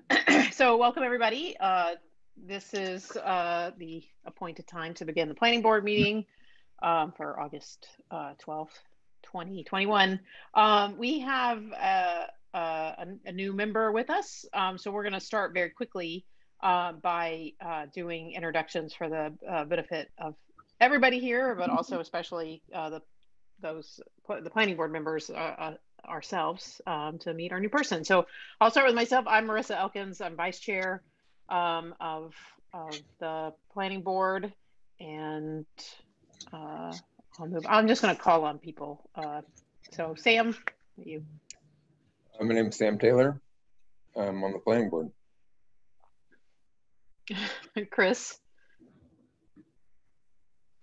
so welcome everybody. Uh, this is uh, the appointed time to begin the planning board meeting um, for August uh, 12th, 2021. Um, we have uh, uh, a, a, new member with us. Um, so we're going to start very quickly uh, by doing introductions for the benefit of everybody here, but also especially the those the planning board members ourselves um, to meet our new person. So I'll start with myself. I'm Marissa Elkins. I'm vice chair um, of, of the planning board, and uh, I'll move. I'm just going to call on people. Uh, so Sam, you. Uh, my name is Sam Taylor. I'm on the planning board. Chris.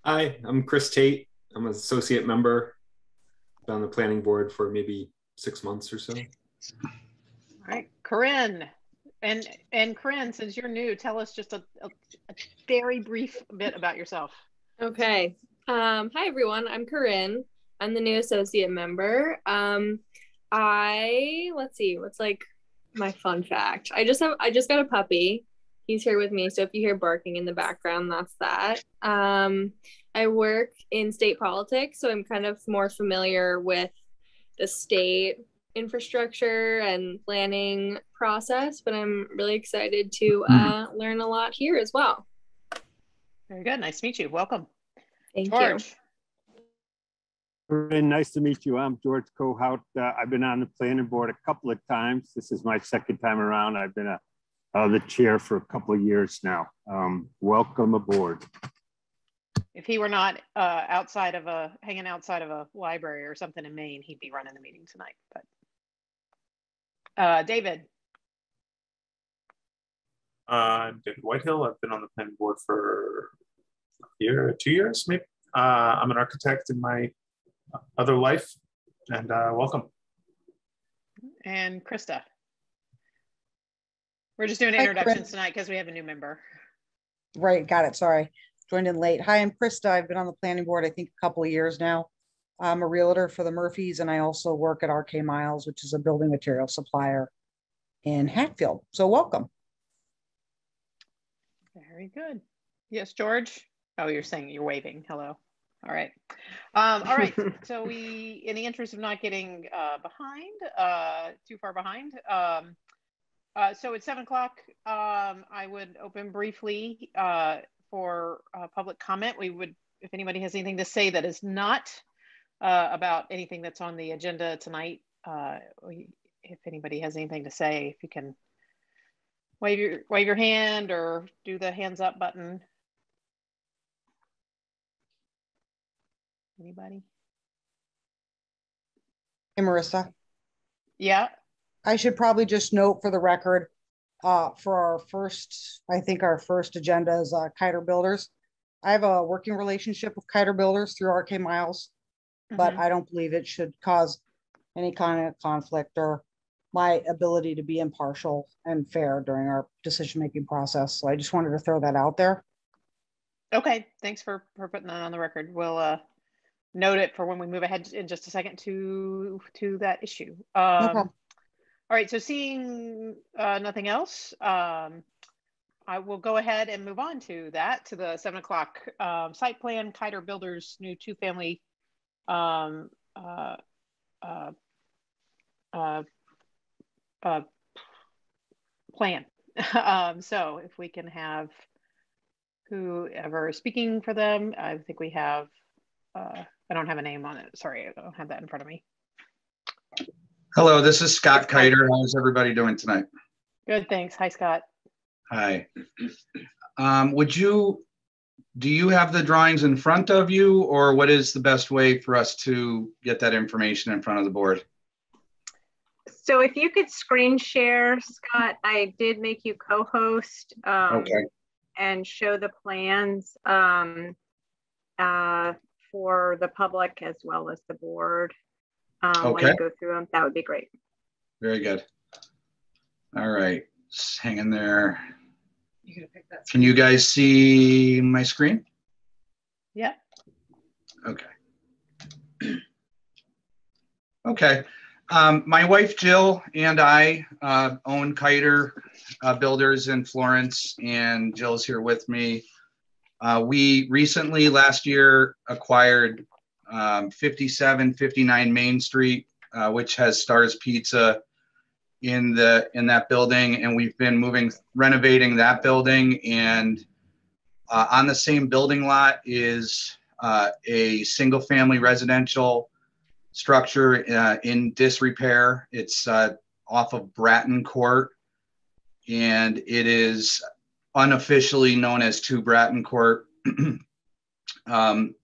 Hi, I'm Chris Tate. I'm an associate member on the planning board for maybe six months or so. All right, Corinne. And and Corinne, since you're new, tell us just a, a, a very brief bit about yourself. Okay. Um, hi everyone. I'm Corinne. I'm the new associate member. Um, I let's see, what's like my fun fact? I just have I just got a puppy. He's here with me. So if you hear barking in the background, that's that. Um, I work in state politics, so I'm kind of more familiar with the state infrastructure and planning process, but I'm really excited to mm-hmm. uh, learn a lot here as well. Very good. Nice to meet you. Welcome. Thank George. you. Very nice to meet you. I'm George Kohout. Uh, I've been on the planning board a couple of times. This is my second time around. I've been a, uh, the chair for a couple of years now. Um, welcome aboard if he were not uh, outside of a hanging outside of a library or something in Maine, he'd be running the meeting tonight. But uh, David. Uh, I'm David Whitehill. I've been on the planning board for a year, two years, maybe. Uh, I'm an architect in my other life, and uh, welcome. And Krista. We're just doing introductions Hi, tonight because we have a new member. Right, got it. Sorry joined in late. Hi, I'm Krista. I've been on the planning board, I think, a couple of years now. I'm a realtor for the Murphys, and I also work at RK Miles, which is a building material supplier in Hatfield. So welcome. Very good. Yes, George. Oh, you're saying you're waving. Hello. All right. Um, all right. so we, in the interest of not getting uh, behind, uh, too far behind, um, uh, so at seven o'clock, um, I would open briefly uh, for uh, public comment. We would, if anybody has anything to say that is not uh, about anything that's on the agenda tonight, uh, we, if anybody has anything to say, if you can wave your wave your hand or do the hands up button. Anybody? Hey, Marissa. Yeah. I should probably just note for the record, uh, for our first, I think our first agenda is uh, Kiter Builders. I have a working relationship with Kiter Builders through RK Miles, mm-hmm. but I don't believe it should cause any kind of conflict or my ability to be impartial and fair during our decision making process. So I just wanted to throw that out there. Okay, thanks for, for putting that on the record. We'll uh, note it for when we move ahead in just a second to to that issue. Um, all right, so seeing uh, nothing else, um, I will go ahead and move on to that, to the seven o'clock um, site plan, Kiter Builders new two family um, uh, uh, uh, uh plan. Um, so if we can have whoever is speaking for them, I think we have, uh, I don't have a name on it. Sorry, I don't have that in front of me. Hello, this is Scott Kiter. How's everybody doing tonight? Good, thanks. Hi, Scott. Hi. Um, would you, do you have the drawings in front of you or what is the best way for us to get that information in front of the board? So if you could screen share, Scott, I did make you co-host um, okay. and show the plans um, uh, for the public as well as the board um, okay. when you go through them. That would be great. Very good. All right, just hang in there. Can you guys see my screen? Yeah. Okay. Okay. Um, my wife Jill and I uh, own Kiter uh, Builders in Florence, and Jill's here with me. Uh, we recently, last year, acquired um, 5759 Main Street, uh, which has Stars Pizza in the in that building, and we've been moving, renovating that building. And uh, on the same building lot is uh, a single-family residential structure uh, in disrepair. It's uh, off of Bratton Court, and it is unofficially known as Two Bratton Court. um,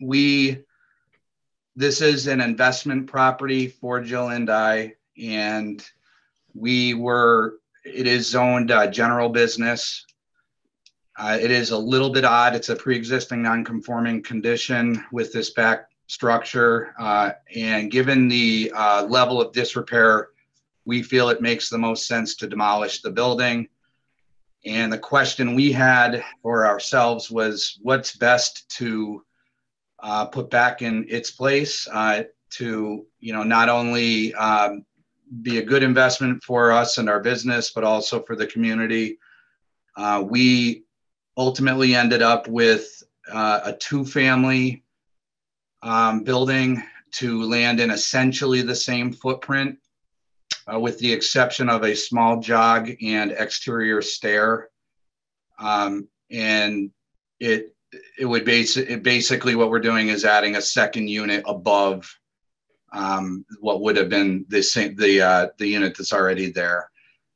we, this is an investment property for Jill and I, and we were, it is zoned uh, general business. Uh, it is a little bit odd. It's a pre-existing non-conforming condition with this back structure. Uh, and given the uh, level of disrepair, we feel it makes the most sense to demolish the building. And the question we had for ourselves was what's best to uh, put back in its place uh, to, you know, not only um, be a good investment for us and our business, but also for the community. Uh, we ultimately ended up with uh, a two family um, building to land in essentially the same footprint, uh, with the exception of a small jog and exterior stair. Um, and it it would it basically what we're doing is adding a second unit above um, what would have been the same the uh, the unit that's already there.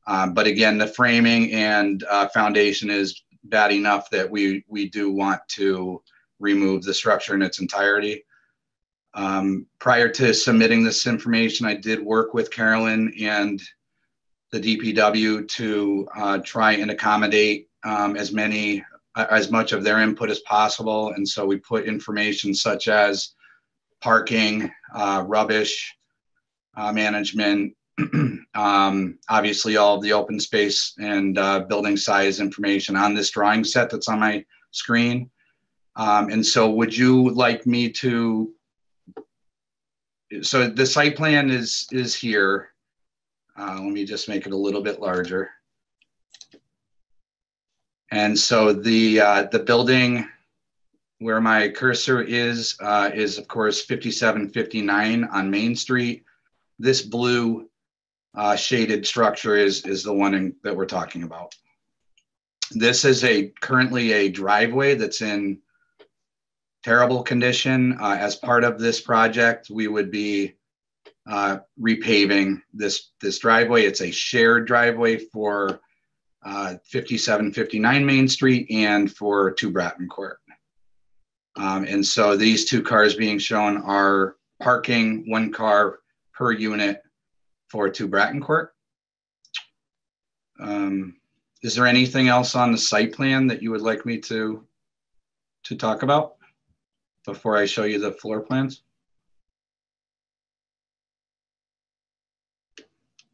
Um, but again, the framing and uh, foundation is bad enough that we we do want to remove the structure in its entirety. Um, prior to submitting this information, I did work with Carolyn and the DPW to uh, try and accommodate um, as many, as much of their input as possible. And so we put information such as parking, uh, rubbish uh, management, um, obviously all of the open space and uh, building size information on this drawing set that's on my screen. Um, and so would you like me to so the site plan is is here. Uh, let me just make it a little bit larger. And so the uh, the building where my cursor is uh, is of course 5759 on Main Street. This blue uh, shaded structure is is the one in, that we're talking about. This is a currently a driveway that's in terrible condition. Uh, as part of this project, we would be uh, repaving this this driveway. It's a shared driveway for uh, 5759 Main Street and for Two Bratton Court. Um, and so these two cars being shown are parking one car per unit for Two Bratton Court. Um, is there anything else on the site plan that you would like me to to talk about? before I show you the floor plans?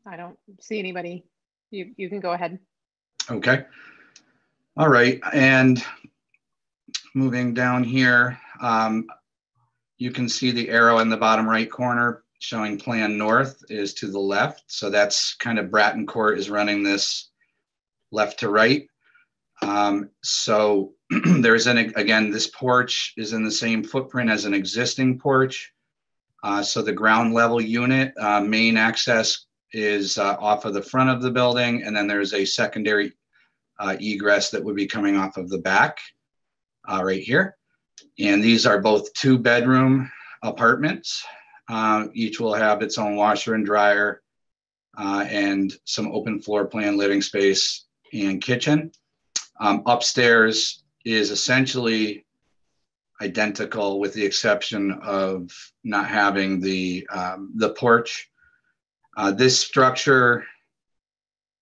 I don't see anybody. You, you can go ahead. Okay. All right. And moving down here, um, you can see the arrow in the bottom right corner showing plan north is to the left. So that's kind of Bratton Court is running this left to right. Um, so there's an, again, this porch is in the same footprint as an existing porch. Uh, so the ground level unit, uh, main access is uh, off of the front of the building, and then there's a secondary uh, egress that would be coming off of the back uh, right here. And these are both two bedroom apartments. Uh, each will have its own washer and dryer and some open floor plan living space and kitchen. Um, upstairs is essentially identical with the exception of not having the, um, the porch. Uh, this structure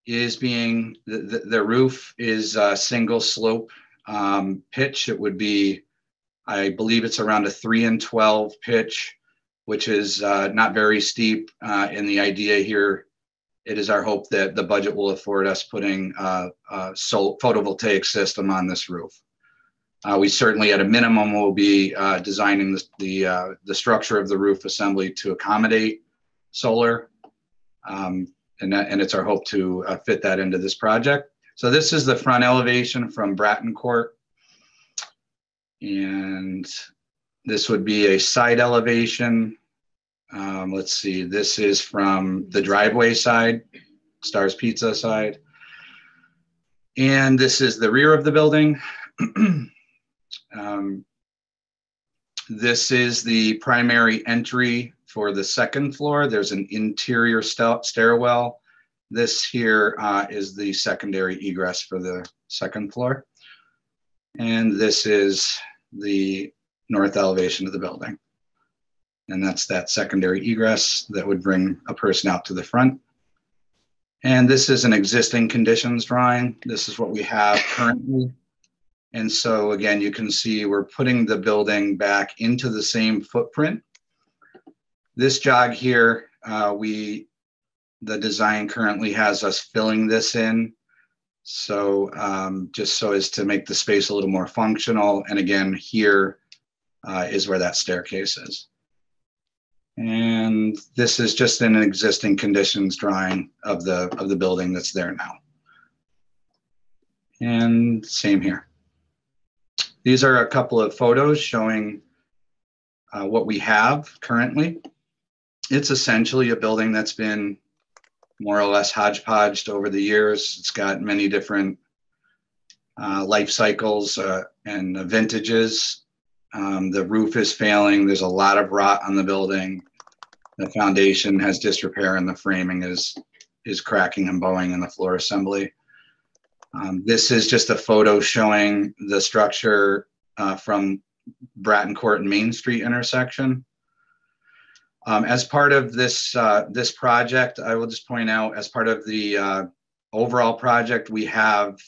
is being, the, the, the roof is a single slope um, pitch. It would be, I believe it's around a three and 12 pitch, which is uh, not very steep. Uh, and the idea here it is our hope that the budget will afford us putting uh, a sol- photovoltaic system on this roof. Uh, we certainly, at a minimum, will be uh, designing the the, uh, the structure of the roof assembly to accommodate solar. Um, and, that, and it's our hope to uh, fit that into this project. So this is the front elevation from Bratton Court. And this would be a side elevation. Um, let's see, this is from the driveway side, Stars Pizza side. And this is the rear of the building. um, this is the primary entry for the second floor. There's an interior sta- stairwell. This here uh, is the secondary egress for the second floor. And this is the north elevation of the building. And that's that secondary egress that would bring a person out to the front. And this is an existing conditions drawing. This is what we have currently. And so again, you can see we're putting the building back into the same footprint. This jog here, uh, we, the design currently has us filling this in. So um, just so as to make the space a little more functional. And again, here uh, is where that staircase is. And this is just an existing conditions drawing of the of the building that's there now. And same here. These are a couple of photos showing uh, what we have currently. It's essentially a building that's been more or less hodgepodged over the years. It's got many different uh, life cycles uh, and vintages. Um, the roof is failing. There's a lot of rot on the building. The foundation has disrepair and the framing is is cracking and bowing in the floor assembly. Um, this is just a photo showing the structure uh, from Bratton Court and Main Street intersection. Um, as part of this uh, this project, I will just point out, as part of the uh, overall project, we have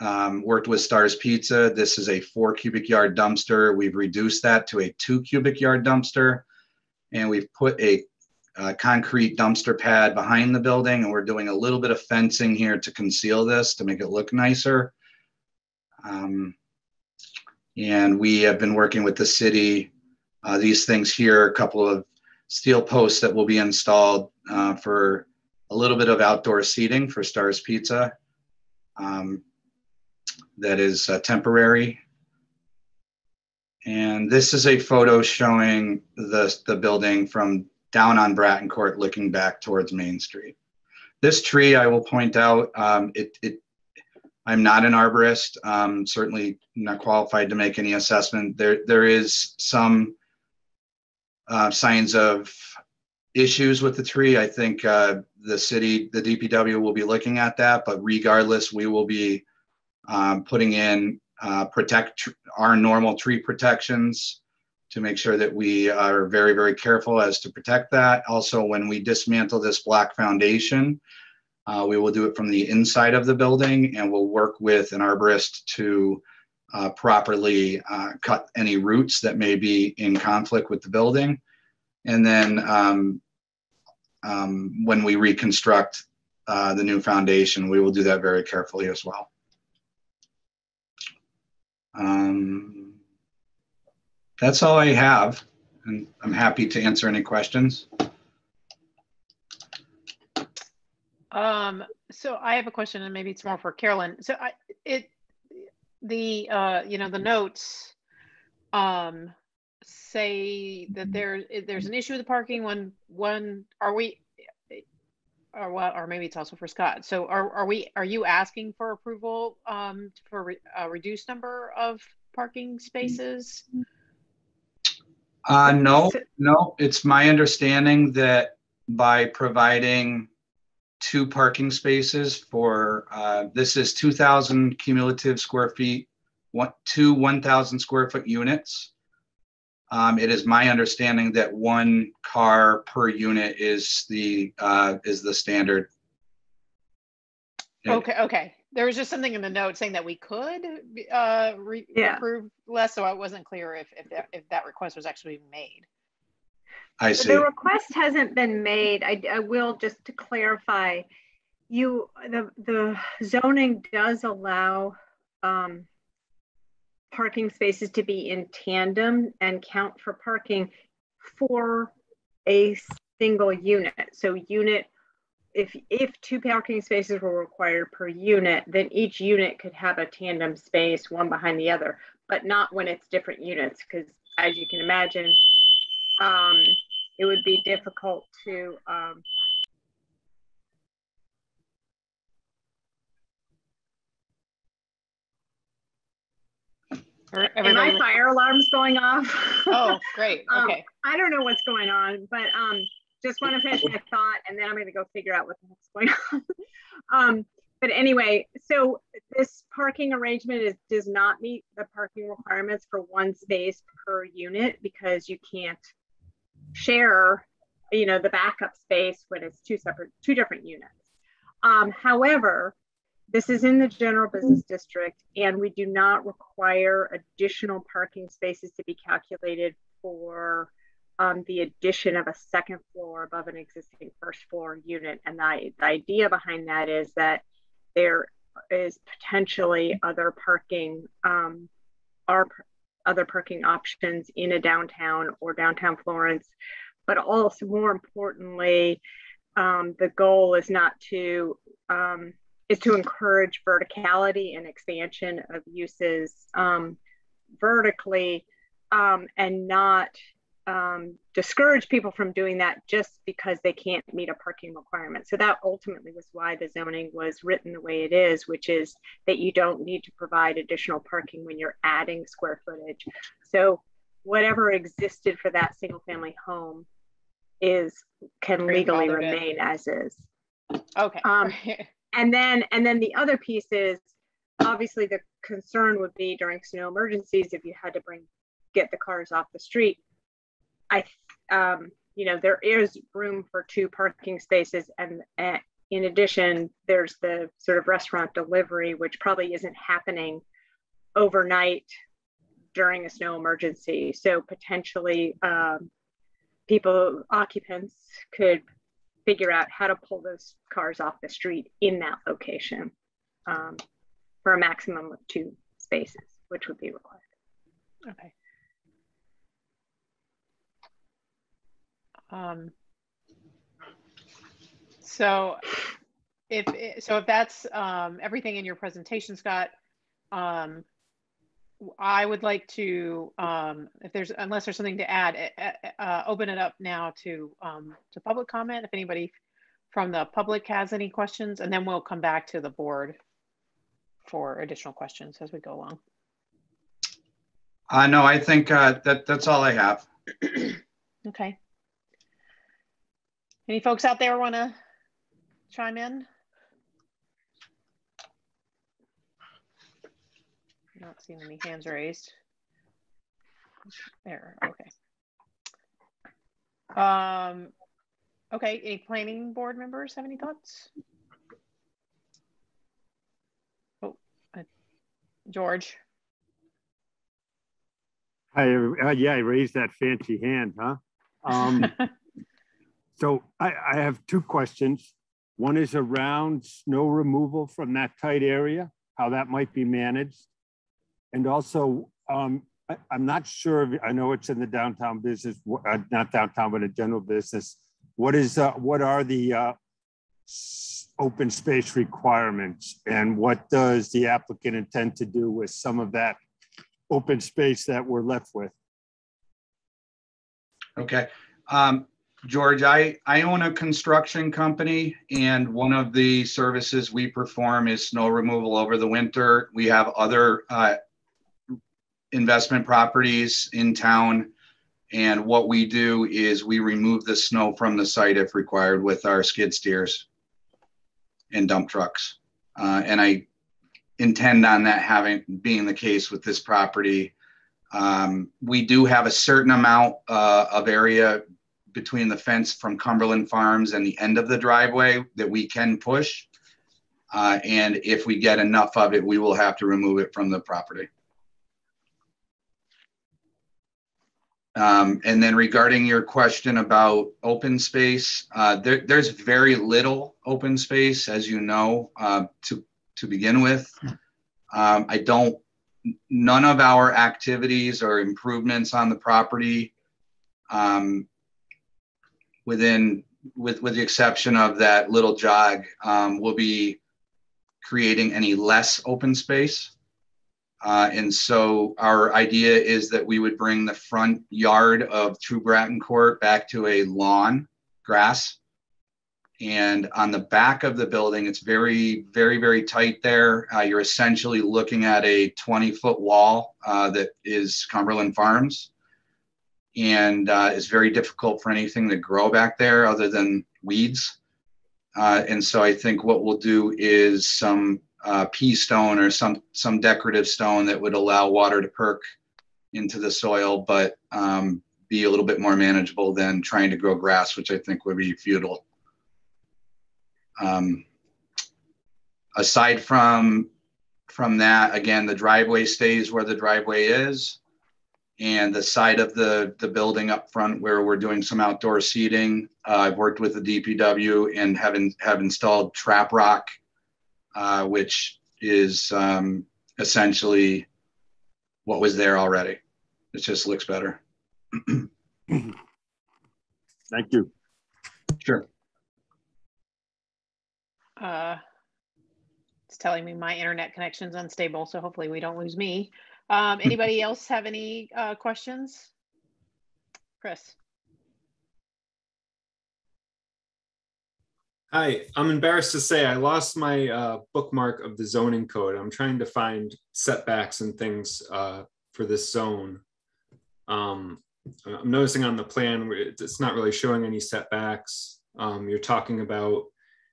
um, worked with Stars Pizza. This is a four cubic yard dumpster. We've reduced that to a two cubic yard dumpster, and we've put a, a concrete dumpster pad behind the building, and we're doing a little bit of fencing here to conceal this to make it look nicer. Um, and we have been working with the city. Uh, these things here, a couple of steel posts that will be installed uh, for a little bit of outdoor seating for Stars Pizza. Um, that is uh, temporary. And this is a photo showing the, the building from down on Bratton Court looking back towards Main Street. This tree, I will point out, um, it, it, I'm not an arborist, um, certainly not qualified to make any assessment. There, there is some uh, signs of issues with the tree. I think uh, the city, the DPW will be looking at that, but regardless, we will be um, putting in uh, protect our normal tree protections to make sure that we are very, very careful as to protect that. Also, when we dismantle this black foundation, uh, we will do it from the inside of the building and we'll work with an arborist to uh, properly uh, cut any roots that may be in conflict with the building. And then um, um, when we reconstruct uh, the new foundation, we will do that very carefully as well. Um, that's all I have, and I'm happy to answer any questions. Um, so I have a question, and maybe it's more for Carolyn. So I, it, the, uh, you know, the notes, um, say that there, there's an issue with the parking when, when, are we, or what, or maybe it's also for Scott. So are, are we, are you asking for approval, um, for re- a reduced number of parking spaces? Uh, no, no, it's my understanding that by providing two parking spaces for, uh, this is two thousand cumulative square feet, one, two one thousand square foot units. Um, it is my understanding that one car per unit is the, uh, is the standard. Yeah. Okay, okay. There was just something in the note saying that we could, uh, re- Yeah. approve less, so I wasn't clear if, if that, if that request was actually made. I see. The request hasn't been made. I, I will just to clarify, you, the, the zoning does allow um, parking spaces to be in tandem and count for parking for a single unit. So unit, if if two parking spaces were required per unit, then each unit could have a tandem space, one behind the other, but not when it's different units, because as you can imagine, um, it would be difficult to um, And my fire alarm's going off. Oh, great. Um, Okay. I don't know what's going on, but um, just want to finish my thought and then I'm going to go figure out what the heck's going on. um, but anyway, so this parking arrangement is does not meet the parking requirements for one space per unit because you can't share, you know, the backup space when it's two separate, two different units. Um, however, this is in the general business district and we do not require additional parking spaces to be calculated for um, the addition of a second floor above an existing first floor unit. And the, the idea behind that is that there is potentially other parking, um, other parking options in a downtown or downtown Florence. But also more importantly, um, the goal is not to um, is to encourage verticality and expansion of uses um, vertically um, and not um, discourage people from doing that just because they can't meet a parking requirement. So that ultimately was why the zoning was written the way it is, which is that you don't need to provide additional parking when you're adding square footage. So whatever existed for that single family home is can legally remain as is. Okay. Um, and then and then the other piece is obviously the concern would be during snow emergencies if you had to bring get the cars off the street i um, you know there is room for two parking spaces and, in addition there's the sort of restaurant delivery which probably isn't happening overnight during a snow emergency so potentially um, people occupants could figure out how to pull those cars off the street in that location um, for a maximum of two spaces, which would be required. Okay. Um, so if so if that's um, everything in your presentation, Scott, um, I would like to, um, if there's, unless there's something to add, eh, eh, eh, uh, open it up now to, um, to public comment. If anybody from the public has any questions, and then we'll come back to the board for additional questions as we go along. Uh, no, I think uh, that that's all I have. okay. Any folks out there want to chime in? Not seeing any hands raised. There, okay. Um, okay, any planning board members have any thoughts? Oh, uh, George. Hi, uh, yeah, I raised that fancy hand, huh? Um, so I, I have two questions. One is around snow removal from that tight area, how that might be managed. And also, um, I, am not sure, if, I know it's in the downtown business, uh, not downtown, but a general business. What is, uh, what are the uh, open space requirements and what does the applicant intend to do with some of that open space that we're left with? Okay. Um, George, I, I own a construction company and one of the services we perform is snow removal over the winter. We have other uh, investment properties in town. And what we do is we remove the snow from the site if required with our skid steers and dump trucks. Uh, and I intend on that having being the case with this property. Um, we do have a certain amount uh, of area between the fence from Cumberland Farms and the end of the driveway that we can push. Uh, and if we get enough of it, we will have to remove it from the property. Um, and then regarding your question about open space, uh, there, there's very little open space, as you know, uh, to, to begin with. Um, I don't, none of our activities or improvements on the property um, within, with, with the exception of that little jog, um, will be creating any less open space. Uh, and so our idea is that we would bring the front yard of Two Bratton Court back to a lawn, grass. And on the back of the building, it's very, very, very tight there. Uh, you're essentially looking at a 20 foot wall uh, that is Cumberland Farms. And uh, it's very difficult for anything to grow back there other than weeds. Uh, and so I think what we'll do is some uh, pea stone or some some decorative stone that would allow water to perk into the soil, but um, be a little bit more manageable than trying to grow grass, which I think would be futile. Um, aside from from that, again, the driveway stays where the driveway is, and the side of the the building up front where we're doing some outdoor seating. Uh, I've worked with the DPW and have in, have installed trap rock uh, which is um, essentially what was there already. It just looks better. Thank you. Sure. Uh, it's telling me my internet connection's unstable, so hopefully we don't lose me. Um, anybody else have any uh, questions? Chris? Hi, I'm embarrassed to say I lost my uh, bookmark of the zoning code. I'm trying to find setbacks and things uh, for this zone. Um, I'm noticing on the plan it's not really showing any setbacks. Um, you're talking about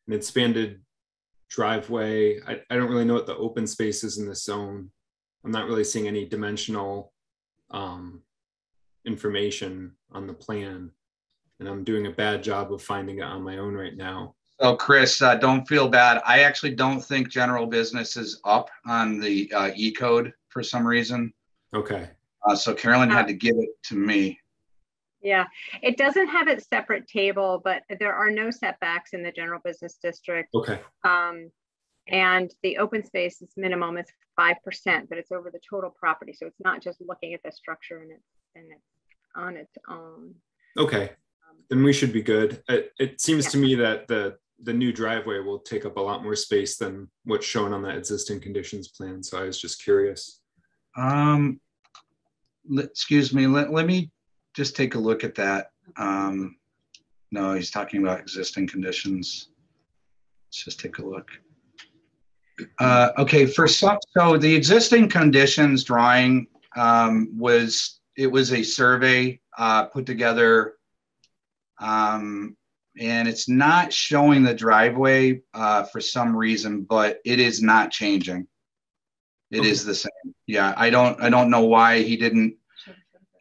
an expanded driveway. I, I, don't really know what the open space is in this zone. I'm not really seeing any dimensional um, information on the plan. And I'm doing a bad job of finding it on my own right now. So Chris, uh, don't feel bad. I actually don't think general business is up on the uh, E code for some reason. Okay. Uh, so Carolyn had to give it to me. Yeah, it doesn't have its separate table, but there are no setbacks in the general business district. Okay. Um, and the open space is minimum is five percent, but it's over the total property, so it's not just looking at the structure and it's and it's on its own. Okay, um, then we should be good. It, it seems yeah. to me that the the new driveway will take up a lot more space than what's shown on the existing conditions plan. So I was just curious. Um, excuse me, let, let me just take a look at that. Um, no, he's talking about existing conditions. Let's just take a look. Uh, okay, for some, so the existing conditions drawing um, was, it was a survey uh, put together um, and it's not showing the driveway uh, for some reason, but it is not changing. It okay. is the same. Yeah, I don't I don't know why he didn't.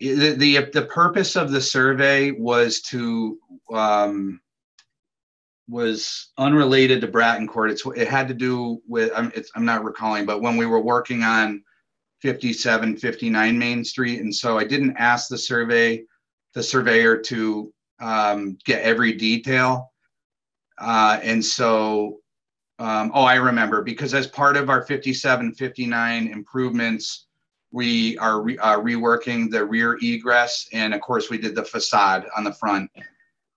The, the the purpose of the survey was to um, was unrelated to Bratton Court. It's it had to do with I'm I'm not recalling, but when we were working on 57, 59 Main Street, and so I didn't ask the survey the surveyor to um, get every detail. Uh, and so, um, oh, I remember because as part of our 57, 59 improvements, we are re- uh, reworking the rear egress. And of course, we did the facade on the front.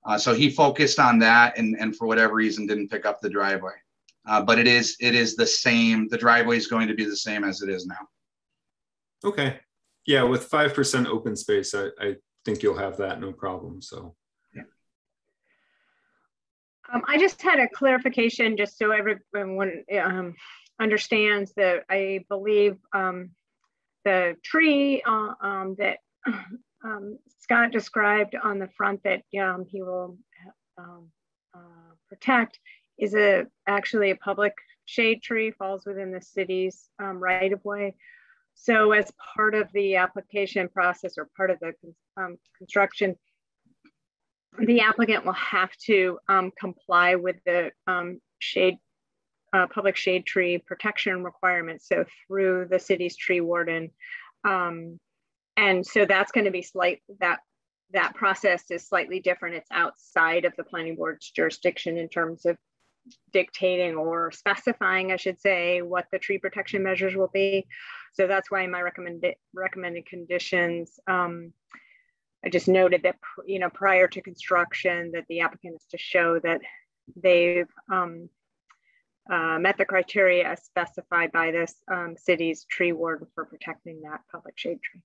Uh, so he focused on that and, and for whatever reason didn't pick up the driveway. Uh, but it is it is the same. The driveway is going to be the same as it is now. Okay. Yeah, with five percent open space, I, I think you'll have that no problem. So Yeah. um, I just had a clarification just so everyone um, understands that I believe um, the tree uh, um, that um, Scott described on the front that um, he will uh, protect is a actually a public shade tree, falls within the city's right of way. So as part of the application process or part of the construction, the applicant will have to um, comply with the um, shade, uh, public shade tree protection requirements. So through the city's tree warden. Um, and so that's going to be slight, that, that process is slightly different. It's outside of the planning board's jurisdiction in terms of dictating or specifying, I should say, what the tree protection measures will be. So that's why my recommended recommended conditions um, I just noted that, you know, prior to construction that the applicant is to show that they've um, uh, met the criteria as specified by this um, city's tree warden for protecting that public shade tree.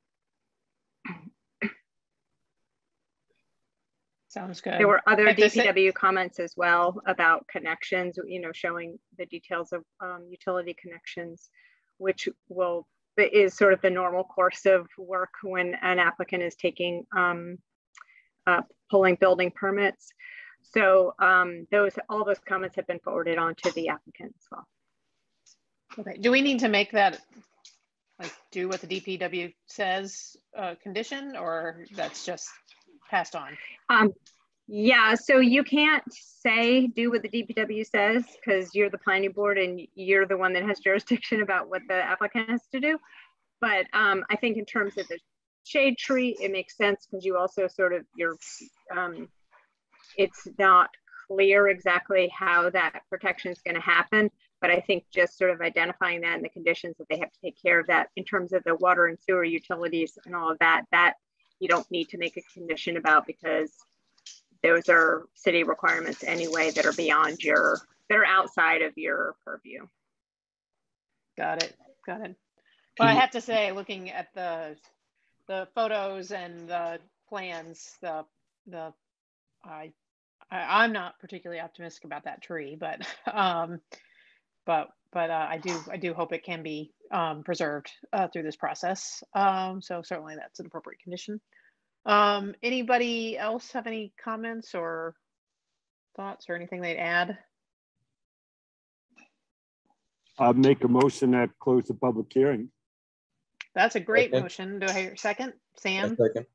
Sounds good. There were other DPW comments as well about connections, you know, showing the details of um, utility connections, which will, is sort of the normal course of work when an applicant is taking, um, uh, pulling building permits. So um, those, all those comments have been forwarded on to the applicant as well. Okay, do we need to make that, like, do what the DPW says, uh, condition, or that's just passed on? Um, yeah, so you can't say do what the DPW says because you're the planning board and you're the one that has jurisdiction about what the applicant has to do. But um, I think in terms of the shade tree, it makes sense because you also sort of you're um, it's not clear exactly how that protection is going to happen. But I think just sort of identifying that and the conditions that they have to take care of that in terms of the water and sewer utilities and all of that, that you don't need to make a condition about because those are city requirements anyway that are beyond your, that are outside of your purview. Got it, got it. Well, I have to say, looking at the, the photos and the plans, the, the, I, I, I'm not particularly optimistic about that tree, but, um, but, but, uh, I do, I do hope it can be, um, preserved, uh, through this process. Um, so certainly that's an appropriate condition. Um, anybody else have any comments or thoughts or anything they'd add? I'll make a motion that close the public hearing. That's a great Second. motion. Do I hear a second? A Sam? second.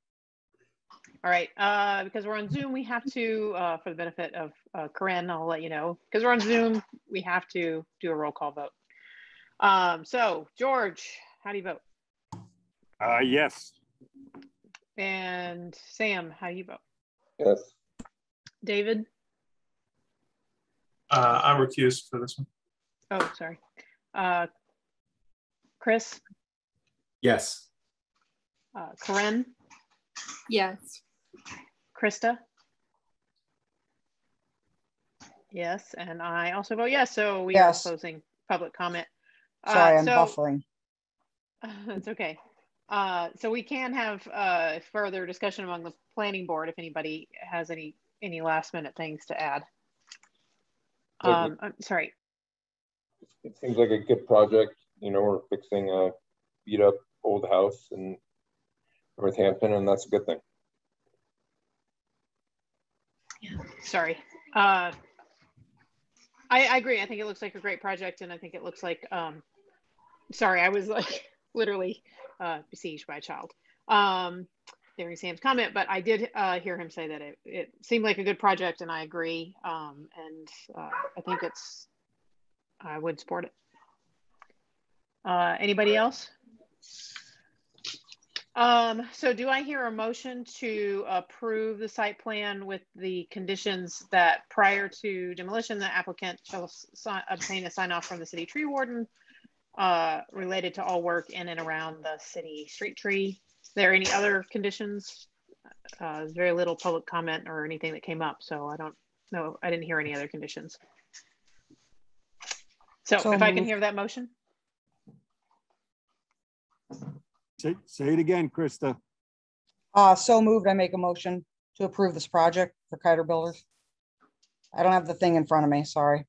All right, uh, because we're on Zoom, we have to, uh, for the benefit of, uh, Corinne, I'll let you know, because we're on Zoom, we have to do a roll call vote. Um, so George, how do you vote? Uh, yes, And Sam, how do you vote? Yes. David? Uh, I'm recused for this one. Oh, sorry. Uh, Chris, Yes. uh, Corinne, Yes. Krista? Yes, and I also vote yes, so we are closing public comment. Sorry, Uh, I'm so- buffering. It's okay. Uh, so we can have, uh, further discussion among the planning board if anybody has any, any last minute things to add. Um, I'm sorry. It seems like a good project. You know, we're fixing a beat up old house in Northampton and that's a good thing. Yeah, sorry. Uh, I, I agree. I think it looks like a great project and I think it looks like, um, sorry, I was like literally, uh, besieged by a child. Um, during Sam's comment, but I did, uh, hear him say that it, it seemed like a good project and I agree. Um, and, uh, I think it's, I would support it. Uh, anybody else? Um, so do I hear a motion to approve the site plan with the conditions that prior to demolition, the applicant shall obtain a sign off from the city tree warden uh, related to all work in and around the city street tree? there any other conditions? Uh, there's very little public comment or anything that came up, so I don't know. I didn't hear any other conditions. So So if I can hear that motion, say, say it again, Krista. Uh, so moved, I make a motion to approve this project for Kiter Builders. I don't have the thing in front of me, sorry.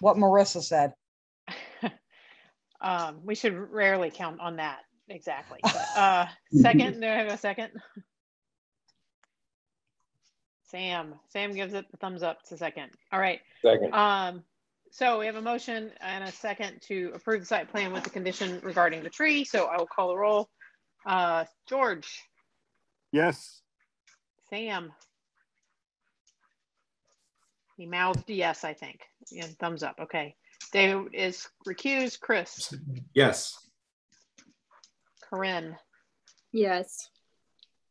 What Marissa said. Um, we should rarely count on that exactly. But, uh, second, do I have a second? Sam, Sam gives it the thumbs up. It's a second. All right. Second. Um, so we have a motion and a second to approve the site plan with the condition regarding the tree. So I will call the roll. Uh, George, Yes, Sam. He mouthed yes, I think. and thumbs up. Okay. David is recused. Chris, Yes. Corinne, Yes.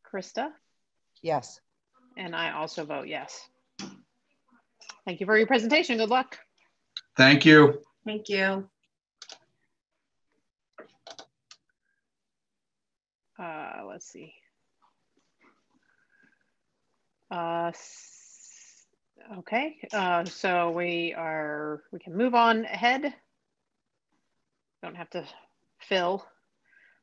Krista, Yes. and I also vote yes. Thank you for your presentation. Good luck. Thank you. Thank you. Uh, let's see. Uh, okay, uh, so we are, we can move on ahead. Don't have to fill.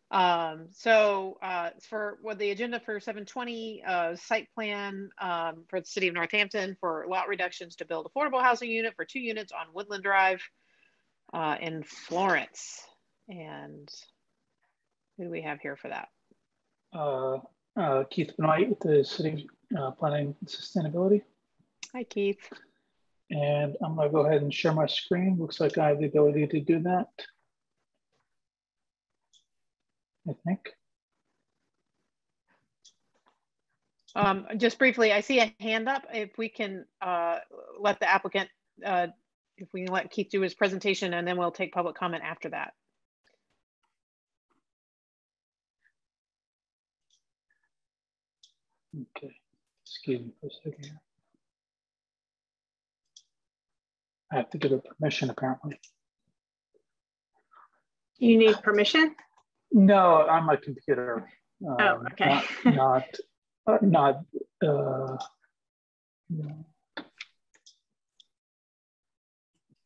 Um, so uh, for what the agenda for 720 uh, site plan um, for the city of Northampton for lot reductions to build affordable housing unit for two units on Woodland Drive uh, in Florence. And who do we have here for that? Uh, uh, Keith Benoit with the City uh, Planning and Sustainability. Hi, Keith. And I'm going to go ahead and share my screen. Looks like I have the ability to do that. I think. Um, just briefly, I see a hand up. If we can uh, let the applicant, uh, if we can let Keith do his presentation and then we'll take public comment after that. Okay, excuse me for a second here. I have to give it permission apparently. You need permission? No, on my computer. Um, oh, okay. Not, not, uh, not uh, no.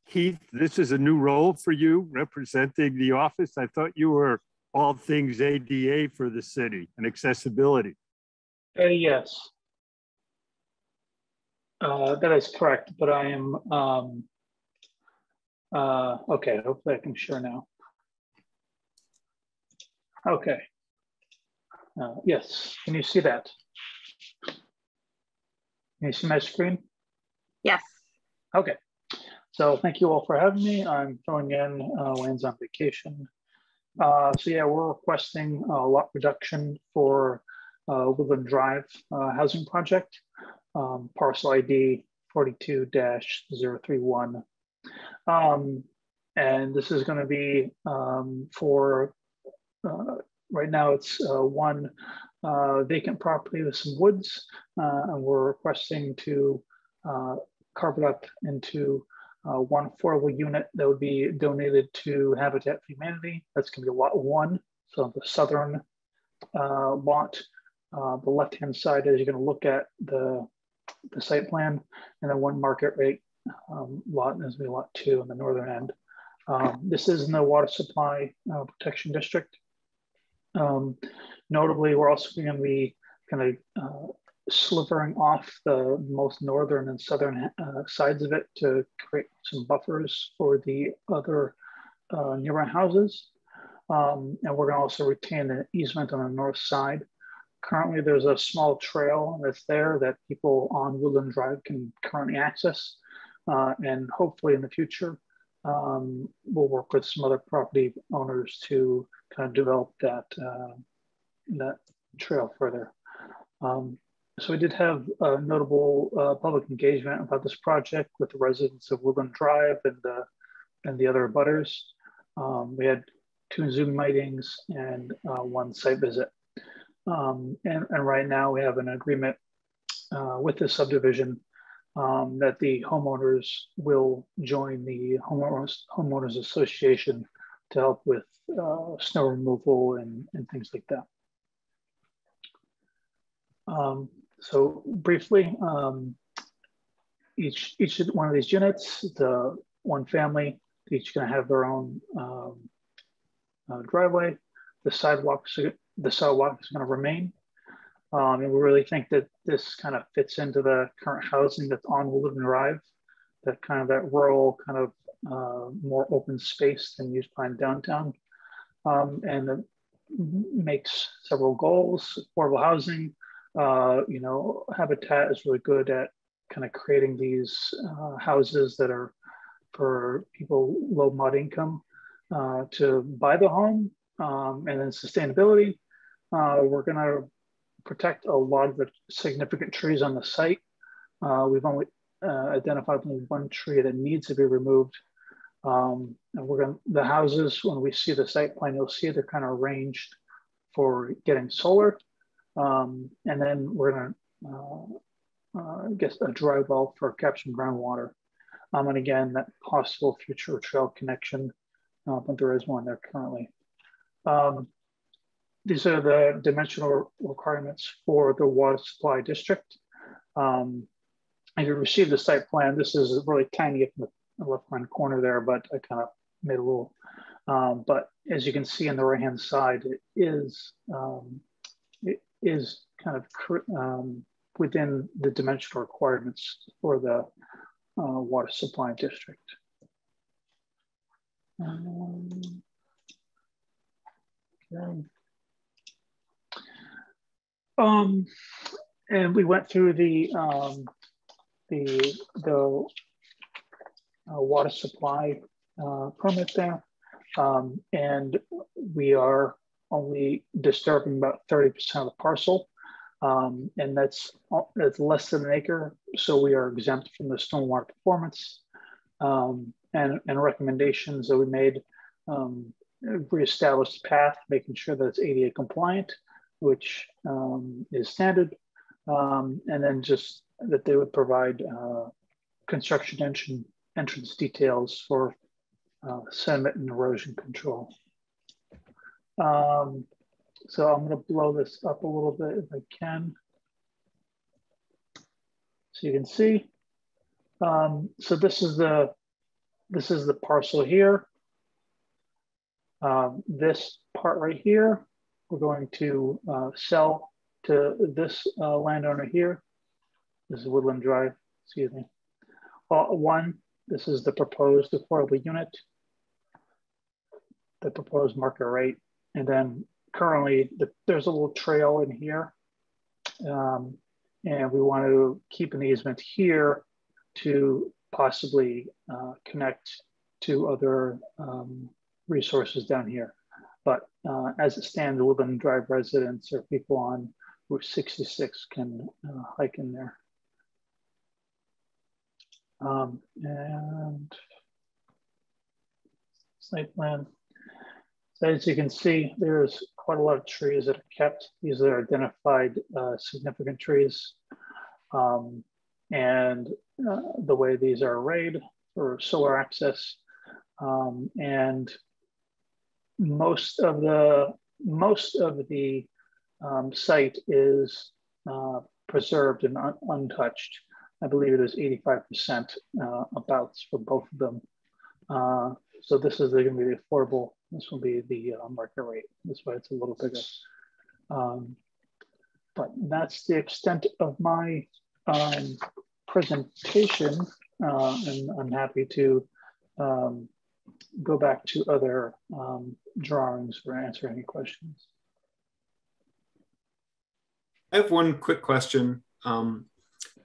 Keith, this is a new role for you representing the office. I thought you were all things ADA for the city and accessibility. Uh, yes. Uh, that is correct, but I am, um, uh, okay, hopefully I can share now. Okay. Uh, yes, can you see that? Can you see my screen? Yes. Okay. So thank you all for having me. I'm filling in uh, Wayne's on vacation. Uh, so yeah, we're requesting a lot reduction for uh, Woodland Drive uh, housing project, um, parcel ID 42-031. Um, and this is going to be um, for uh, right now it's uh, one uh, vacant property with some woods, and we're requesting to carve it up into uh, one affordable unit that would be donated to Habitat for Humanity. That's going to be lot one, so the southern uh, lot. Uh, the left-hand side is you're going to look at the, the site plan, and then one market rate um, lot going to be lot two on the northern end. Um, this is in the water supply protection district. Um, notably, we're also going to be kind of uh, slivering off the most northern and southern uh, sides of it to create some buffers for the other uh, nearby houses. Um, and we're going to also retain an easement on the north side. Currently, there's a small trail that's there that people on Woodland Drive can currently access. Uh, and hopefully in the future, um, we'll work with some other property owners to kind of develop that uh, that trail further. Um, so we did have a notable uh, public engagement about this project with the residents of Woodland Drive and the and the other abutters. Um, we had two Zoom meetings and uh, one site visit. Um, and, and right now we have an agreement uh, with the subdivision um, that the homeowners will join the homeowners, homeowners association to help with uh, snow removal and, and things like that. Um, so briefly, um, each each one of these units, the one family, each going to have their own um, uh, driveway. The sidewalks, the sidewalk is going to remain. Um, and we really think that this kind of fits into the current housing that's on Woodland Drive, that kind of that rural kind of uh, more open space than you find downtown. Um, and it makes several goals, affordable housing. Uh, you know, Habitat is really good at kind of creating these uh, houses that are for people low mod income uh, to buy the home. Um, and then sustainability, uh, we're gonna protect a lot of the significant trees on the site. Uh, we've only uh, identified only one tree that needs to be removed. Um, and we're going the houses, when we see the site plan, you'll see they're kind of arranged for getting solar. Um, and then we're going to uh, uh, get a dry well for capturing groundwater. Um, and again, that possible future trail connection, uh, but there is one there currently. Um, these are the dimensional requirements for the water supply district. Um, and you receive the site plan. This is really tiny in the left hand corner there, but I kind of made a little. Um, but as you can see on the right hand side, it is um, it is kind of um, within the dimensional requirements for the uh, water supply district. Um, okay. Um, and we went through the um, the the uh, water supply uh, permit there, um, and we are only disturbing about thirty percent of the parcel, um, and that's that's less than an acre. So we are exempt from the stormwater performance um, and and recommendations that we made. Um, reestablished path, making sure that it's ADA compliant, which um, is standard, um, and then just that they would provide uh, construction engine entrance details for uh, sediment and erosion control. Um, so I'm going to blow this up a little bit if I can. So you can see. Um, so this is the this is the parcel here. Um, this part right here, we're going to uh, sell to this uh, landowner here. This is Woodland Drive, excuse me. Uh, one, this is the proposed affordable unit, the proposed market rate. And then currently the, there's a little trail in here. Um, and we want to keep an easement here to possibly uh, connect to other um, resources down here. But uh, as it stands, Woodland Drive residents or people on Route 66 can uh, hike in there. Um, and site plan. So as you can see, there's quite a lot of trees that are kept. These are identified uh, significant trees. Um, and uh, the way these are arrayed for solar access. Um, and most of the most of the um, site is uh, preserved and un untouched. I believe it is 85% uh, for both of them. Uh, so this is going to be the affordable. This will be the uh, market rate. This why it's a little bigger. Um, but that's the extent of my um, presentation. Uh, and I'm happy to um, go back to other um, drawings or answer any questions. I have one quick question. Um,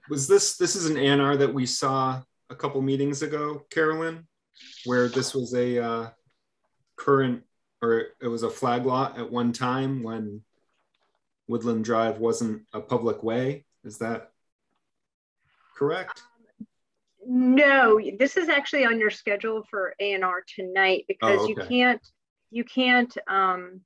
was this this is an ANR that we saw a couple meetings ago, Carolyn, where this was a uh, current or it was a flag lot at one time when Woodland Drive wasn't a public way. Is that correct? No, this is actually on your schedule for ANR tonight because oh, okay. you can't you can't um,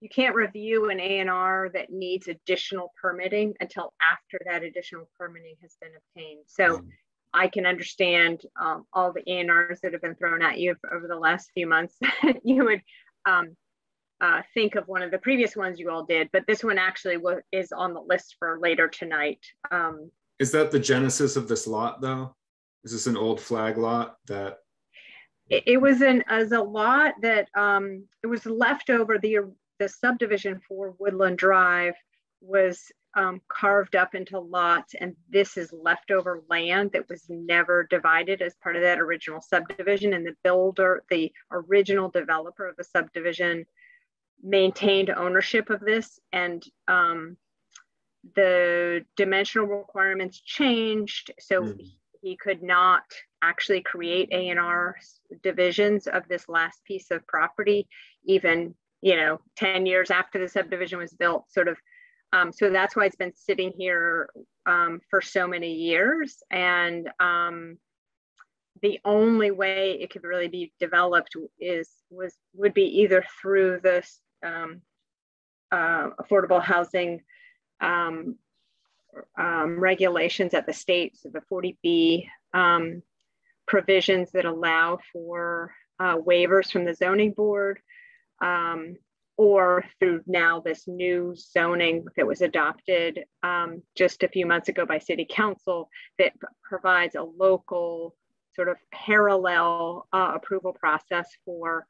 you can't review an ANR that needs additional permitting until after that additional permitting has been obtained. So mm. I can understand um, all the ANRs that have been thrown at you over the last few months. you would um, uh, think of one of the previous ones you all did, but this one actually is on the list for later tonight. Um, is that the genesis of this lot though? Is this an old flag lot that? It, was an as a lot that um, it was left over the the subdivision for Woodland Drive was um, carved up into lots, and this is leftover land that was never divided as part of that original subdivision. And the builder, the original developer of the subdivision, maintained ownership of this, and um, the dimensional requirements changed, so mm. He could not actually create A&R divisions of this last piece of property, even you know 10 years after the subdivision was built, sort of. Um, so that's why it's been sitting here um, for so many years, and um, the only way it could really be developed is was would be either through this um, uh, affordable housing um, regulations at the state, so the 40B um, provisions that allow for uh, waivers from the zoning board, um, or through now this new zoning that was adopted um, just a few months ago by City Council that provides a local sort of parallel uh, approval process for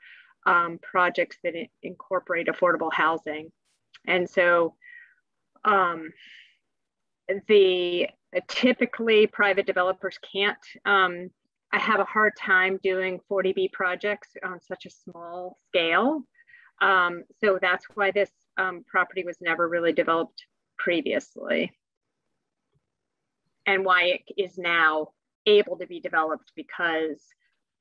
um, projects that incorporate affordable housing. And so um, the uh, typically private developers can't um, I have a hard time doing 40B projects on such a small scale. Um, so that's why this um, property was never really developed previously and why it is now able to be developed because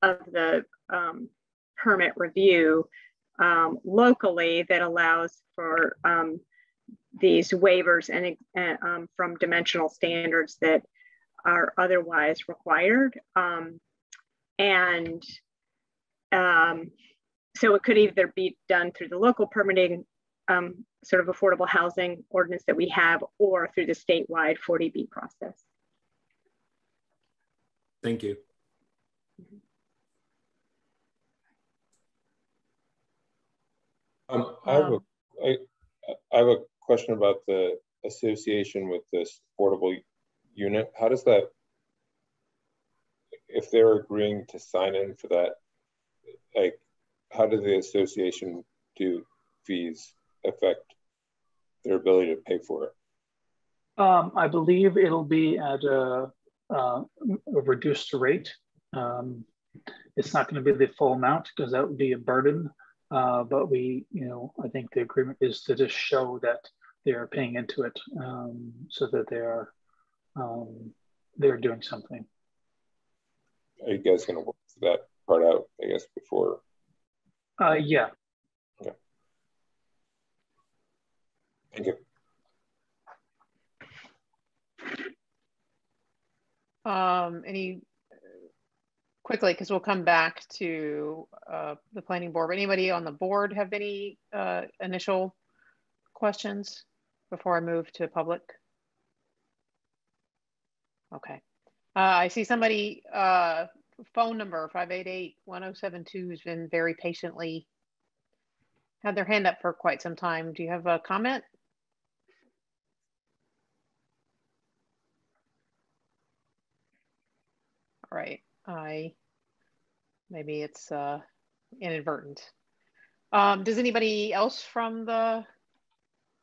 of the um, permit review um, locally that allows for um, these waivers and uh, from dimensional standards that are otherwise required. Um, and um, so it could either be done through the local permitting um, sort of affordable housing ordinance that we have or through the statewide 40B process. Thank you. Um, I, have a, I, I have a question about the association with this affordable unit. How does that, if they're agreeing to sign in for that, like, how does the association do fees affect their ability to pay for it? Um, I believe it'll be at a, uh, a reduced rate. Um, it's not going to be the full amount because that would be a burden. Uh, but we, you know, I think the agreement is to just show that they are paying into it um, so that they are um, they're doing something. Are you guys going to work that part out? I guess before. Uh, yeah. Okay. Thank you. Um, any quickly because we'll come back to uh, the planning board. But Anybody on the board have any uh, initial questions before I move to public? Okay. Uh, I see somebody, uh, phone number 588-1072 has been very patiently had their hand up for quite some time. Do you have a comment? All right, I, maybe it's uh, inadvertent. Um, does anybody else from the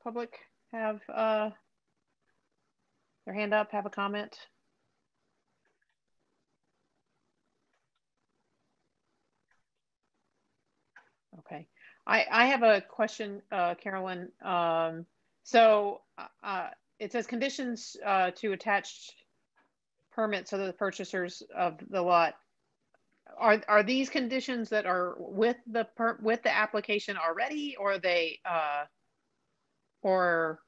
public have uh, their hand up, have a comment? Okay. I, I have a question, uh, Carolyn. Um, so uh, it says conditions uh, to attach permits so that the purchasers of the lot. Are are these conditions that are with the per, with the application already or they uh or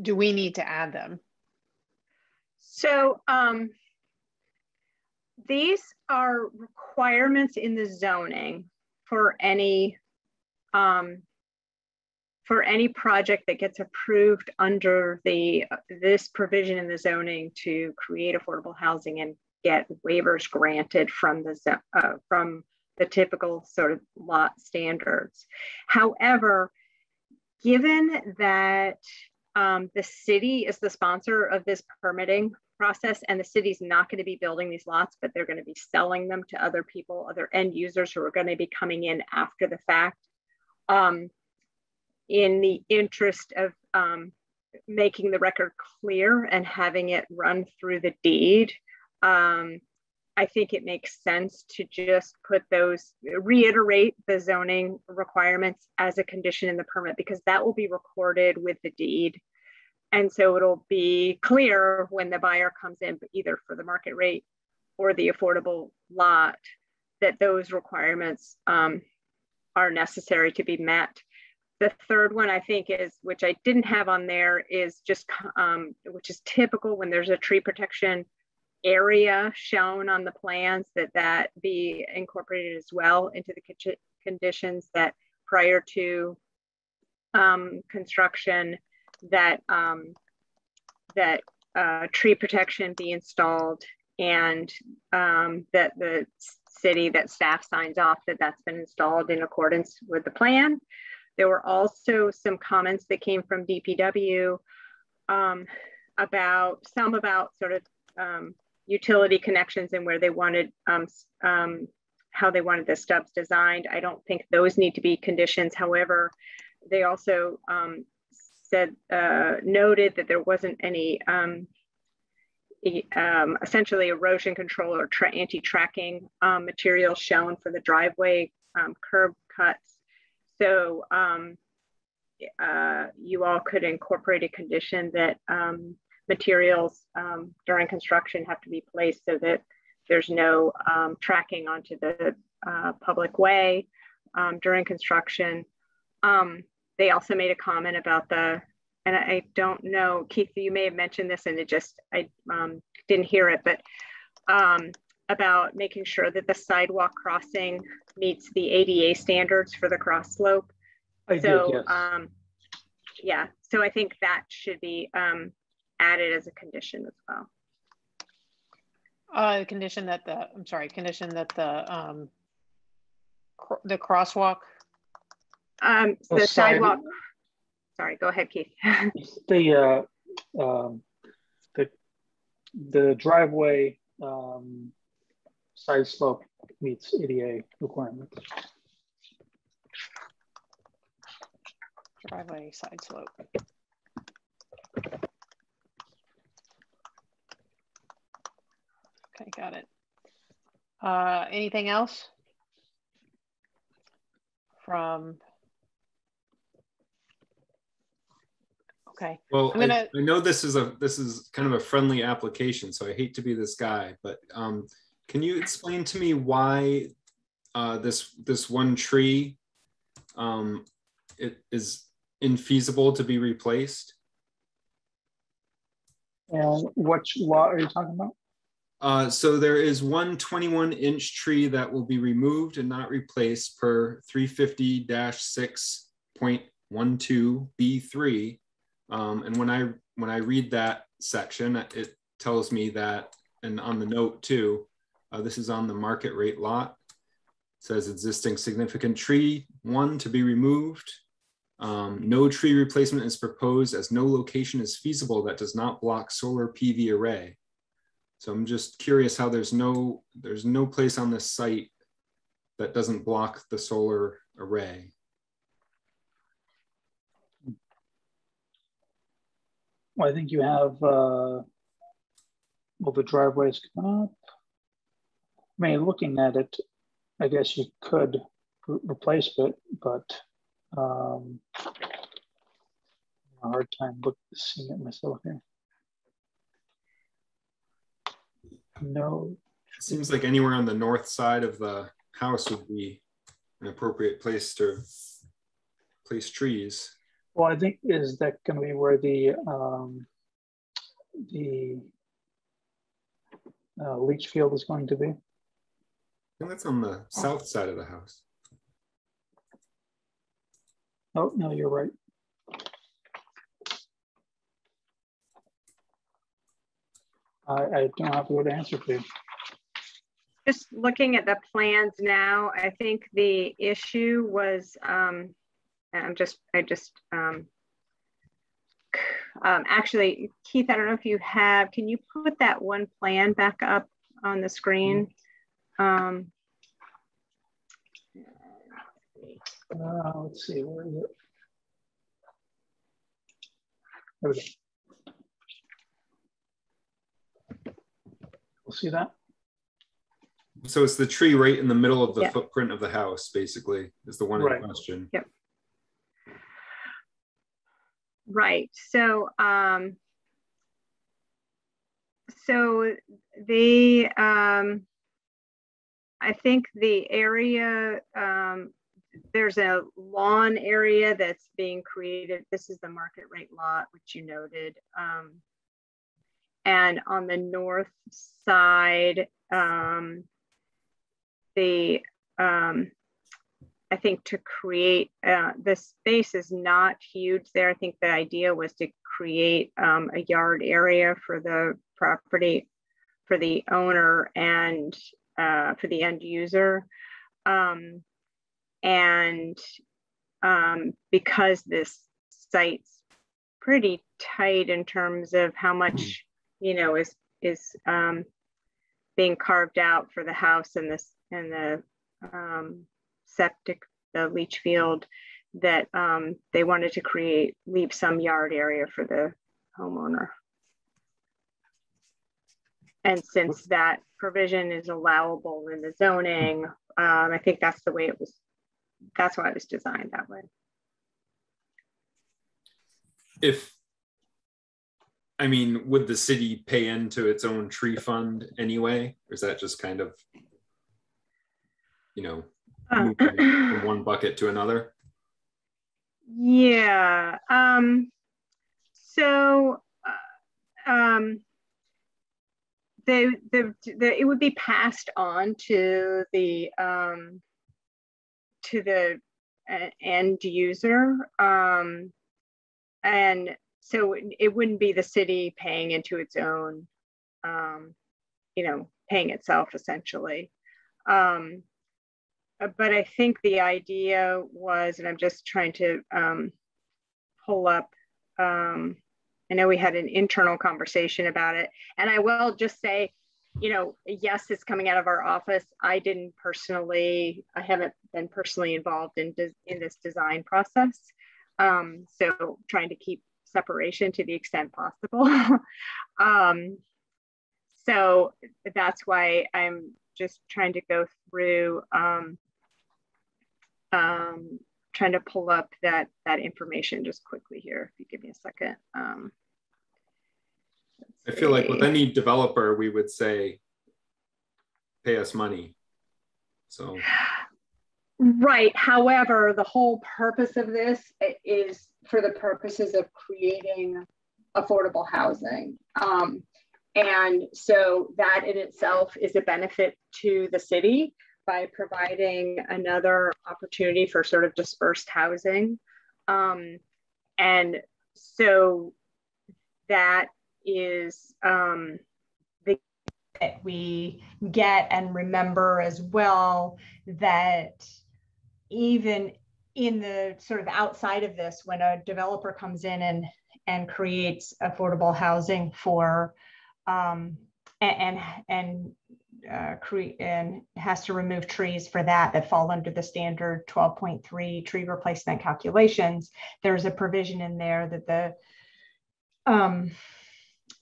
do we need to add them? So um these are requirements in the zoning for any um, for any project that gets approved under the this provision in the zoning to create affordable housing and get waivers granted from the uh, from the typical sort of lot standards. However, given that um, the city is the sponsor of this permitting process and the city's not going to be building these lots but they're going to be selling them to other people other end users who are going to be coming in after the fact um, in the interest of um, making the record clear and having it run through the deed um, I think it makes sense to just put those, reiterate the zoning requirements as a condition in the permit because that will be recorded with the deed and so it'll be clear when the buyer comes in, either for the market rate or the affordable lot, that those requirements um, are necessary to be met. The third one I think is, which I didn't have on there, is just, um, which is typical when there's a tree protection area shown on the plans, that that be incorporated as well into the conditions that prior to um, construction, that um, that uh, tree protection be installed and um, that the city that staff signs off that that's been installed in accordance with the plan. There were also some comments that came from DPW um, about some about sort of um, utility connections and where they wanted um, um, how they wanted the stubs designed. I don't think those need to be conditions. However, they also um, said uh, noted that there wasn't any um, essentially erosion control or anti-tracking um, material shown for the driveway um, curb cuts. So um, uh, you all could incorporate a condition that um, materials um, during construction have to be placed so that there's no tracking onto the uh, public way during construction. they also made a comment about the and I don't know, Keith, you may have mentioned this and it just, I um, didn't hear it, but um, about making sure that the sidewalk crossing meets the ADA standards for the cross slope. I so, did, yes. um, yeah, so I think that should be um, added as a condition as well. Uh, condition that the, I'm sorry, condition that the, um, cr the crosswalk. Um, the, the sidewalk sorry, go ahead, Keith. the uh, um, the the driveway um, side slope meets ADA requirements. Driveway side slope. Okay, got it. Uh, anything else from Okay. Well, gonna... I, I, know this is a this is kind of a friendly application, so I hate to be this guy, but um, can you explain to me why uh, this this one tree um, it is infeasible to be replaced? And which lot are you talking about? Uh, so there is one 21 inch tree that will be removed and not replaced per 350-6.12B3 um, and when I when I read that section, it tells me that, and on the note too, uh, this is on the market rate lot. It says existing significant tree one to be removed. Um, no tree replacement is proposed as no location is feasible that does not block solar PV array. So I'm just curious how there's no there's no place on this site that doesn't block the solar array. Well, I think you have, uh, well, the driveways come up. I mean, looking at it, I guess you could re replace it, but um, a hard time look, seeing it myself here. No. It seems like anywhere on the north side of the house would be an appropriate place to place trees. Well, I think is that going to be where the um, the uh, leach field is going to be? And that's on the south side of the house. Oh no, you're right. I, I don't have a good answer for you. Just looking at the plans now, I think the issue was um, I'm just, I just, um, um, actually, Keith, I don't know if you have, can you put that one plan back up on the screen? Um, uh, let's see, where is it? There we go. We'll see that. So it's the tree right in the middle of the yeah. footprint of the house, basically, is the one right. in question. Yep. Right. So, um, so the, um, I think the area, um, there's a lawn area that's being created. This is the market rate lot, which you noted. Um, and on the north side, um, the um, I think to create uh, the space is not huge there. I think the idea was to create um, a yard area for the property for the owner and uh, for the end user. Um, and um, because this site's pretty tight in terms of how much, you know, is, is um, being carved out for the house and this and the um, septic, the leach field, that um, they wanted to create, leave some yard area for the homeowner. And since that provision is allowable in the zoning, um, I think that's the way it was, that's why it was designed that way. If, I mean, would the city pay into its own tree fund anyway? Or is that just kind of, you know, Uh, from one bucket to another? Yeah. Um, so, uh, um, the, the, the, it would be passed on to the, um, to the uh, end user. Um, and so it, wouldn't be the city paying into its own, um, you know, paying itself essentially. Um, uh, but I think the idea was, and I'm just trying to um, pull up, um, I know we had an internal conversation about it. And I will just say, you know, yes, it's coming out of our office. I didn't personally, I haven't been personally involved in, in this design process. Um, so trying to keep separation to the extent possible. um, so that's why I'm just trying to go through um, um, trying to pull up that that information just quickly here. If you give me a second. Um, I feel like with any developer, we would say, pay us money. So. Right. However, the whole purpose of this is for the purposes of creating affordable housing. Um, and so that in itself is a benefit to the city by providing another opportunity for sort of dispersed housing. Um, and so that is um, the that we get and remember as well that even in the sort of outside of this, when a developer comes in and and creates affordable housing for um, and and, and uh, cre- and has to remove trees for that that fall under the standard 12.3 tree replacement calculations. There's a provision in there that the um,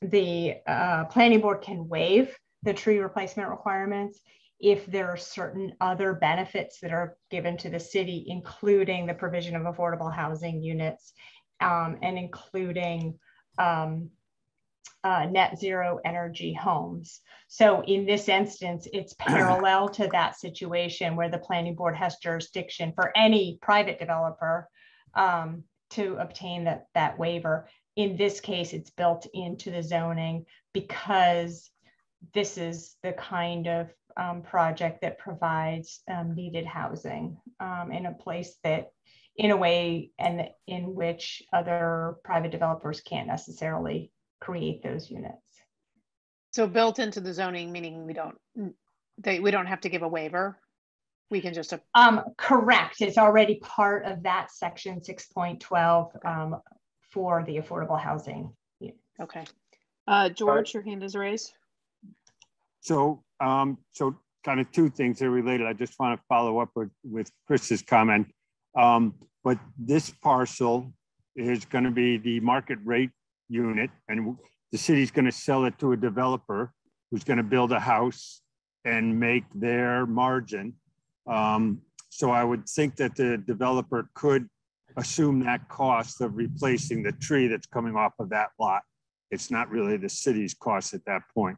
the uh, planning board can waive the tree replacement requirements if there are certain other benefits that are given to the city, including the provision of affordable housing units um, and including um, uh, net zero energy homes. So in this instance, it's parallel to that situation where the planning board has jurisdiction for any private developer um, to obtain that, that waiver. In this case, it's built into the zoning because this is the kind of um, project that provides um, needed housing um, in a place that in a way and in which other private developers can't necessarily create those units. So built into the zoning, meaning we don't, they, we don't have to give a waiver. We can just. Um, correct. It's already part of that section 6.12 um, for the affordable housing. Units. Okay. Uh, George, your hand is raised. So, um, so kind of two things are related. I just want to follow up with, with Chris's comment. Um, but this parcel is going to be the market rate unit and the city's going to sell it to a developer who's going to build a house and make their margin. Um, so I would think that the developer could assume that cost of replacing the tree that's coming off of that lot. It's not really the city's cost at that point.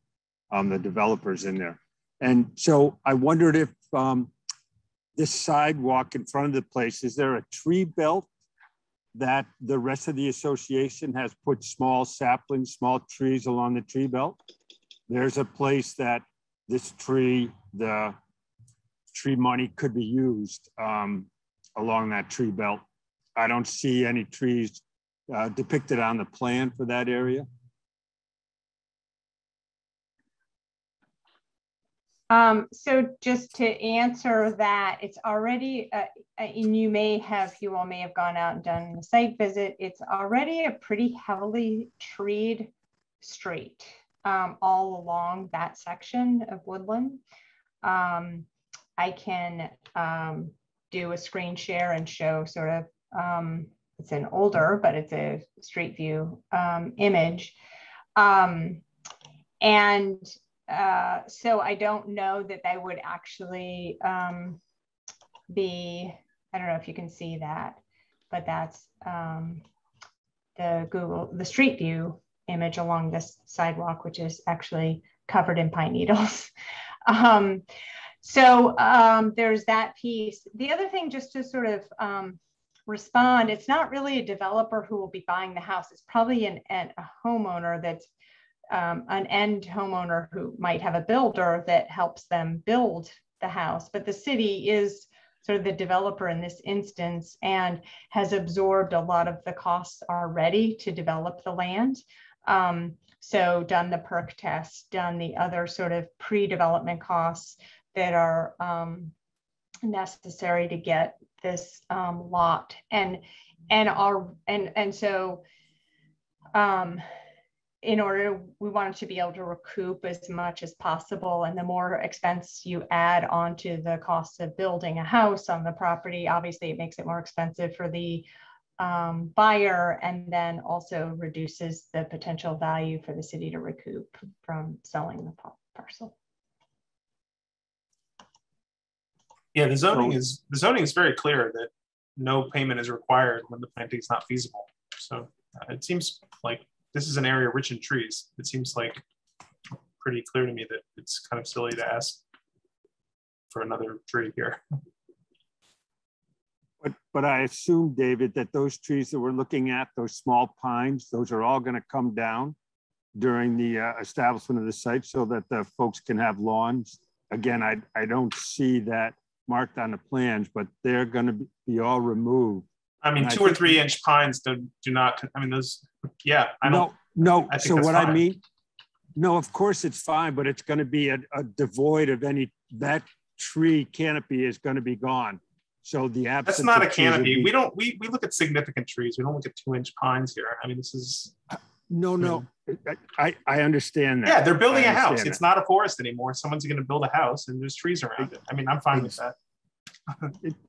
Um, the developers in there. And so I wondered if um, this sidewalk in front of the place, is there a tree belt that the rest of the association has put small saplings, small trees along the tree belt. There's a place that this tree, the tree money could be used um, along that tree belt. I don't see any trees uh, depicted on the plan for that area. Um, so just to answer that, it's already, uh, uh, and you may have, you all may have gone out and done a site visit. It's already a pretty heavily treed street um, all along that section of Woodland. Um, I can um, do a screen share and show sort of, um, it's an older, but it's a street view um, image. And uh, so I don't know that they would actually um, be, I don't know if you can see that, but that's um, the Google, the street view image along this sidewalk, which is actually covered in pine needles. um, so um, there's that piece. The other thing, just to sort of um, respond, it's not really a developer who will be buying the house. It's probably an, an a homeowner that's um, an end homeowner who might have a builder that helps them build the house. But the city is sort of the developer in this instance and has absorbed a lot of the costs already to develop the land. Um, so done the perc test, done the other sort of pre-development costs that are um, necessary to get this um, lot and and our and and so um, in order, we wanted to be able to recoup as much as possible. And the more expense you add onto the cost of building a house on the property, obviously it makes it more expensive for the um, buyer and then also reduces the potential value for the city to recoup from selling the parcel. Yeah, the zoning is the zoning is very clear that no payment is required when the planting is not feasible. So uh, it seems like this is an area rich in trees. It seems like pretty clear to me that it's kind of silly to ask for another tree here. But, but I assume, David, that those trees that we're looking at, those small pines, those are all going to come down during the uh, establishment of the site so that the folks can have lawns. Again, I, I don't see that marked on the plans, but they're going to be all removed I mean, two I or three inch pines do, do not, I mean, those, yeah, I don't. No, no. So what fine. I mean, no, of course it's fine, but it's going to be a, a, devoid of any, that tree canopy is going to be gone. So the absence That's not a canopy. Be, we don't, we, we look at significant trees. We don't look at two inch pines here. I mean, this is. No, no, I, I understand that. Yeah, they're building a house. That. It's not a forest anymore. Someone's going to build a house and there's trees around it. I mean, I'm fine with that.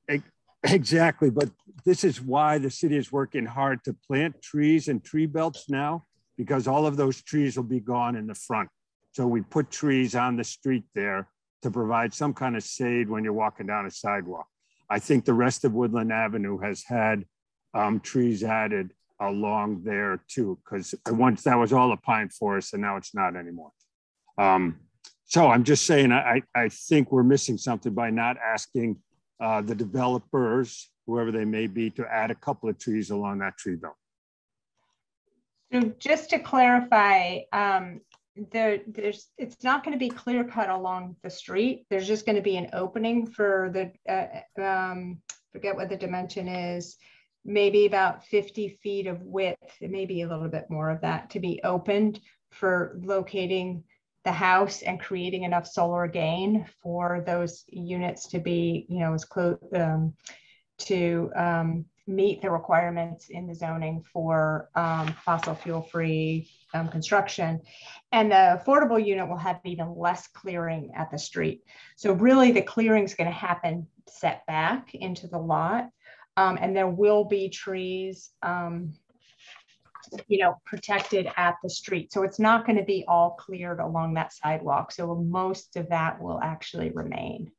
it, Exactly. But this is why the city is working hard to plant trees and tree belts now, because all of those trees will be gone in the front. So we put trees on the street there to provide some kind of shade when you're walking down a sidewalk. I think the rest of Woodland Avenue has had um, trees added along there too, because once that was all a pine forest and now it's not anymore. Um, so I'm just saying, I, I think we're missing something by not asking uh, the developers, whoever they may be, to add a couple of trees along that tree belt. So just to clarify, um, there, there's it's not going to be clear cut along the street. There's just going to be an opening for the uh, um, forget what the dimension is, maybe about 50 feet of width, maybe a little bit more of that to be opened for locating the house and creating enough solar gain for those units to be, you know, as close um, to um, meet the requirements in the zoning for um, fossil fuel free um, construction. And the affordable unit will have even less clearing at the street. So really the clearing is going to happen set back into the lot. Um, and there will be trees um, you know, protected at the street. So it's not going to be all cleared along that sidewalk. So most of that will actually remain.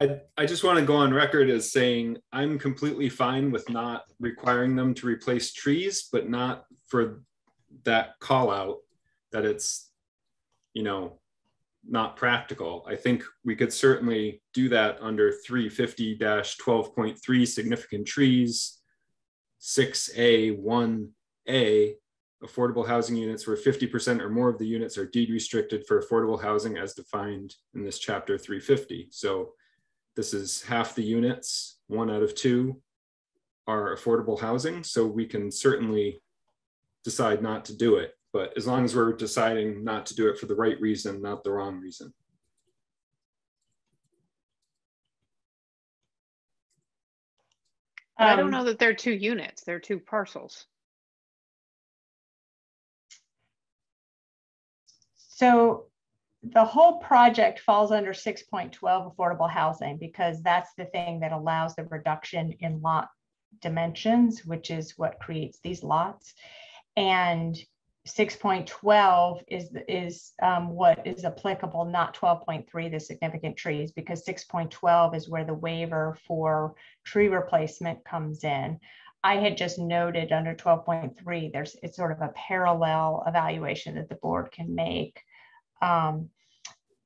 I, I just want to go on record as saying I'm completely fine with not requiring them to replace trees, but not for that call out that it's, you know, not practical. I think we could certainly do that under 350 12.3 significant trees, 6A, 1 a, affordable housing units where 50% or more of the units are deed restricted for affordable housing as defined in this chapter 350. So this is half the units, one out of two are affordable housing. So we can certainly decide not to do it. But as long as we're deciding not to do it for the right reason, not the wrong reason. Um, I don't um, know that they're two units, they're two parcels. So the whole project falls under six point twelve affordable housing because that's the thing that allows the reduction in lot dimensions, which is what creates these lots. And six point twelve is, is um, what is applicable, not twelve point three, the significant trees, because six point twelve is where the waiver for tree replacement comes in. I had just noted under twelve point three, there's, it's sort of a parallel evaluation that the board can make. Um,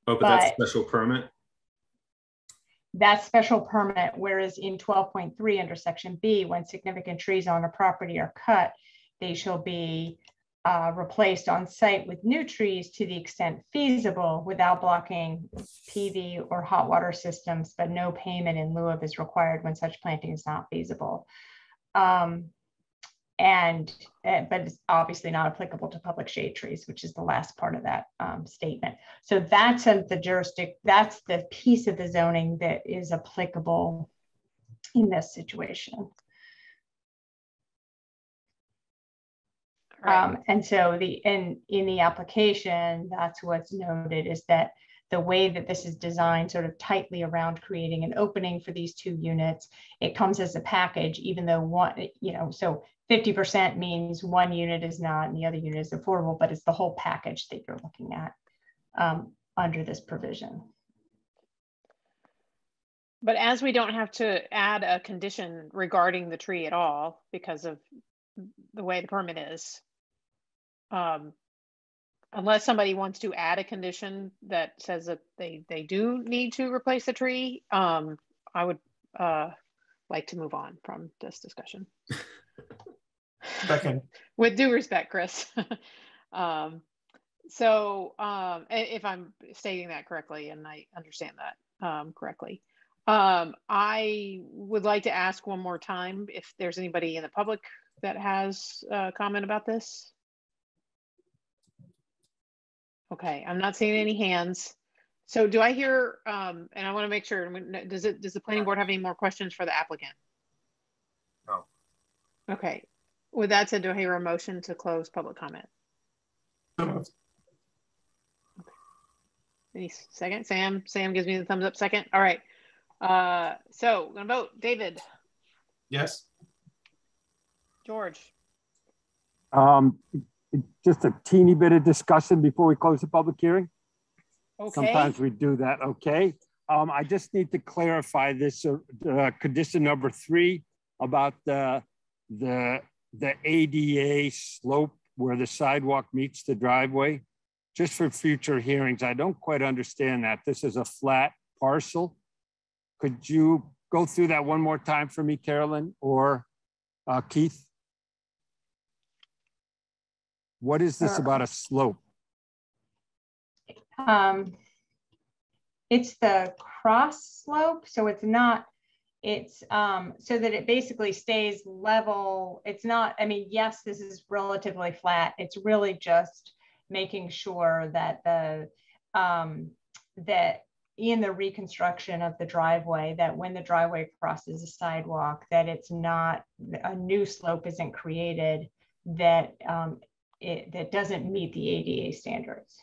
Oh, but that's special permit. That special permit, whereas in twelve point three under section B, when significant trees on a property are cut, they shall be uh, replaced on site with new trees to the extent feasible without blocking PV or hot water systems, but no payment in lieu of is required when such planting is not feasible. Um, and, uh, but it's obviously not applicable to public shade trees, which is the last part of that um, statement. So that's a, the jurisdiction, that's the piece of the zoning that is applicable in this situation. Right. Um, and so the, in, in the application, that's what's noted is that the way that this is designed sort of tightly around creating an opening for these two units, it comes as a package, even though one, you know, so 50% means one unit is not and the other unit is affordable, but it's the whole package that you're looking at um, under this provision. But as we don't have to add a condition regarding the tree at all because of the way the permit is. Um, unless somebody wants to add a condition that says that they, they do need to replace the tree, um, I would, uh, like to move on from this discussion. Second. With due respect, Chris. Um, so, um, if I'm stating that correctly, and I understand that, um, correctly. Um, I would like to ask one more time if there's anybody in the public that has a comment about this. Okay, I'm not seeing any hands. So do I hear, um, and I want to make sure, does it, does the planning board have any more questions for the applicant? No. Okay, with that said, do I hear a motion to close public comment? So. Any second? Sam, Sam gives me the thumbs up second. All right. Uh, so we're gonna vote. David, Yes. George, Um, just a teeny bit of discussion before we close the public hearing. okay. Sometimes we do that, okay? Um, I just need to clarify this, uh, uh, condition number three about the, the, the ADA slope where the sidewalk meets the driveway. Just for future hearings, I don't quite understand that. This is a flat parcel. Could you go through that one more time for me, Carolyn, or uh, Keith? What is this about a slope? Um, it's the cross slope, so it's not, it's um, so that it basically stays level. It's not, I mean, yes, this is relatively flat. It's really just making sure that the, um, that in the reconstruction of the driveway, that when the driveway crosses a sidewalk, that it's not, a new slope isn't created that um, it, that doesn't meet the ADA standards.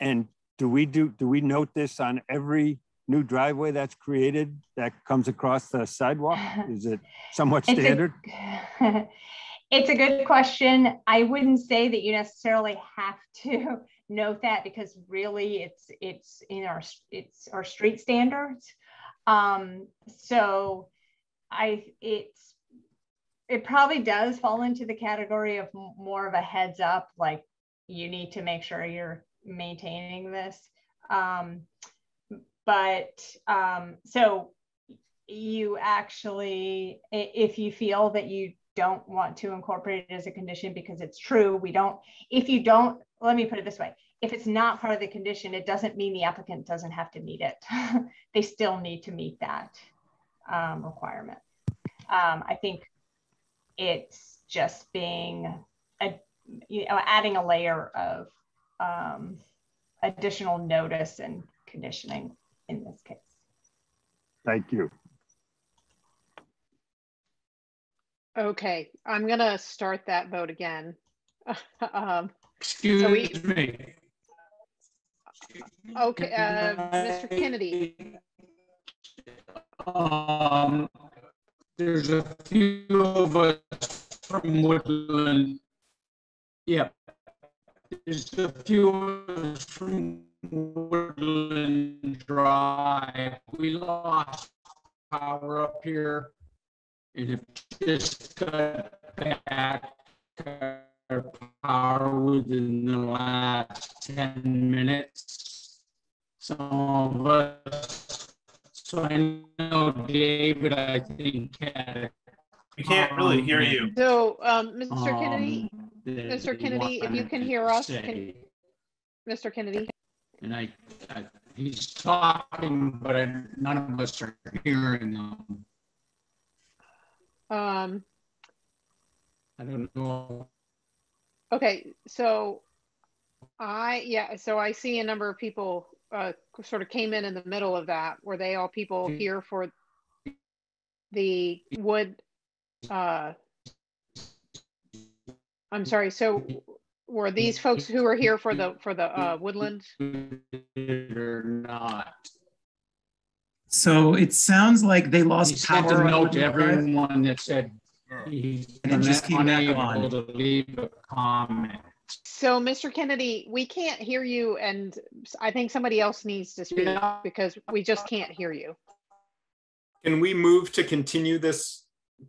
And do we do, do we note this on every new driveway that's created that comes across the sidewalk? Is it somewhat It's a- standard? It's a good question. I wouldn't say that you necessarily have to note that because really it's it's in our it's our street standards. Um, so I it's it probably does fall into the category of more of a heads up, like you need to make sure you're maintaining this. Um, but um, so you actually, if you feel that you don't want to incorporate it as a condition because it's true, we don't, if you don't, let me put it this way. If it's not part of the condition, it doesn't mean the applicant doesn't have to meet it. they still need to meet that um, requirement. Um, I think it's just being, a, you know, adding a layer of um, additional notice and conditioning in this case. Thank you. Okay, I'm gonna start that vote again. Um, Excuse we- me. Okay, uh, Mr. Kennedy, Um, there's a few of us from Woodland. Yep. There's a few of us from Woodland Drive. We lost power up here. And it just got back our power within the last ten minutes. Some of us so I know David, I think had. We can't really hear you. so, um, Mr. Kennedy, Mr. Kennedy, if you can hear us, can- Mr. Kennedy, And I, I, he's talking, but I, none of us are hearing him. um, I don't know. okay, so I, yeah, so I see a number of people, uh, sort of came in in the middle of that. Were they all people here for the wood, uh, I'm sorry, so were these folks who were here for the, for the, uh, woodland? Or not. So it sounds like they He lost sent power. a note to everyone that said he's And it just came back unable on. to leave a comment. So, Mr. Kennedy, we can't hear you, and I think somebody else needs to speak because we just can't hear you. Can we move to continue this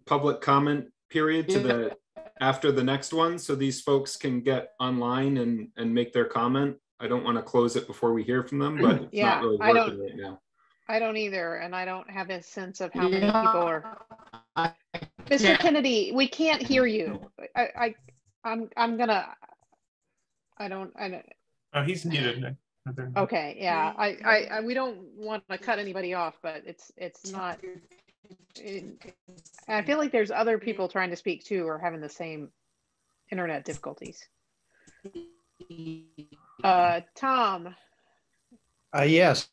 public comment period to the, mm-hmm. after the next one? So these folks can get online and, and make their comment? I don't want to close it before we hear from them, but it's Yeah, not really I don't- working right now. I don't either, and I don't have a sense of how many people are. Mr. Yeah. Kennedy, we can't hear you. I, I, I'm, I'm gonna, I don't, I don't, Oh, he's muted. Okay, yeah, I, I, I, we don't want to cut anybody off, but it's, it's not. it- I feel like there's other people trying to speak too or having the same internet difficulties. Uh, Tom, Uh, yes,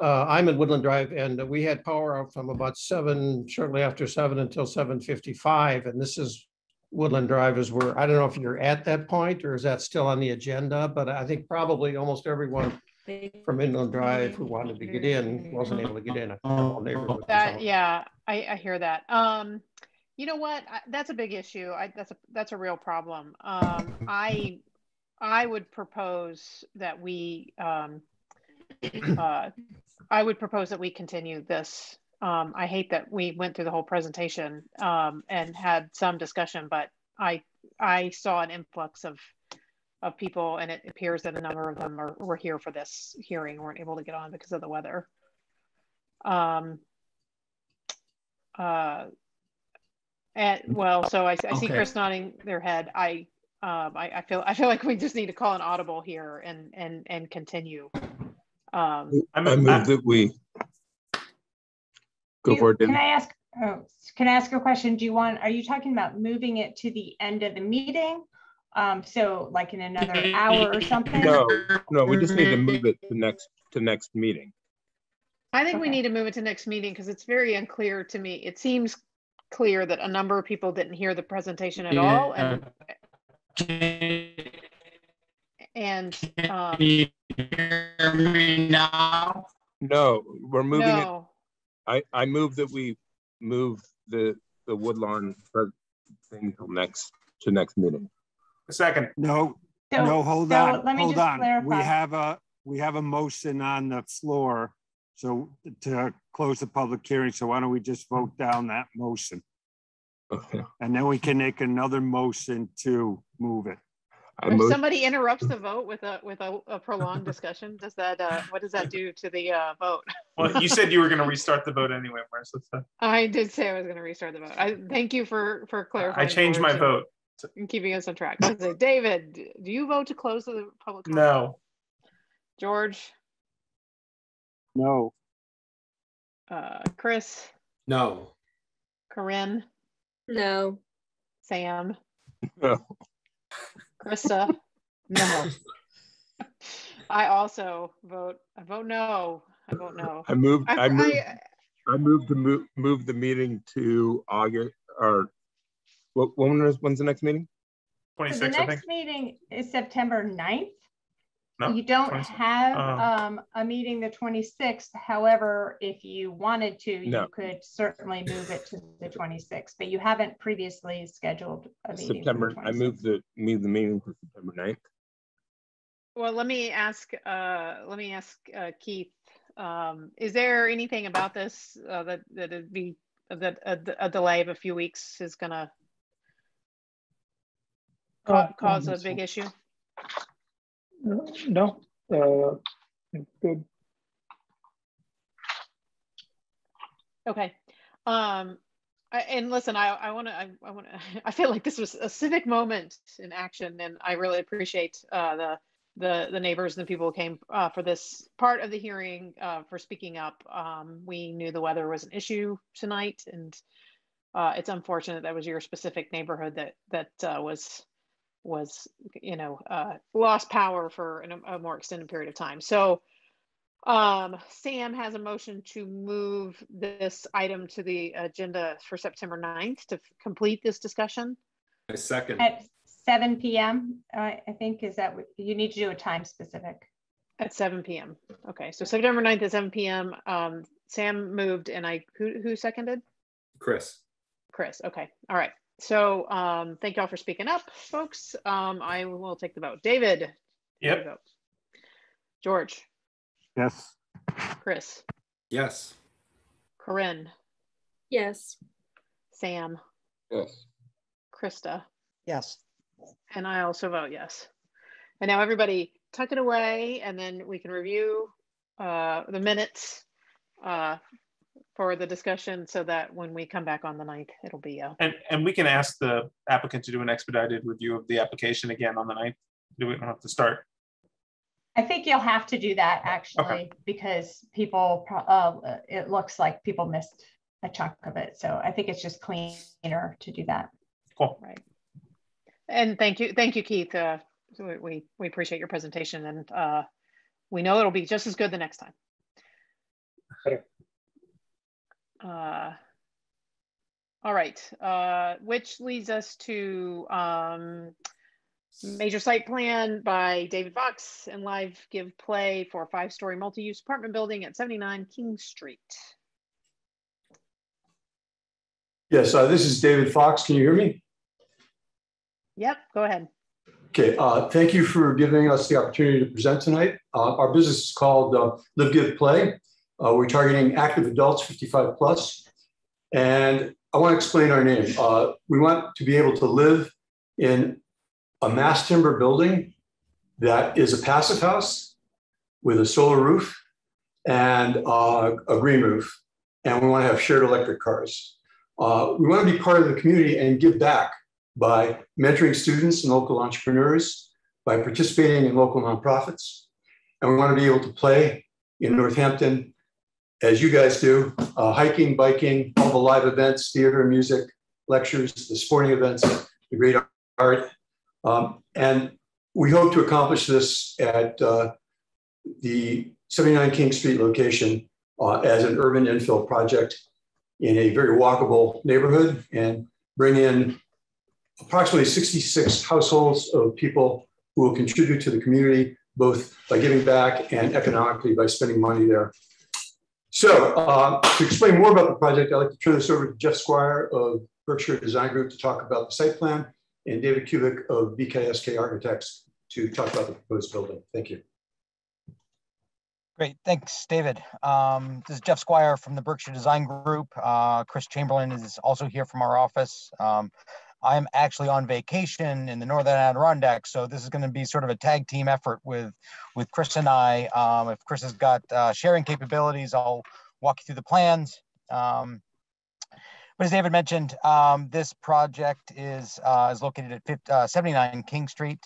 uh, I'm in Woodland Drive and we had power out from about seven, shortly after seven until seven fifty-five. And this is Woodland Drive is where, I don't know if you're at that point or is that still on the agenda? But I think probably almost everyone from Inland Drive who wanted to get in wasn't able to get in. A couple neighborhoods. That, yeah, I, I hear that. Um, you know what? I- That's a big issue. I, that's a, that's a real problem. Um, I, I would propose that we, um, uh, I would propose that we continue this. Um, I hate that we went through the whole presentation, um, and had some discussion, but I, I saw an influx of, of people and it appears that a number of them are, were here for this hearing, weren't able to get on because of the weather. Um, uh, and well, so I, I see Chris nodding their head. I, um, I, I feel, I feel like we just need to call an audible here and, and, and continue. Um, I move that we go You- for it. Can I ask, oh, can I ask a question? Do you want, are you talking about moving it to the end of the meeting? Um, so like in another hour or something? No, no, we just need to move it to next, to next meeting. I think we need to move it to next meeting because it's very unclear to me. It seems clear that a number of people didn't hear the presentation at all and, Can and, can um, you hear me now? No, we're moving it. no. I, I move that we move the, the Woodland thing till next, to next meeting. Second. No, So- no, hold so on, let me hold just on. We clarify. have a, we have a motion on the floor. So to close the public hearing, so why don't we just vote down that motion? Okay. And then we can make another motion to move it. I If move, somebody interrupts the vote with a, with a, a prolonged discussion, does that, uh, what does that do to the, uh, vote? Well, you said you were going to restart the vote anyway, Marissa. so I did say I was gonna restart the vote. I, thank you for, for clarifying. I changed my vote. and- And keeping us on track. I David, do you vote to close the public? comment? No. George, No, uh, Chris, No. Corinne, No. Sam, no. Krista. No, I also vote, I vote no. I vote no. I moved, I I, moved, I, I moved to move, move the meeting to August, or What, when is, when's the next meeting? So the 26, I think. next meeting is September 9th. No, You don't 26. have Um, um, a meeting the 26th. However, if you wanted to, No. you could certainly move it to the 26th, but you haven't previously scheduled a meeting. for the September, I moved the, move the meeting for September 9th. Well, let me ask, uh, let me ask, uh, Keith, um, is there anything about this, uh, that, that it'd be, that a, a delay of a few weeks is gonna Uh, ca- cause a big issue? No, uh, good. Okay. Um, I, and listen, I, I want to, I, I want to, I feel like this was a civic moment in action, and I really appreciate uh, the the the neighbors and the people who came uh, for this part of the hearing uh, for speaking up. Um, we knew the weather was an issue tonight, and uh, it's unfortunate that was your specific neighborhood that that uh, was was you know uh, lost power for an, a more extended period of time. So. Um, Sam has a motion to move this item to the agenda for September 9th to f- complete this discussion. I second. At 7 PM, uh, I think, is that, what you need to do a time specific. At 7 PM. Okay, so September 9th at 7 PM. Um, Sam moved and I, who, who seconded? Chris. Chris, okay, all right. So, um, thank y'all for speaking up, folks. Um, I will take the vote. David? Yep. vote. George, Yes. Chris, Yes. Corinne, Yes. Sam, Yes. Krista, Yes. and I also vote yes. And now everybody tuck it away and then we can review uh, the minutes uh, for the discussion so that when we come back on the ninth, it'll be, uh, And, and we can ask the applicant to do an expedited review of the application again on the 9th. Do we don't have to start? I think you'll have to do that actually, because people, uh, it looks like people missed a chunk of it. So I think it's just cleaner to do that. Cool. right. And thank you, thank you, Keith. Uh, we- we, we appreciate your presentation and uh, we know it'll be just as good the next time. Better. Uh, All right, uh, which leads us to um, major site plan by David Fox and live give play for a five-story multi-use apartment building at 79 King Street. Yes, uh, this is David Fox. Can you hear me? Yep, go ahead. Okay, uh, thank you for giving us the opportunity to present tonight. Uh, our business is called uh, Live, Give, Play. Uh, we're targeting active adults 55 plus. And I want to explain our name. Uh, we want to be able to live in a mass timber building that is a passive house with a solar roof and uh, a green roof. And we want to have shared electric cars. Uh, we want to be part of the community and give back by mentoring students and local entrepreneurs, by participating in local nonprofits. And we want to be able to play in Northampton, as you guys do, uh, hiking, biking, all the live events, theater, music, lectures, the sporting events, the great art. Um, and we hope to accomplish this at uh, the 79 King Street location uh, as an urban infill project in a very walkable neighborhood and bring in approximately 66 households of people who will contribute to the community, both by giving back and economically by spending money there. So uh, to explain more about the project, I'd like to turn this over to Jeff Squire of Berkshire Design Group to talk about the site plan and David Kubik of BKSK Architects to talk about the proposed building. Thank you. Great, thanks, David. Um, this is Jeff Squire from the Berkshire Design Group. Uh, Chris Chamberlain is also here from our office. Um, I'm actually on vacation in the Northern Adirondacks, so this is going to be sort of a tag team effort with with Chris and I. Um, if Chris has got uh, sharing capabilities, I'll walk you through the plans. Um, but as David mentioned, um, this project is uh, is located at 50, uh, 79 King Street.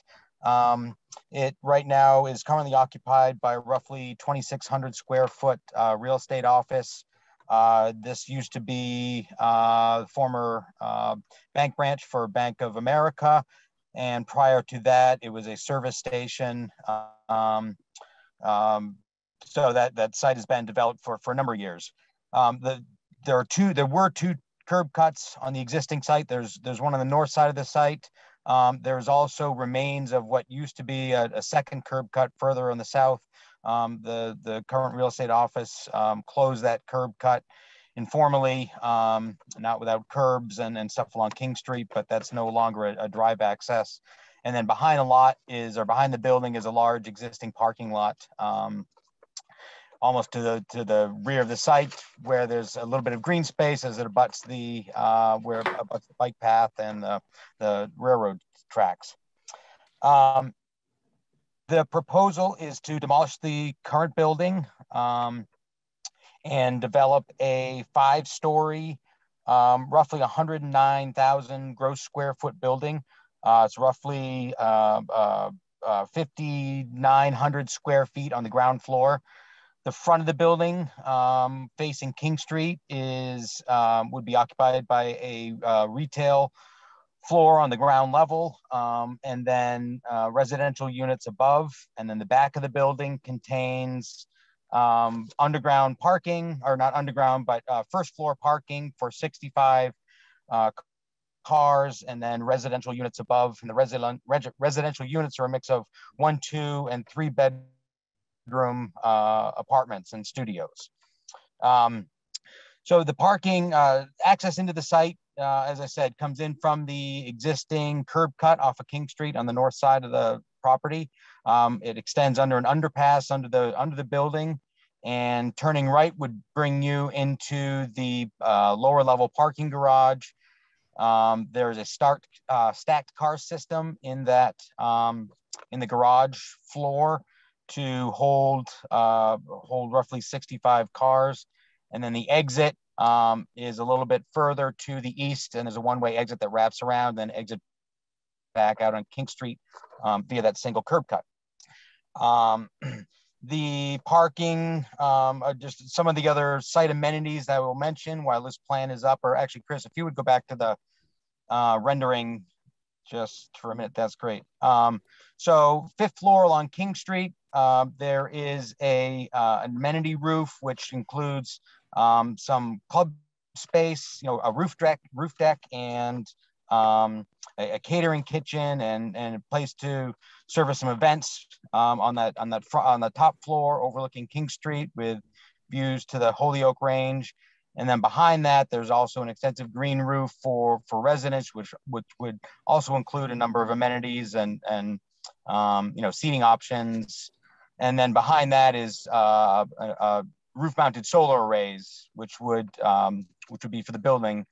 Um, it right now is currently occupied by roughly 2,600 square foot uh, real estate office. Uh, this used to be uh, former uh, bank branch for Bank of America. And prior to that, it was a service station. Um, um, so that, that site has been developed for, for a number of years. Um, the, there are two, there were two curb cuts on the existing site. There's there's one on the north side of the site. Um, there's also remains of what used to be a, a second curb cut further on the south. Um, the the current real estate office um, closed that curb cut informally, um, not without curbs and, and stuff along King Street, but that's no longer a, a drive access. And then behind a lot is, or behind the building is a large existing parking lot, um, almost to the to the rear of the site, where there's a little bit of green space as it abuts the uh, where abuts the bike path and the, the railroad tracks. Um, the proposal is to demolish the current building um, and develop a five-story, um, roughly 109,000 gross square foot building uh, it's roughly uh, uh, uh 5,900 square feet on the ground floor. The front of the building um, facing King Street is um, would be occupied by a uh, retail floor on the ground level, um, and then uh, residential units above. And then the back of the building contains um, underground parking, or not underground, but uh, first floor parking for 65 uh, cars and then residential units above. And the resident, residential units are a mix of one, two, and three bedroom uh, apartments and studios. Um, so the parking uh, access into the site, uh, as I said, comes in from the existing curb cut off of King Street on the north side of the property. Um, it extends under an underpass under the under the building, and turning right would bring you into the uh, lower level parking garage um, there's a start, uh, stacked car system in that um, in the garage floor to hold uh, hold roughly 65 cars, and then the exit um, is a little bit further to the east, and there's a one-way exit that wraps around, then exit back out on King Street um, via that single curb cut. Um, the parking, um, just some of the other site amenities that I will mention while this plan is up, or actually, Chris, if you would go back to the uh, rendering just for a minute. That's great. Um, so fifth floor along King Street, uh, there is a uh, amenity roof, which includes um, some club space, you know, a roof deck, roof deck, and um, a, a, catering kitchen, and and a place to service some events um, on that on that front on the top floor overlooking King Street with views to the Holyoke Range. And then behind that, there's also an extensive green roof for, for residents, which, which would also include a number of amenities and, and um, you know, seating options. And then behind that is uh, a, a roof mounted solar arrays, which would, um, which would be for the building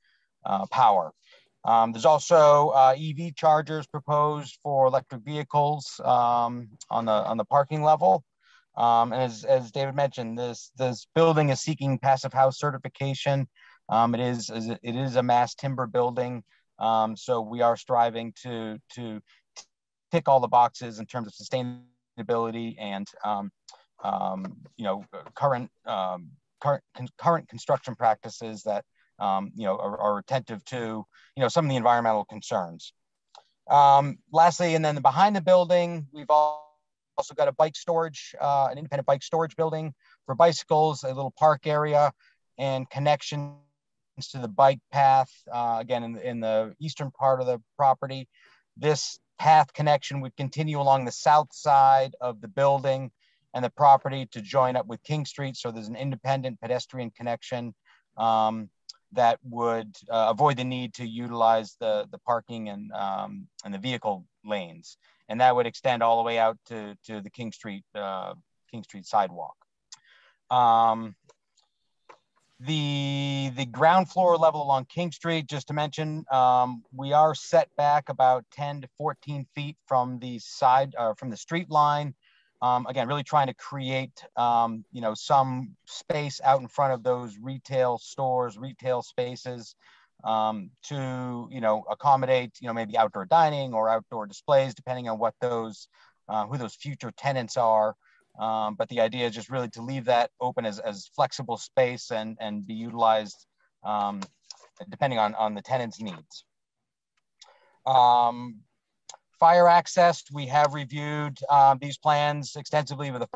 uh, power. Um, there's also uh, EV chargers proposed for electric vehicles um, on the on the parking level. Um, and as, as David mentioned, this this building is seeking passive house certification. Um, it is it is a mass timber building, um, so we are striving to to tick all the boxes in terms of sustainability and um, um, you know current um, current current construction practices that um, you know are, are, attentive to you know some of the environmental concerns. lastly, and then behind the building, we've also got a bike storage, uh, an independent bike storage building for bicycles, a little park area, and connections to the bike path, uh, again, in, in the eastern part of the property. This path connection would continue along the south side of the building and the property to join up with King Street. So there's an independent pedestrian connection um, that would uh, avoid the need to utilize the, the parking and, um, and the vehicle lanes and that would extend all the way out to, to the King Street, uh, King Street sidewalk. Um, the, the ground floor level along King Street, just to mention, um, we are set back about 10 to 14 feet from the side, uh, from the street line. Um, again, really trying to create, um, you know, some space out in front of those retail stores, retail spaces um, to you know accommodate you know maybe outdoor dining or outdoor displays depending on what those uh, who those future tenants are. Um, but the idea is just really to leave that open as, as flexible space and and be utilized um, depending on on the tenant's needs. Um, fire access we have reviewed uh, these plans extensively with the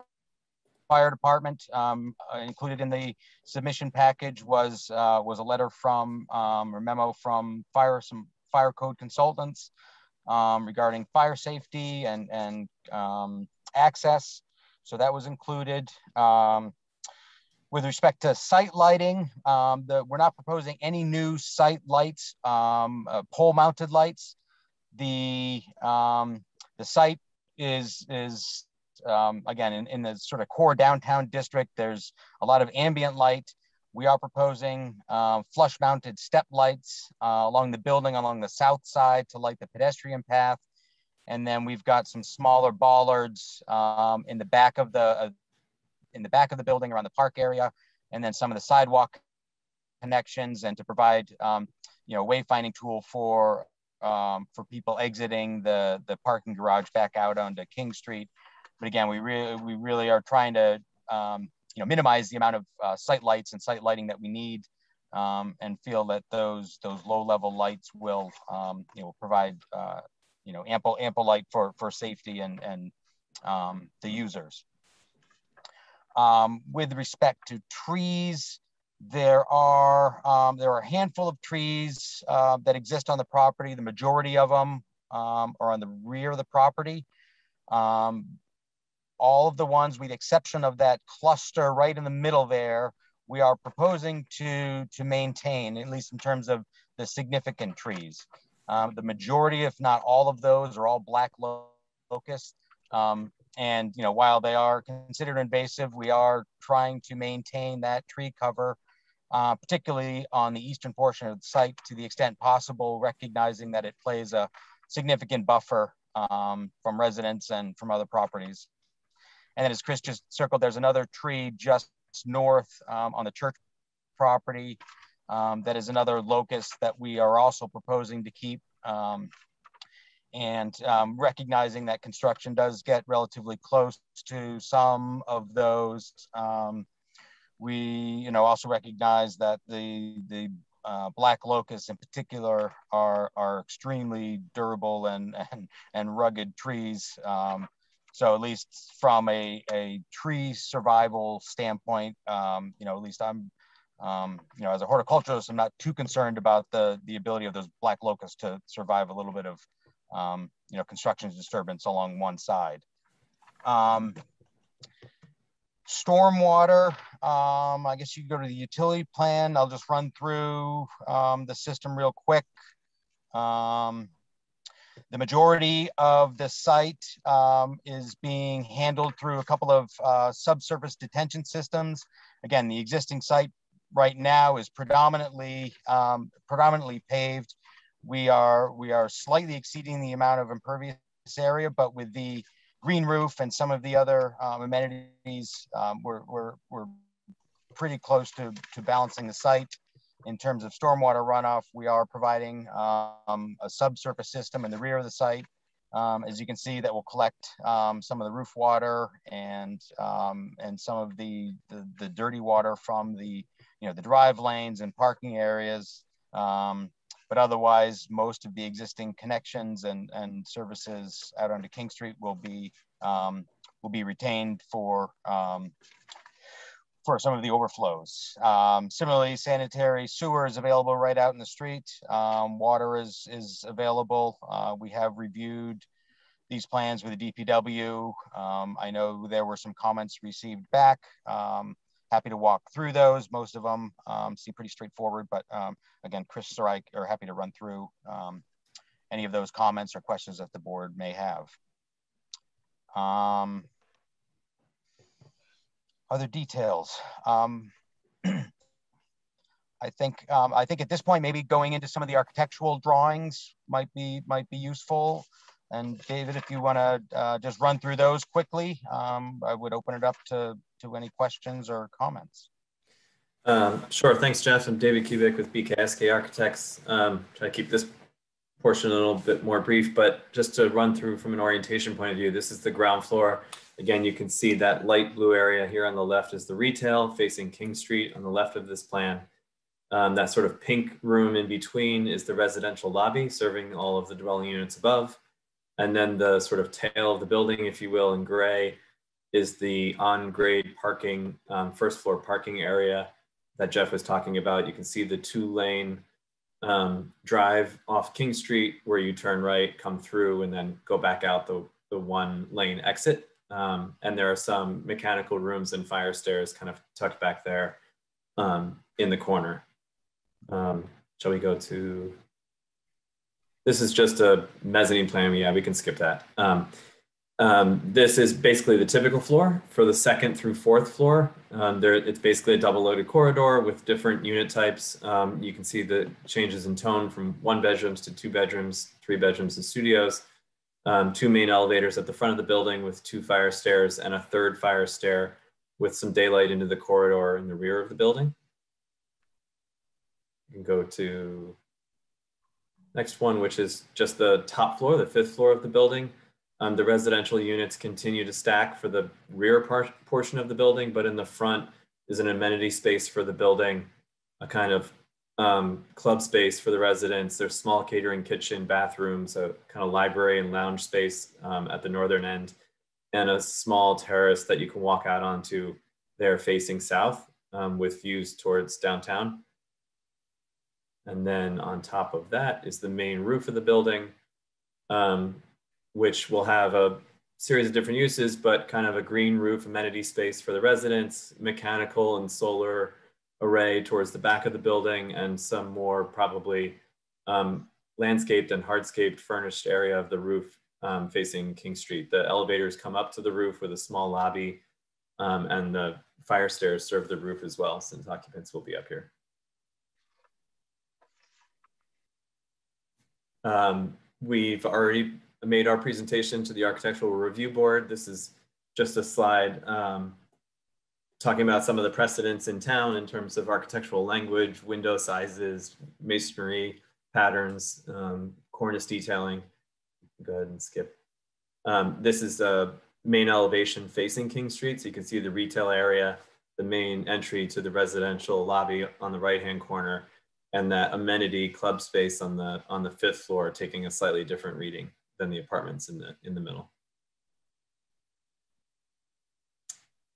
fire department. Um, uh, included in the submission package was uh, was a letter from um, or memo from fire some fire code consultants um, regarding fire safety and and um, access. So that was included. Um, with respect to site lighting, um, the, we're not proposing any new site lights, um, uh, pole mounted lights. The, um, the site is, is um, again, in, in the sort of core downtown district, there's a lot of ambient light. We are proposing uh, flush mounted step lights uh, along the building along the south side to light the pedestrian path. And then we've got some smaller bollards um, in the back of the, uh, in the back of the building around the park area, and then some of the sidewalk connections and to provide, um, you know, wayfinding tool for um, for people exiting the, the parking garage back out onto King Street. But again, we really, we really are trying to, um, you know, minimize the amount of uh, site lights and site lighting that we need um, and feel that those, those low level lights will, um, you know, provide, uh, you know, ample, ample light for, for safety and, and um, the users. Um, with respect to trees, there are um, there are a handful of trees uh, that exist on the property. The majority of them um, are on the rear of the property. Um, all of the ones, with the exception of that cluster right in the middle there, we are proposing to to maintain, at least in terms of the significant trees. Um, the majority, if not all of those, are all black locust. Um, and you know, while they are considered invasive, we are trying to maintain that tree cover, uh, particularly on the eastern portion of the site to the extent possible, recognizing that it plays a significant buffer um, from residents and from other properties. And then as Chris just circled, there's another tree just north um, on the church property um, that is another locust that we are also proposing to keep um, and um, recognizing that construction does get relatively close to some of those. Um, we, you know, also recognize that the the uh, black locusts in particular are are extremely durable and and, and rugged trees. Um, so at least from a, a tree survival standpoint, um, you know, at least I'm, um, you know, as a horticulturist, I'm not too concerned about the the ability of those black locusts to survive a little bit of um, you know, construction disturbance along one side. Stormwater, um, I guess you go to the utility plan. I'll just run through um, the system real quick. Um, the majority of the site um, is being handled through a couple of uh, subsurface detention systems. Again, the existing site right now is predominantly um, predominantly paved we are we are slightly exceeding the amount of impervious area, but with the green roof and some of the other um, amenities, um, we're, we're, we're pretty close to, to balancing the site. In terms of stormwater runoff, we are providing um, a subsurface system in the rear of the site. Um, as you can see, that will collect um, some of the roof water and um, and some of the, the, the dirty water from the you know the drive lanes and parking areas. Um, but otherwise most of the existing connections and, and services out onto King Street will be um, will be retained for um, for some of the overflows. Um, similarly, sanitary sewer is available right out in the street. Um, water is is available. Uh, we have reviewed these plans with the DPW. Um, I know there were some comments received back. Um, happy to walk through those. Most of them um, seem pretty straightforward, but um, again, Chris or I are happy to run through um, any of those comments or questions that the board may have. Um, other details. Um, I think um, I think at this point, maybe going into some of the architectural drawings might be might be useful. And David, if you want to uh, just run through those quickly, um, I would open it up to, to any questions or comments. Um, sure. Thanks, Jeff. I'm David Kubik with BKSK Architects. Um, try to keep this portion a little bit more brief, but just to run through from an orientation point of view, this is the ground floor. Again, you can see that light blue area here on the left is the retail facing King Street on the left of this plan. Um, that sort of pink room in between is the residential lobby serving all of the dwelling units above. And then the sort of tail of the building, if you will, in gray is the on-grade parking, um, first floor parking area that Jeff was talking about. You can see the two lane um, drive off King Street where you turn right, come through, and then go back out the, the one lane exit. Um, and there are some mechanical rooms and fire stairs kind of tucked back there um, in the corner. Um, shall we go to, this is just a mezzanine plan. Yeah, we can skip that. Um, um, this is basically the typical floor for the second through fourth floor. Um, there, it's basically a double loaded corridor with different unit types. Um, you can see the changes in tone from one bedrooms to two bedrooms, three bedrooms and studios. Um, two main elevators at the front of the building with two fire stairs and a third fire stair with some daylight into the corridor in the rear of the building. You can go to next one, which is just the top floor, the fifth floor of the building. Um, the residential units continue to stack for the rear part, portion of the building, but in the front is an amenity space for the building, a kind of um, club space for the residents. There's small catering kitchen, bathrooms, a kind of library and lounge space um, at the northern end, and a small terrace that you can walk out onto there facing south um, with views towards downtown. And then on top of that is the main roof of the building. Um, which will have a series of different uses, but kind of a green roof amenity space for the residents, mechanical and solar array towards the back of the building, and some more probably um, landscaped and hardscaped furnished area of the roof um, facing King Street. The elevators come up to the roof with a small lobby, um, and the fire stairs serve the roof as well, since occupants will be up here. Um, we've already made our presentation to the Architectural Review Board. This is just a slide um, talking about some of the precedents in town in terms of architectural language, window sizes, masonry patterns, um, cornice detailing. Go ahead and skip. Um, this is the main elevation facing King Street. So you can see the retail area, the main entry to the residential lobby on the right-hand corner, and that amenity club space on the, on the fifth floor taking a slightly different reading than the apartments in the, in the middle.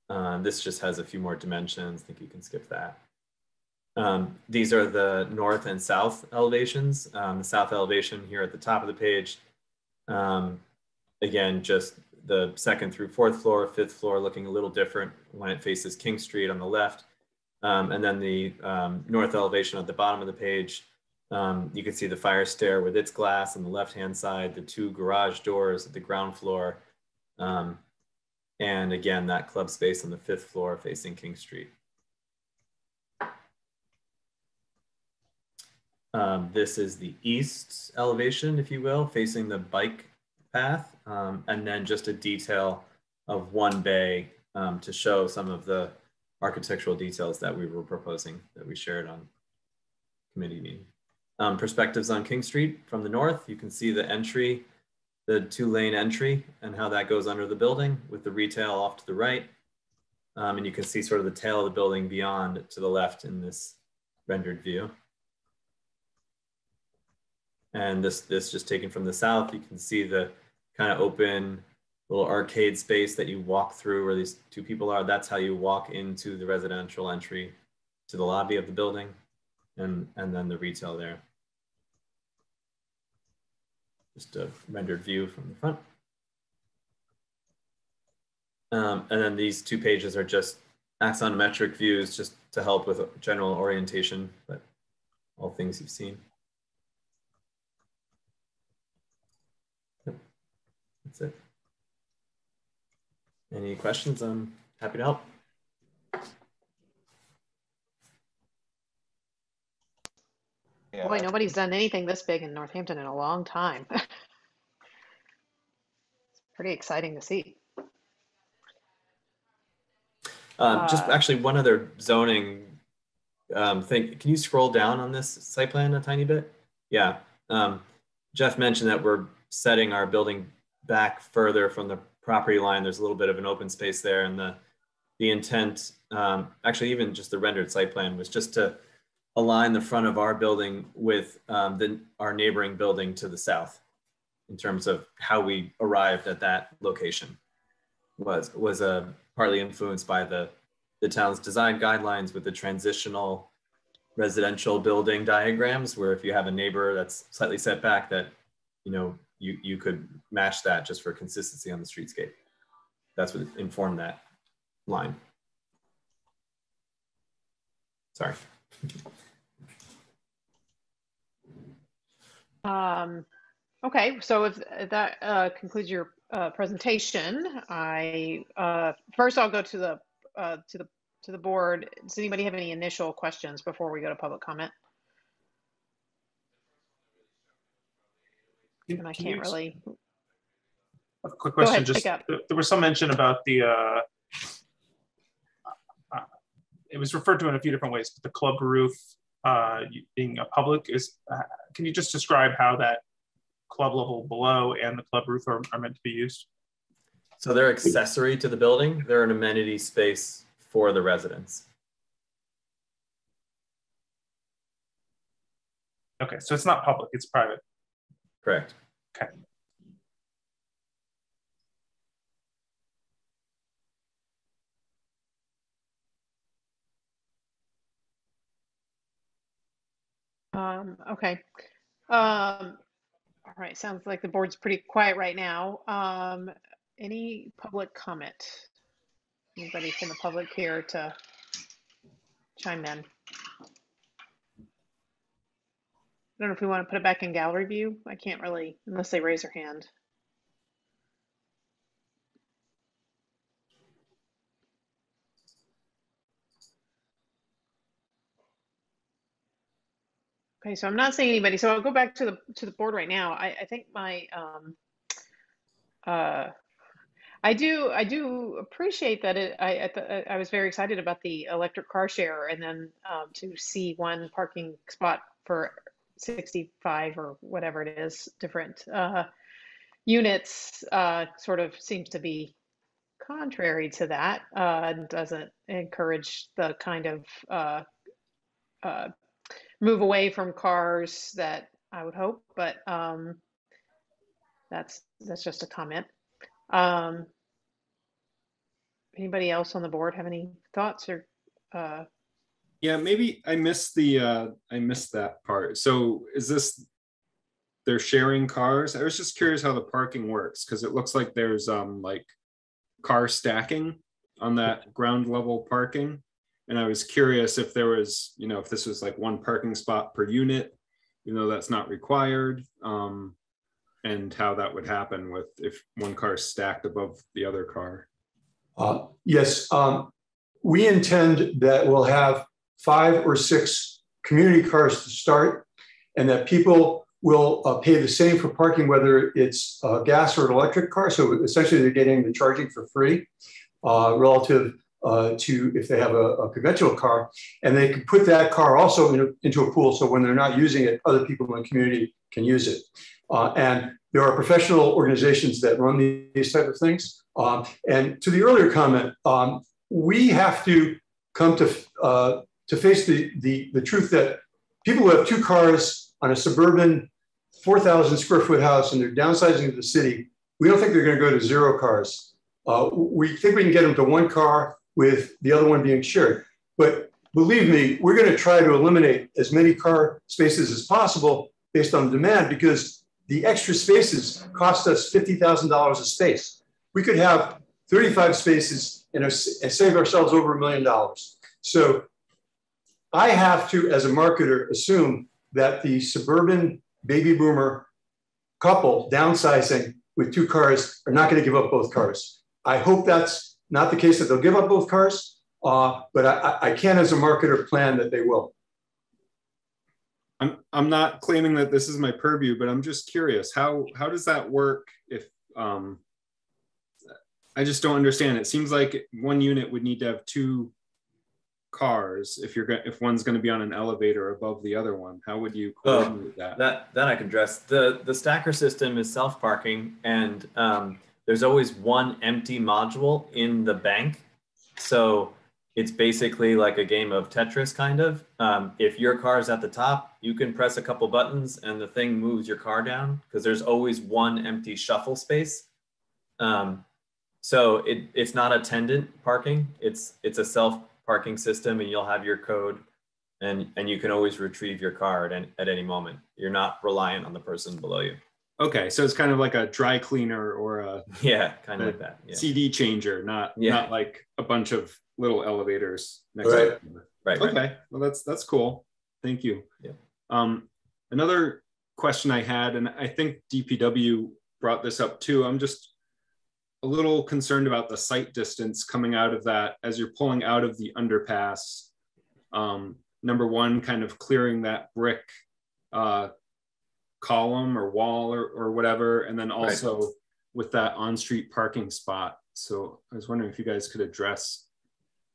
Uh, this just has a few more dimensions. I think you can skip that. Um, these are the north and south elevations. Um, the south elevation here at the top of the page. Um, again, just the second through fourth floor, fifth floor looking a little different when it faces King Street on the left. Um, and then the um, north elevation at the bottom of the page um, you can see the fire stair with its glass on the left-hand side, the two garage doors at the ground floor, um, and again, that club space on the fifth floor facing King Street. Um, this is the east elevation, if you will, facing the bike path, um, and then just a detail of one bay to show some of the architectural details that we were proposing that we shared on committee meeting um, perspectives on King Street from the north. You can see the entry, the two lane entry and how that goes under the building with the retail off to the right. Um, and you can see sort of the tail of the building beyond to the left in this rendered view. And this, this just taken from the south, you can see the kind of open little arcade space that you walk through where these two people are. That's how you walk into the residential entry to the lobby of the building and, and then the retail there. Just a rendered view from the front. Um, and then these two pages are just axonometric views just to help with general orientation, but all things you've seen. Yep. That's it. Any questions? I'm happy to help. Yeah. Boy, nobody's done anything this big in Northampton in a long time. it's pretty exciting to see. Um, just uh, actually one other zoning um, thing. Can you scroll down on this site plan a tiny bit? Yeah. Um, Jeff mentioned that we're setting our building back further from the property line. There's a little bit of an open space there, and the the intent, um, actually, even just the rendered site plan was just to align the front of our building with um, the, our neighboring building to the south in terms of how we arrived at that location. was was uh, partly influenced by the the town's design guidelines with the transitional residential building diagrams, where if you have a neighbor that's slightly set back, that you know you you could match that just for consistency on the streetscape. That's what informed that line. Sorry. Um, okay, so if that uh, concludes your uh, presentation, I uh, first I'll go to the uh, to the to the board. Does anybody have any initial questions before we go to public comment? Can- And I can can't you really. A quick question, ahead, just, pick there there was some mention about the, uh, uh, it was referred to in a few different ways, but the club roof, uh, being a public is, uh, can you just describe how that club level below and the club roof are, are meant to be used? So they're accessory to the building. They're an amenity space for the residents. Okay, so it's not public, it's private. Correct. Okay. Um, okay. Um, all right, sounds like the board's pretty quiet right now. Um, any public comment? Anybody from the public here to chime in? I don't know if we want to put it back in gallery view. I can't really, unless they raise their hand. Okay, so I'm not seeing anybody. So I'll go back to the to the board right now. I, I think my um uh I do I do appreciate that it I I, th- I was very excited about the electric car share and then um, to see one parking spot for 65 or whatever it is different uh units uh sort of seems to be contrary to that uh and doesn't encourage the kind of uh uh move away from cars that I would hope, but um, that's that's just a comment. Um, anybody else on the board have any thoughts or? Yeah, maybe I missed the, uh, I missed that part. So is this, they're sharing cars? I was just curious how the parking works, because it looks like there's, um, like car stacking on that ground level parking. And I was curious if there was, you know, if this was like one parking spot per unit, even though that's not required. Um, and how that would happen with if one car stacked above the other car. Uh, Yes, um, we intend that we'll have five or six community cars to start and that people will uh, pay the same for parking, whether it's a gas or an electric car. So essentially they're getting the charging for free uh, relative uh, to if they have a, a conventional car. And they can put that car also in a, into a pool. So when they're not using it, other people in the community can use it. Uh, and there are professional organizations that run these, type of things. Um, and to the earlier comment, um, we have to come to uh, to face the, the the truth that people who have two cars on a suburban 4,000 square foot house and they're downsizing to the city, we don't think they're going to go to zero cars. Uh, we think we can get them to one car with the other one being shared. But believe me, we're going to try to eliminate as many car spaces as possible based on demand because the extra spaces cost us $50,000 a space. We could have 35 spaces and, save ourselves over a million dollars. So I have to, as a marketer, assume that the suburban baby boomer couple downsizing with two cars are not going to give up both cars. I hope that's not the case that they'll give up both cars, uh, but I, I can, as a marketer, plan that they will. I'm I'm not claiming that this is my purview, but I'm just curious how how does that work if um I just don't understand. It seems like one unit would need to have two cars if you're going if one's going to be on an elevator above the other one. How would you Oh, coordinate that? that that I can address. The the stacker system is self parking, and um, there's always one empty module in the bank. So it's basically like a game of Tetris, kind of. Um, if your car is at the top, you can press a couple buttons, and the thing moves your car down because there's always one empty shuffle space. Um, So it, it's not attendant parking. It's it's a self parking system, and you'll have your code, and and you can always retrieve your card at any, at any moment. You're not reliant on the person below you. Okay, so it's kind of like a dry cleaner or a Yeah, kind of like that. Yeah. CD changer, not Yeah. not like a bunch of little elevators next Right. to each. Right, Okay. right. Well, that's that's cool. Thank you. Yeah. Um, another question I had, and I think DPW brought this up too. I'm just a little concerned about the sight distance coming out of that as you're pulling out of the underpass. Um, number one, kind of clearing that brick uh, column or wall or, or whatever, and then also with that on-street parking spot. So I was wondering if you guys could address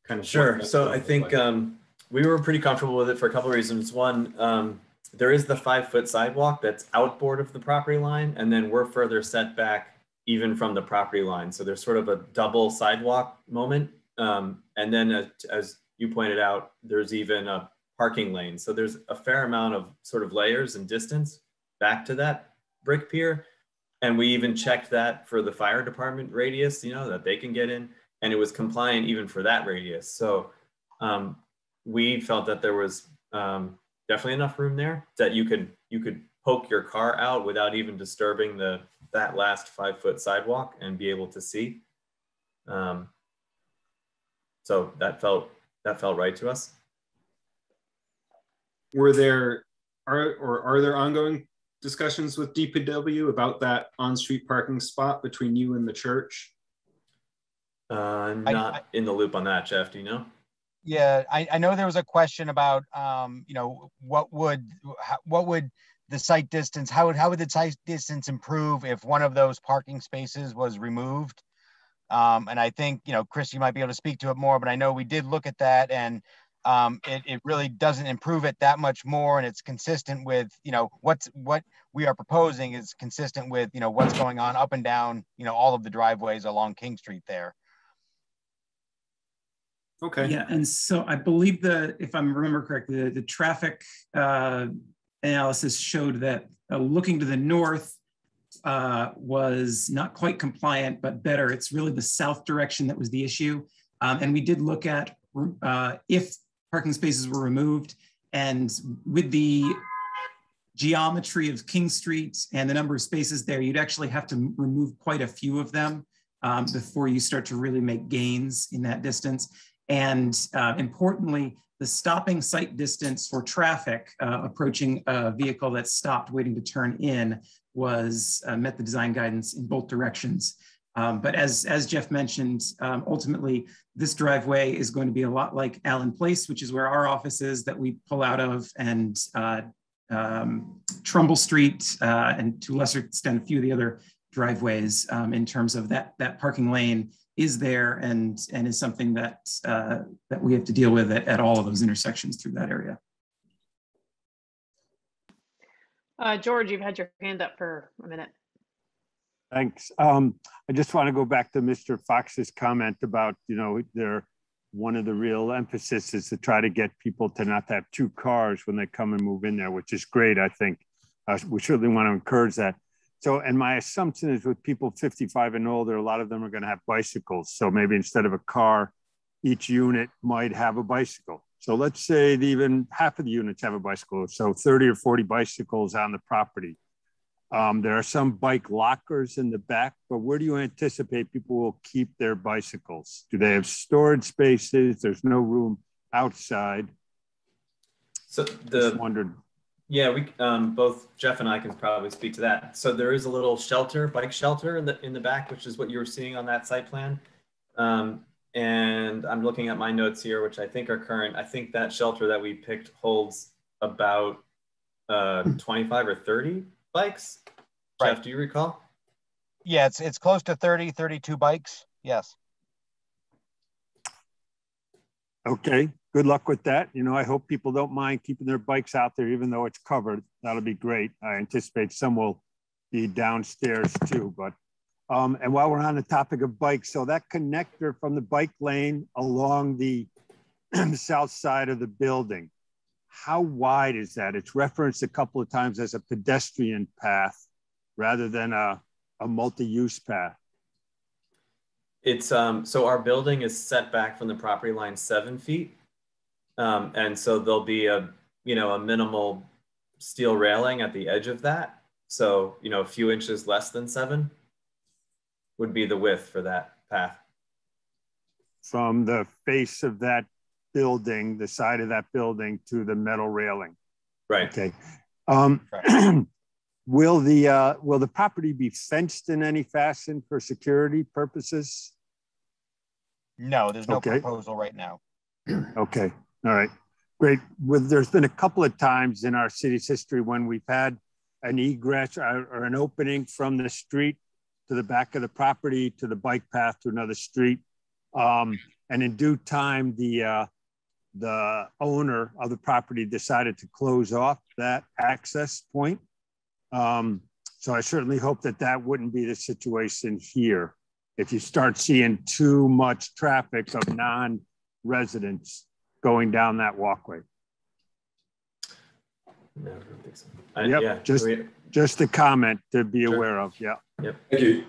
kind of Sure. So I think like. um, we were pretty comfortable with it for a couple of reasons. One, um, there is the five foot sidewalk that's outboard of the property line, and then we're further set back even from the property line. So there's sort of a double sidewalk moment. Um, and then as, as you pointed out, there's even a parking lane. So there's a fair amount of sort of layers and distance back to that brick pier. And we even checked that for the fire department radius, you know, that they can get in, and it was compliant even for that radius. So um, we felt that there was um, definitely enough room there that you could you could poke your car out without even disturbing the that last five foot sidewalk and be able to see. Um, so that felt that felt right to us. were there are or are there ongoing discussions with DPW about that on-street parking spot between you and the church? Uh, I'm not in the loop on that, Jeff. Do you know? Yeah, I, I know there was a question about, um, you know, what would, what would the site distance, how would, how would the site distance improve if one of those parking spaces was removed? Um, and I think, you know, Chris, you might be able to speak to it more, but I know we did look at that and um, it, it really doesn't improve it that much more. And it's consistent with, you know, what's, what we are proposing is consistent with, you know, what's going on up and down, you know, all of the driveways along King Street there. Okay. Yeah, and so I believe the, if I remember correctly, the, the traffic uh, analysis showed that uh, looking to the north uh, was not quite compliant, but better. It's really the south direction that was the issue. Um, and we did look at uh, if parking spaces were removed and with the geometry of King Street and the number of spaces there, you'd actually have to remove quite a few of them um, before you start to really make gains in that distance. And uh, importantly, the stopping sight distance for traffic uh, approaching a vehicle that stopped waiting to turn in was uh, met the design guidance in both directions. Um, but as, as Jeff mentioned, um, ultimately, this driveway is going to be a lot like Allen Place, which is where our office is that we pull out of, and uh, um, Trumbull Street, uh, and to a lesser extent, a few of the other driveways um, in terms of that, that parking lane is there and, and is something that, uh, that we have to deal with at, at all of those intersections through that area. Uh, George, you've had your hand up for a minute. Thanks. Um, I just want to go back to Mr. Fox's comment about, you know, their, one of the real emphasis is to try to get people to not have two cars when they come and move in there, which is great, I think. Uh, we certainly want to encourage that. So, and my assumption is with people 55 and older, a lot of them are going to have bicycles. So maybe instead of a car, each unit might have a bicycle. So let's say even half of the units have a bicycle. So 30 or 40 bicycles on the property. Um, there are some bike lockers in the back, but where do you anticipate people will keep their bicycles? Do they have storage spaces? There's no room outside. So the Just wondered. Yeah, we um, both Jeff and I can probably speak to that. So there is a little shelter, bike shelter in the in the back, which is what you were seeing on that site plan. Um, and I'm looking at my notes here, which I think are current. I think that shelter that we picked holds about uh, 25 or 30 bikes. Jeff, do you recall? Yeah, it's, it's close to 30, 32 bikes. Yes. Okay, good luck with that. You know, I hope people don't mind keeping their bikes out there, even though it's covered. That'll be great. I anticipate some will be downstairs too. But um, and while we're on the topic of bikes, so that connector from the bike lane along the south side of the building, how wide is that? It's referenced a couple of times as a pedestrian path rather than a, a multi-use path. It's, um, so our building is set back from the property line seven feet. Um, and so there'll be a, you know, a minimal steel railing at the edge of that. So, you know, a few inches less than seven would be the width for that path. From the face of that building, the side of that building to the metal railing. Right. Okay. Um, will the uh, will the property be fenced in any fashion for security purposes? No, there's no Okay. proposal right now. Okay, all right, great. With, there's been a couple of times in our city's history when we've had an egress or, or an opening from the street to the back of the property to the bike path to another street. Um, and in due time, the, uh, the owner of the property decided to close off that access point. Um, so I certainly hope that that wouldn't be the situation here. If you start seeing too much traffic of non-residents going down that walkway. No, I don't think so. I- Yep, yeah, just, we- just a comment to be aware of, yeah. Yep. Thank you.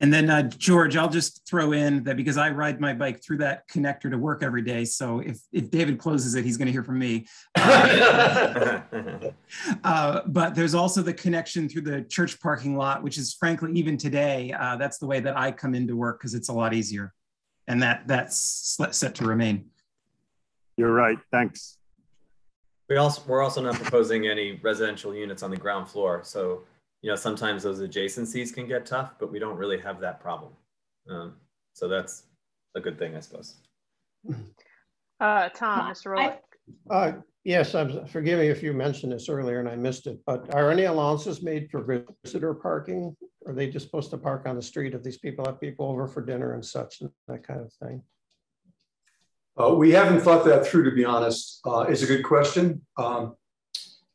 And then uh, George, I'll just throw in that because I ride my bike through that connector to work every day. So if, if David closes it, he's going to hear from me. Uh, but there's also the connection through the church parking lot, which is frankly, even today, uh, that's the way that I come into work because it's a lot easier. And that that's set to remain. You're right. Thanks. We also, we're also not proposing any residential units on the ground floor. So, you know, sometimes those adjacencies can get tough, but we don't really have that problem. Um, so that's a good thing, I suppose. Uh, Tom, Mr. Rowland. Uh, Yes, I'm, forgive me if you mentioned this earlier and I missed it, but are any allowances made for visitor parking? Are they just supposed to park on the street if these people have people over for dinner and such, and that kind of thing? Uh, we haven't thought that through, to be honest. Uh, it's a good question. Um,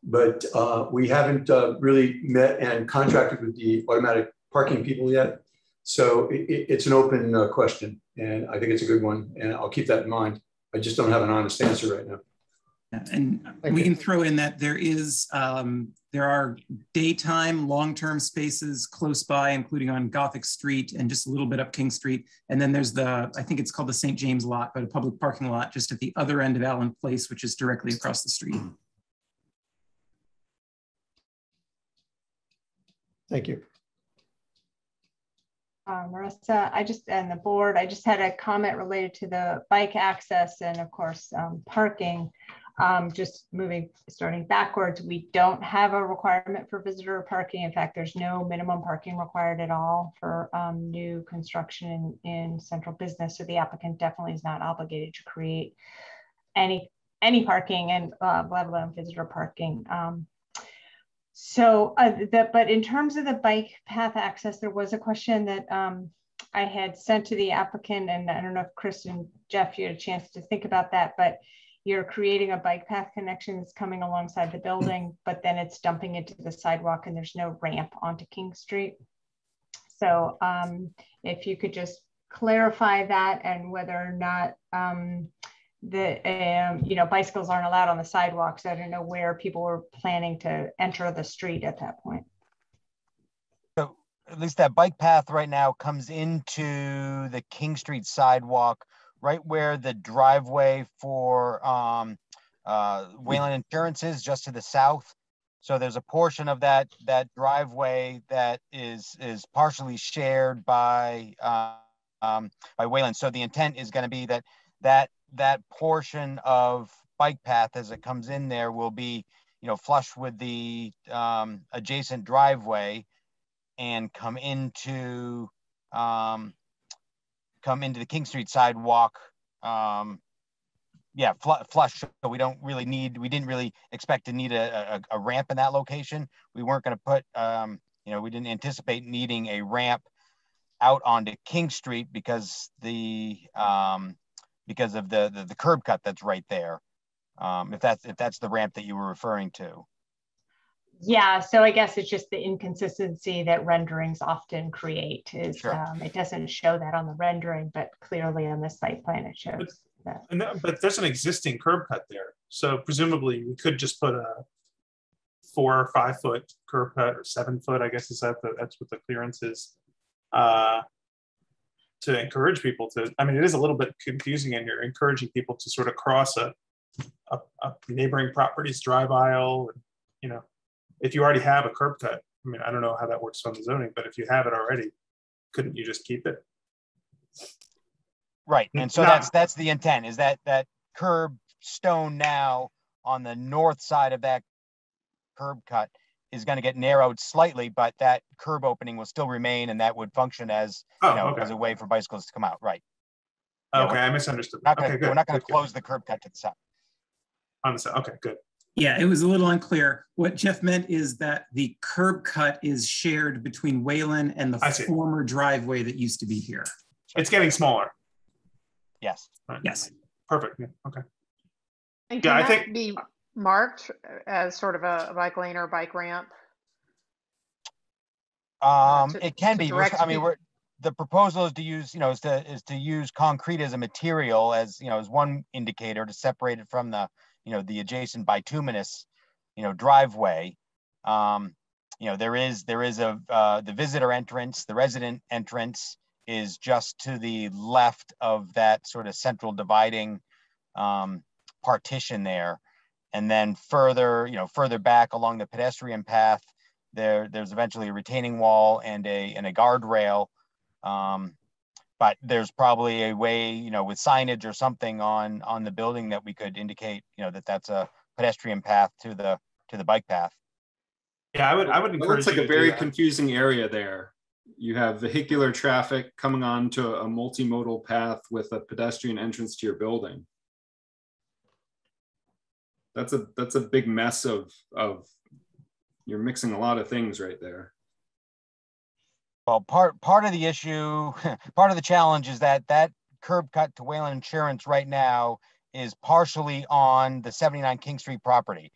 but uh, we haven't uh, really met and contracted with the automatic parking people yet. So it, it- it's an open uh, question and I think it's a good one and I'll keep that in mind. I just don't have an honest answer right now. And we can throw in that there is, um, there are daytime, long-term spaces close by, including on Gothic Street and just a little bit up King Street. And then there's the, I think it's called the St. James lot, but a public parking lot just at the other end of Allen Place, which is directly across the street. Thank you. Uh, Marissa, I just, and the board, I just had a comment related to the bike access and of course, um, parking. Um, just moving, starting backwards, we don't have a requirement for visitor parking. In fact, there's no minimum parking required at all for um, new construction in, in central business. So the applicant definitely is not obligated to create any, any parking and uh, let alone visitor parking. Um, so, uh, the, but in terms of the bike path access, there was a question that um, I had sent to the applicant, and I don't know if Chris and Jeff, you had a chance to think about that, but you're creating a bike path connection that's coming alongside the building, but then it's dumping into the sidewalk and there's no ramp onto King Street. So um, if you could just clarify that and whether or not um, the um, you know bicycles aren't allowed on the sidewalks. I don't know where people were planning to enter the street at that point. So at least that bike path right now comes into the King Street sidewalk, right where the driveway for um, uh, Whalen Insurance is, just to the south. So there's a portion of that that driveway that is is partially shared by uh, um, by Wayland. So the intent is going to be that that that portion of bike path as it comes in there will be you know flush with the um, adjacent driveway and come into um, come into the King Street sidewalk. Um, yeah, fl- flush. So we don't really need. We didn't really expect to need a, a, a ramp in that location. We weren't going to put. Um, you know, we didn't anticipate needing a ramp out onto King Street because the um, because of the, the the curb cut that's right there. Um, if that's if that's the ramp that you were referring to. Yeah, so I guess it's just the inconsistency that renderings often create is um, it doesn't show that on the rendering, but clearly on the site plan it shows that. And that, but there's an existing curb cut there. So presumably we could just put a four or five foot curb cut or seven foot, I guess is that the, that's what the clearance is. Uh, to encourage people to. I mean, it is a little bit confusing, and you're encouraging people to sort of cross a a, a neighboring property's drive aisle. And, you know, if you already have a curb cut, I mean, I don't know how that works on the zoning, but if you have it already, couldn't you just keep it? Right, and so No. that's that's the intent. Is that that curb stone now on the north side of that curb cut is going to get narrowed slightly, but that curb opening will still remain, and that would function as you Oh, know okay. as a way for bicycles to come out. Right. Okay, we're I misunderstood. Not gonna, Okay, good. We're not going good, to good. close the curb cut to the south. On the side. Okay, good. Yeah, it was a little unclear. What Jeff meant is that the curb cut is shared between Whalen and the I see. former driveway that used to be here. It's getting smaller. Yes. Right. Yes. Perfect. Yeah, Okay. And Yeah, can I that think- be marked as sort of a bike lane or bike ramp? Um, to- it can to be. We're- direct I mean, peop- we're, the proposal is to use, you know, is to, is to use concrete as a material as, you know, as one indicator to separate it from the, you know, the adjacent bituminous, you know, driveway. Um, you know, there is, there is a, uh, the visitor entrance, the resident entrance is just to the left of that sort of central dividing, um, partition there. And then further, you know, further back along the pedestrian path, there, there's eventually a retaining wall and a, and a guardrail. Um, but there's probably a way, you know, with signage or something on, on the building that we could indicate, you know, that that's a pedestrian path to the, to the bike path. Yeah, I would. I would It encourage looks like you a to very confusing area there. You have vehicular traffic coming on to a multimodal path with a pedestrian entrance to your building. That's a, that's a big mess of, of, you're mixing a lot of things right there. Well, part, part of the issue, part of the challenge is that that curb cut to Whalen Insurance right now is partially on the 79 King Street property.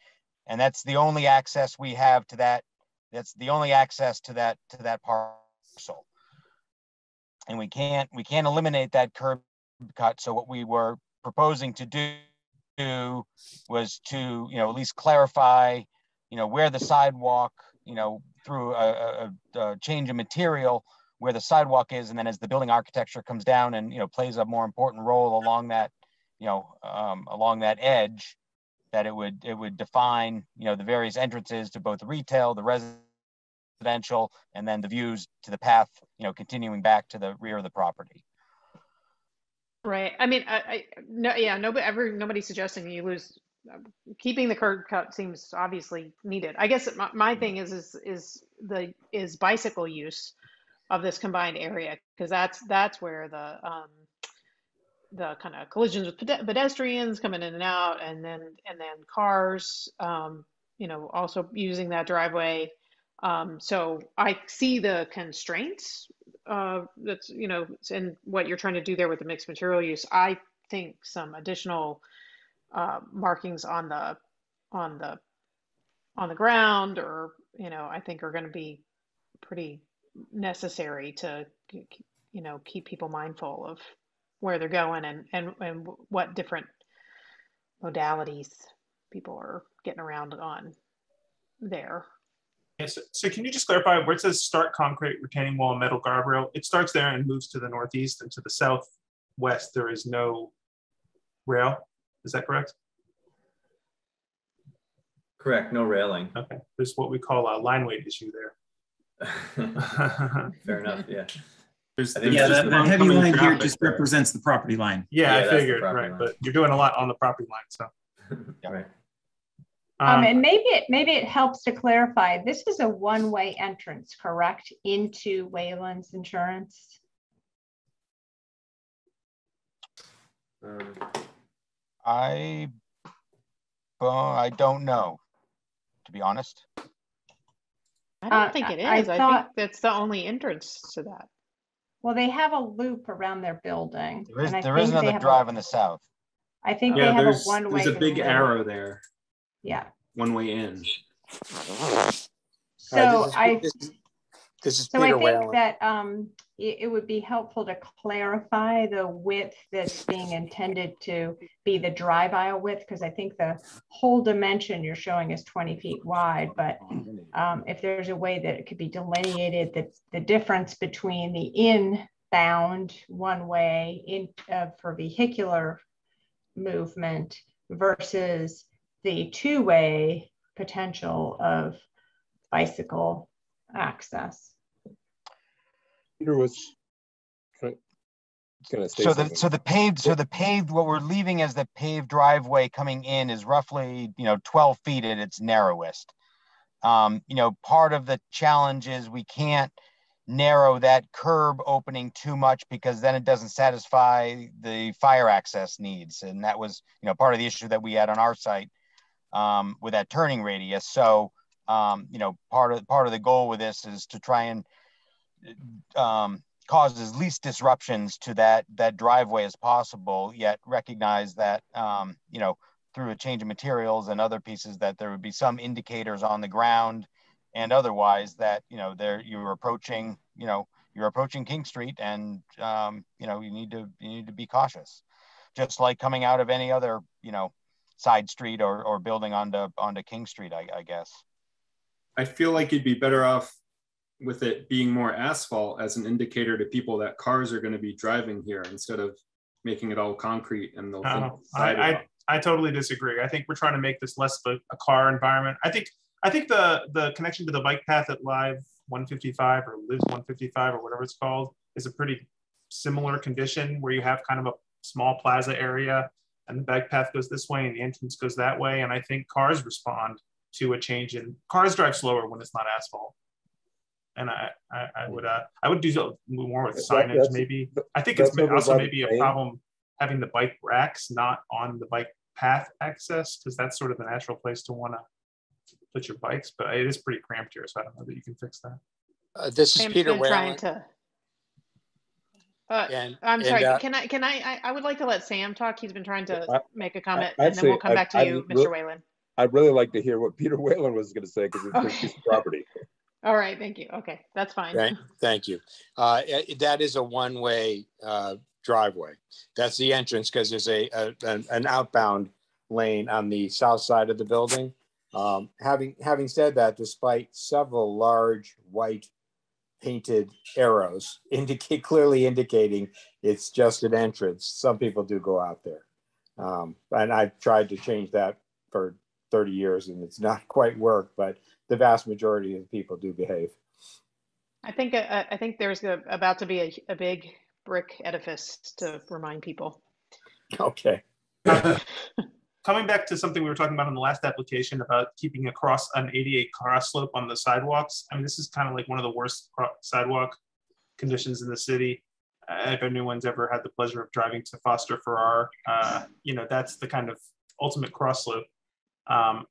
And that's the only access we have to that. That's the only access to that, to that parcel. And we can't, we can't eliminate that curb cut. So what we were proposing to do do was to, you know, at least clarify, you know, where the sidewalk, you know, through a, a, a change of material, where the sidewalk is, and then as the building architecture comes down and, you know, plays a more important role along that, you know, um, along that edge, that it would, it would define, you know, the various entrances to both the retail, the residential, and then the views to the path, you know, continuing back to the rear of the property. Right. I mean, I, I no, yeah, nobody ever, nobody's suggesting you lose. Keeping the curb cut seems obviously needed. I guess my, my thing is, is, is the, is bicycle use of this combined area, because that's, that's where the, um, the kind of collisions with pedestrians coming in and out, and then, and then cars, um, you know, also using that driveway. Um, so I see the constraints uh, that's you know and what you're trying to do there with the mixed material use i think some additional uh, markings on the on the on the ground or you know i think are going to be pretty necessary to you know keep people mindful of where they're going and and, and what different modalities people are getting around on there Yes. So can you just clarify where it says start concrete retaining wall and metal guardrail? It starts there and moves to the northeast and to the southwest. There is no rail. Is that correct? Correct, no railing. Okay. There's what we call a line weight issue there. Fair enough, yeah. There's, I think Yeah, it's that, that heavy line here just there. represents the property line. Yeah, Yeah, I figured, right. line. But you're doing a lot on the property line, so. Right. Um, Um, and maybe it, maybe it helps to clarify, this is a one-way entrance, correct, into Whalen's Insurance? Um, I, uh, I don't know, to be honest. i don't Uh, think it I- I is i, thought- think that's the only entrance to that Well, they have a loop around their building. There is, and I there is think they another have a- drive on the south. I think they Yeah, have a there's, one-way. there's a big loop. arrow there, Yeah, one way in. so I, This is so I think Whalen. that, um, it, it would be helpful to clarify the width that's being intended to be the drive aisle width, because I think the whole dimension you're showing is twenty feet wide, but um, if there's a way that it could be delineated, that the difference between the inbound one way in uh, for vehicular movement versus the two-way potential of bicycle access. Was gonna say So the, so the paved, so the paved, what we're leaving as the paved driveway coming in is roughly, you know, twelve feet at its narrowest. Um, you know, part of the challenge is we can't narrow that curb opening too much because then it doesn't satisfy the fire access needs. And that was, you know, part of the issue that we had on our site um, with that turning radius. So, um, you know, part of part of the goal with this is to try and um, cause as least disruptions to that that driveway as possible. Yet recognize that um, you know through a change of materials and other pieces that there would be some indicators on the ground and otherwise that you know there you're approaching you know you're approaching King Street and um, you know you need to you need to be cautious, just like coming out of any other you know side street or, or building onto onto King Street, I, I guess. I feel like you'd be better off with it being more asphalt as an indicator to people that cars are going to be driving here instead of making it all concrete and they'll Uh, I. I I totally disagree. I think we're trying to make this less of a, a car environment. I think I think the the connection to the bike path at Live 155 or Lives 155 or whatever it's called is a pretty similar condition where you have kind of a small plaza area and the bike path goes this way and the entrance goes that way. And I think cars respond to a change in cars drive slower when it's not asphalt. And I, I, I would uh, I would do more with signage that's- maybe. I think it's also maybe a problem having the bike racks not on the bike path access because that's sort of the natural place to want to put your bikes. But it is pretty cramped here, so I don't know that you can fix that. Uh, this is Sam's Peter trying Whalen. to. Uh, And- I'm and, sorry. uh, can I? Can I, I? I would like to let Sam talk. He's been trying to I- make a comment, I- and then we'll come actually, back to I- you, I Mr. re- Whalen. I'd really like to hear what Peter Whalen was gonna say, because it's Okay. his property. All right. Thank you. Okay, that's fine. Thank, thank you. Uh, that is a one-way, uh, driveway. That's the entrance because there's a, a, an, an outbound lane on the south side of the building. Um, having, having said that, despite several large white painted arrows indicate, clearly indicating it's just an entrance, some people do go out there. Um, and I've tried to change that for thirty years and it's not quite worked, but the vast majority of people do behave. I think uh, I think there's a, about to be a, a big brick edifice to remind people. Okay. Coming back to something we were talking about in the last application about keeping across an 88 cross slope on the sidewalks. I mean, this is kind of like one of the worst cro- sidewalk conditions in the city. Uh, if anyone's ever had the pleasure of driving to Foster Farrar, uh, you know, that's the kind of ultimate cross slope. Um,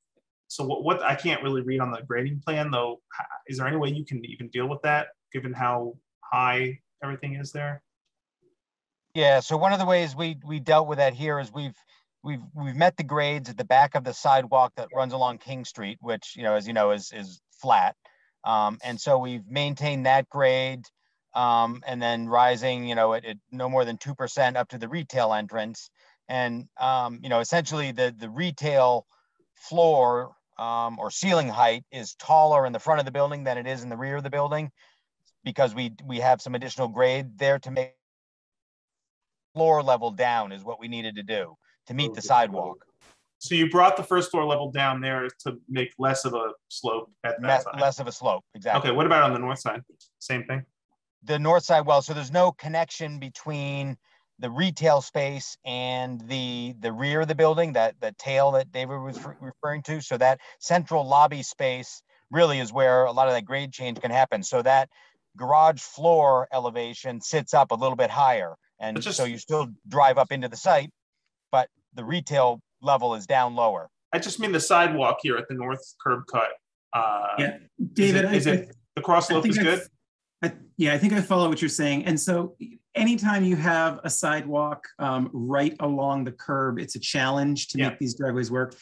so what, what I can't really read on the grading plan though, is there any way you can even deal with that given how high everything is there? Yeah, so one of the ways we we dealt with that here is we've we've we've met the grades at the back of the sidewalk that runs along King Street, which you know, as you know, is is flat. Um, and so we've maintained that grade um, and then rising, you know, at, at no more than two percent up to the retail entrance. And um, you know, essentially the the retail floor um, or ceiling height is taller in the front of the building than it is in the rear of the building because we we have some additional grade there to make floor level down is what we needed to do to meet the sidewalk. So you brought the first floor level down there to make less of a slope at that Less, side. less of a slope, exactly. Okay, what about on the north side? Same thing? The north side, well, so there's no connection between the retail space and the the rear of the building, that the tail that David was re- referring to. So that central lobby space really is where a lot of that grade change can happen. So that garage floor elevation sits up a little bit higher. And so you still drive up into the site, but the retail level is down lower. I just mean the sidewalk here at the north curb cut. Uh, Yeah, is David, it- I- is it, I- the cross I slope think is I- good? I, yeah, I think I follow what you're saying. And so anytime you have a sidewalk um, right along the curb, it's a challenge to make these driveways work.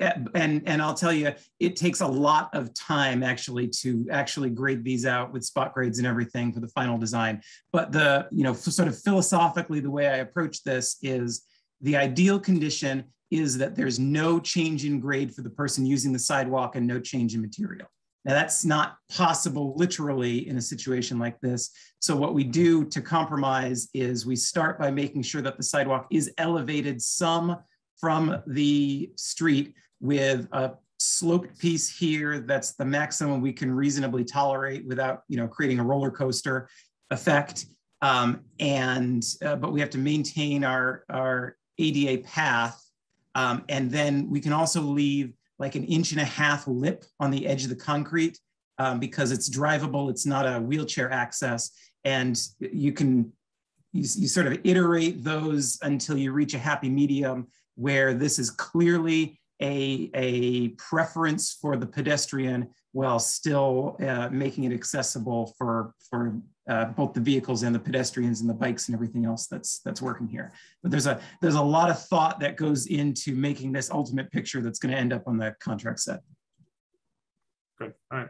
And, and I'll tell you, it takes a lot of time actually to actually grade these out with spot grades and everything for the final design. But the, you know, sort of philosophically, the way I approach this is the ideal condition is that there's no change in grade for the person using the sidewalk and no change in material. Now that's not possible literally in a situation like this. So what we do to compromise is we start by making sure that the sidewalk is elevated some from the street with a sloped piece here that's the maximum we can reasonably tolerate without you know creating a roller coaster effect um, and uh, but we have to maintain our our ada path um, and then we can also leave like an inch and a half lip on the edge of the concrete um, because it's drivable it's not a wheelchair access and you can you, you sort of iterate those until you reach a happy medium where this is clearly a, a preference for the pedestrian while still uh, making it accessible for, for uh, both the vehicles and the pedestrians and the bikes and everything else that's that's working here. But there's a there's a lot of thought that goes into making this ultimate picture that's going to end up on the contract set. Good. All right.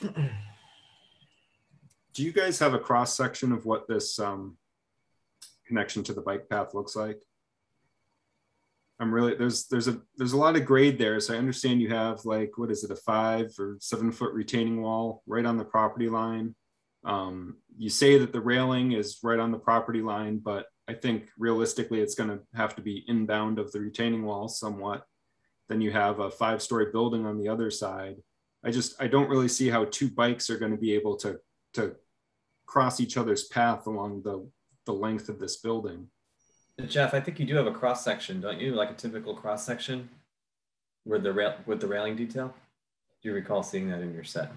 Do you guys have a cross section of what this um, connection to the bike path looks like? I'm really there's there's a there's a lot of grade there. So I understand you have like what is it a five or seven foot retaining wall right on the property line. Um, you say that the railing is right on the property line, but I think realistically it's going to have to be inbound of the retaining wall somewhat. Then you have a five story building on the other side. I just I don't really see how two bikes are going to be able to to cross each other's path along the the length of this building. Jeff, I think you do have a cross section, don't you? Like a typical cross section with the rail with the railing detail. Do you recall seeing that in your set?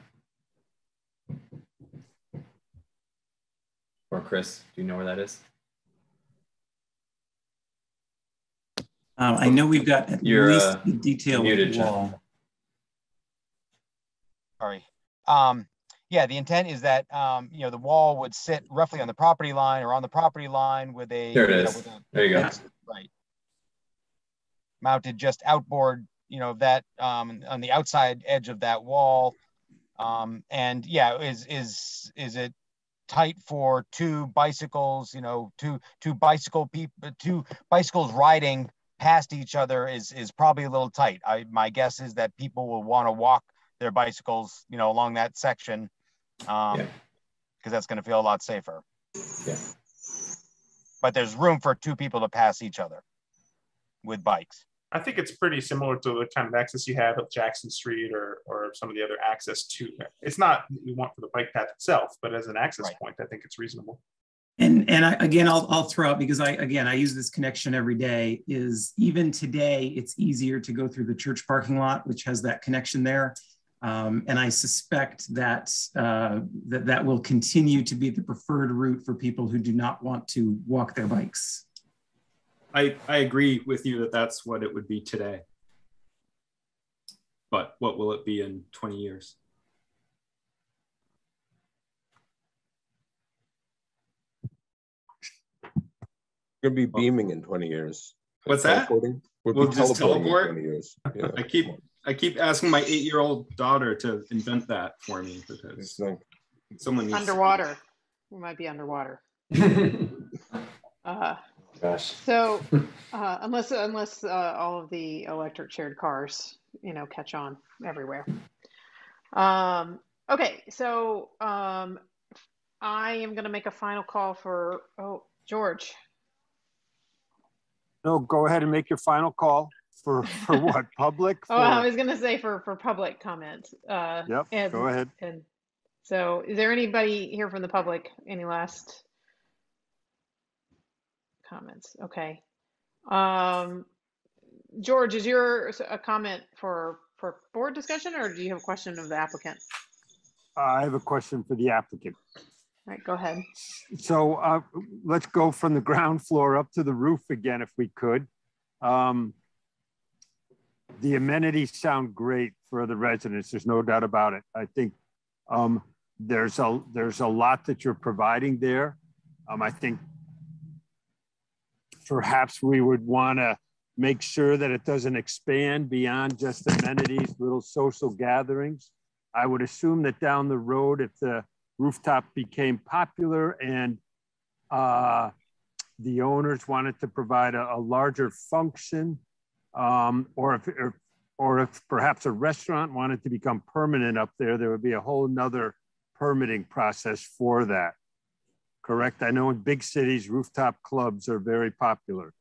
Or Chris, do you know where that is? Um, I know we've got at You're, least uh, the detail muted, Jeff. Sorry. Um, yeah, the intent is that, um, you know, the wall would sit roughly on the property line or on the property line with a. There it you know, is. a- There you go. Right. Mounted just outboard, you know, that, um, on the outside edge of that wall. Um, and yeah, is, is, is it tight for two bicycles, you know, two, two bicycle people, two bicycles riding past each other is, is probably a little tight. I, my guess is that people will want to walk their bicycles, you know, along that section. Um, Yeah. cause that's going to feel a lot safer. Yeah. But there's room for two people to pass each other with bikes. I think it's pretty similar to the kind of access you have at Jackson Street or or some of the other access to. It's not what we want for the bike path itself, but as an access point, I think it's reasonable. And and I, again, I'll I'll throw out because I again I use this connection every day. Is even today it's easier to go through the church parking lot, which has that connection there, um, and I suspect that uh, that that will continue to be the preferred route for people who do not want to walk their bikes. I, I agree with you that that's what it would be today. But what will it be in 20 years? Gonna be beaming in 20 years. What's that? We'll, We'll be just teleporting in teleport? 20 years. Yeah. I keep I keep asking my eight year old daughter to invent that for me because someone needs Underwater. We might be underwater. Uh, Gosh. so uh, unless unless uh, all of the electric shared cars, you know, catch on everywhere. Um, okay, so um, I am going to make a final call for oh George. No, go ahead and make your final call for, for what, public? Oh, I was going to say for for public comment. Uh, Yep, and- go ahead. And so, is there anybody here from the public? Any last comments? Okay. Um, George, is your a comment for for board discussion, or do you have a question of the applicant? I have a question for the applicant. All right, go ahead. So uh, let's go from the ground floor up to the roof again, if we could. Um, the amenities sound great for the residents. There's no doubt about it. I think um, there's a there's a lot that you're providing there. Um, I think perhaps we would want to make sure that it doesn't expand beyond just amenities, little social gatherings. I would assume that down the road, if the rooftop became popular and uh, the owners wanted to provide a, a larger function, Um, or if, or, or if perhaps a restaurant wanted to become permanent up there, there would be a whole nother permitting process for that. Correct? I know in big cities, rooftop clubs are very popular.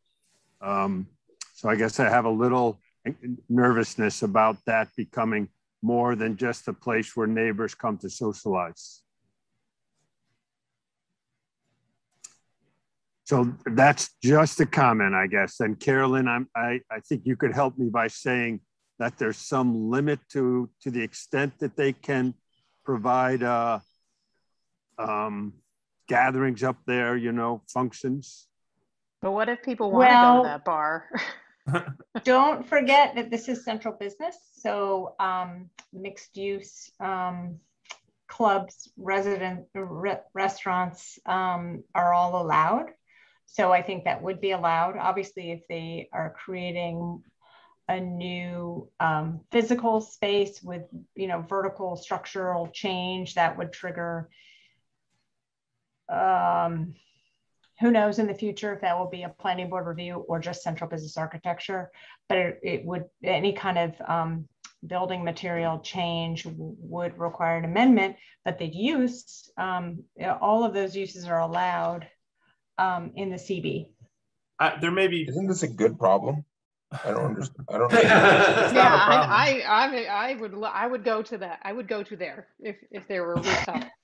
Um, so I guess I have a little nervousness about that becoming more than just a place where neighbors come to socialize. So that's just a comment, I guess. And Carolyn, I'm, I, I think you could help me by saying that there's some limit to, to the extent that they can provide uh, um, gatherings up there, you know, functions. But what if people want well, to go to that bar? don't forget that this is central business. So um, mixed use um, clubs, resident re restaurants um, are all allowed. So I think that would be allowed. Obviously, if they are creating a new um, physical space with, you know, vertical structural change, that would trigger. Um, who knows in the future if that will be a planning board review or just central business architecture, but it, it would any kind of um, building material change would require an amendment, but the use, um, all of those uses are allowed um, in the CB. Uh, there may be. Isn't this a good problem? I don't understand. I don't. yeah, I, I, I, I would, I would go to that. I would go to there if, if there were rooftop.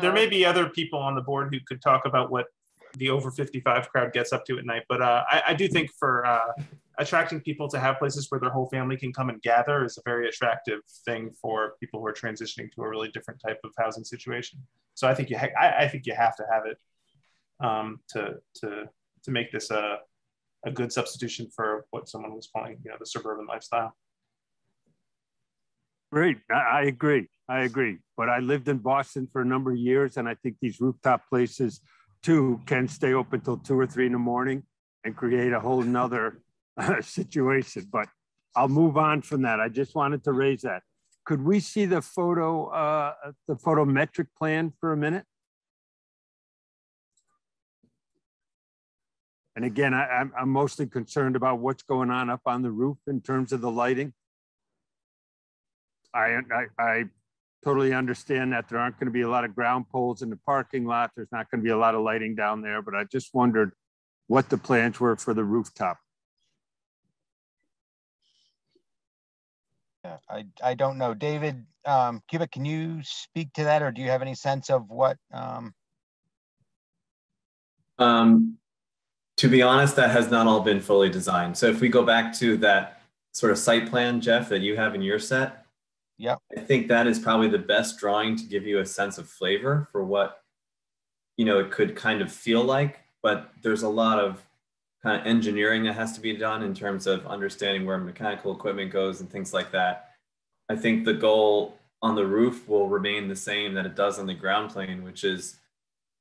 There may be other people on the board who could talk about what the over 55 crowd gets up to at night. But uh, I, I, do think for uh, attracting people to have places where their whole family can come and gather is a very attractive thing for people who are transitioning to a really different type of housing situation. So I think you, I, I think you have to have it um, to to to make this a a good substitution for what someone was calling, you know, the suburban lifestyle. Great, I, agree. I agree. But I lived in Boston for a number of years, and I think these rooftop places too can stay open till two or three in the morning and create a whole nother situation. But I'll move on from that. I just wanted to raise that. Could we see the photo, uh, the photometric plan for a minute? And again, I, am I'm mostly concerned about what's going on up on the roof in terms of the lighting. I, I, I totally understand that there aren't going to be a lot of ground poles in the parking lot. There's not going to be a lot of lighting down there, but I just wondered what the plans were for the rooftop. Yeah, I, I don't know. David um, Kubik, can you speak to that or do you have any sense of what? Um... Um, to be honest, that has not all been fully designed. So if we go back to that sort of site plan, Jeff, that you have in your set, yeah, I think that is probably the best drawing to give you a sense of flavor for what you know it could kind of feel like. But there's a lot of kind of engineering that has to be done in terms of understanding where mechanical equipment goes and things like that. I think the goal on the roof will remain the same that it does on the ground plane, which is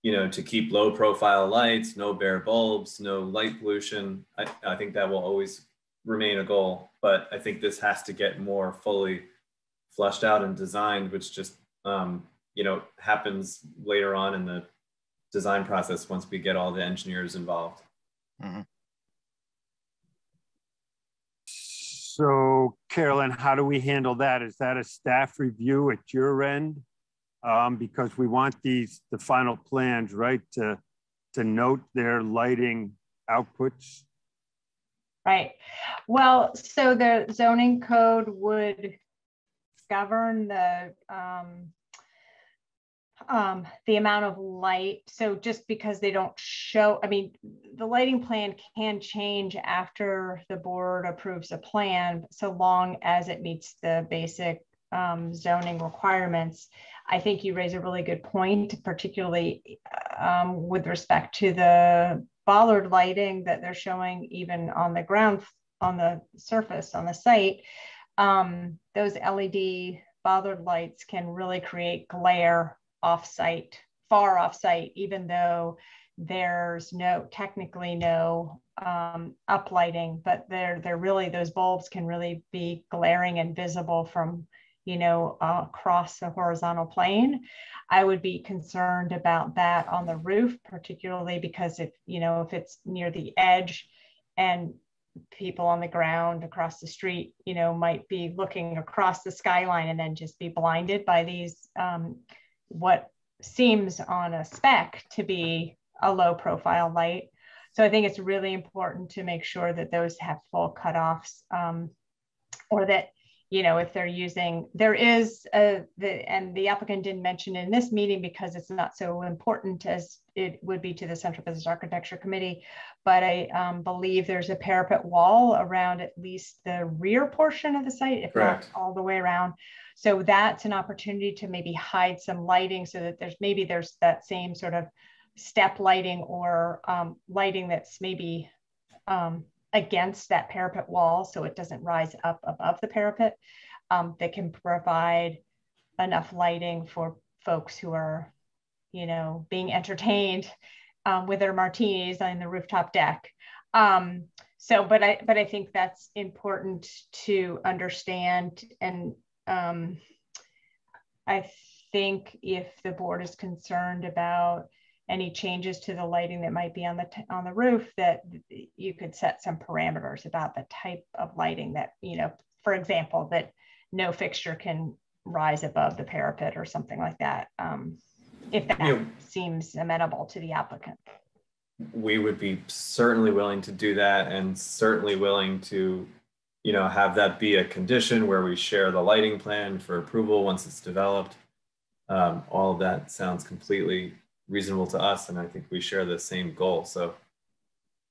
you know, to keep low profile lights, no bare bulbs, no light pollution. I, I think that will always remain a goal, but I think this has to get more fully flushed out and designed, which just, um, you know, happens later on in the design process once we get all the engineers involved. Mm-hmm. So, Carolyn, how do we handle that? Is that a staff review at your end? Um, because we want these, the final plans, right, to, to note their lighting outputs? Right. Well, so the zoning code would govern the um, um, the amount of light. So just because they don't show, I mean, the lighting plan can change after the board approves a plan, so long as it meets the basic um, zoning requirements. I think you raise a really good point, particularly um, with respect to the bollard lighting that they're showing even on the ground, on the surface, on the site. Um, those LED bollard lights can really create glare off-site, far off-site, even though there's no technically no um, uplighting, but they're they're really those bulbs can really be glaring and visible from you know, uh, across the horizontal plane. I would be concerned about that on the roof, particularly because if, you know, if it's near the edge and people on the ground across the street, you know, might be looking across the skyline and then just be blinded by these, um, what seems on a spec to be a low profile light. So I think it's really important to make sure that those have full cutoffs um, or that you know, if they're using, there is a, the, and the applicant didn't mention in this meeting because it's not so important as it would be to the Central Business Architecture Committee, but I um, believe there's a parapet wall around at least the rear portion of the site, if Correct. not all the way around. So that's an opportunity to maybe hide some lighting so that there's maybe there's that same sort of step lighting or um, lighting that's maybe um, against that parapet wall so it doesn't rise up above the parapet um, that can provide enough lighting for folks who are, you know, being entertained um, with their martinis on the rooftop deck. Um, so, but I, but I think that's important to understand. And um, I think if the board is concerned about any changes to the lighting that might be on the on the roof that you could set some parameters about the type of lighting that you know for example that no fixture can rise above the parapet or something like that um, if that yeah. seems amenable to the applicant we would be certainly willing to do that and certainly willing to you know have that be a condition where we share the lighting plan for approval once it's developed um, all of that sounds completely reasonable to us, and I think we share the same goal. So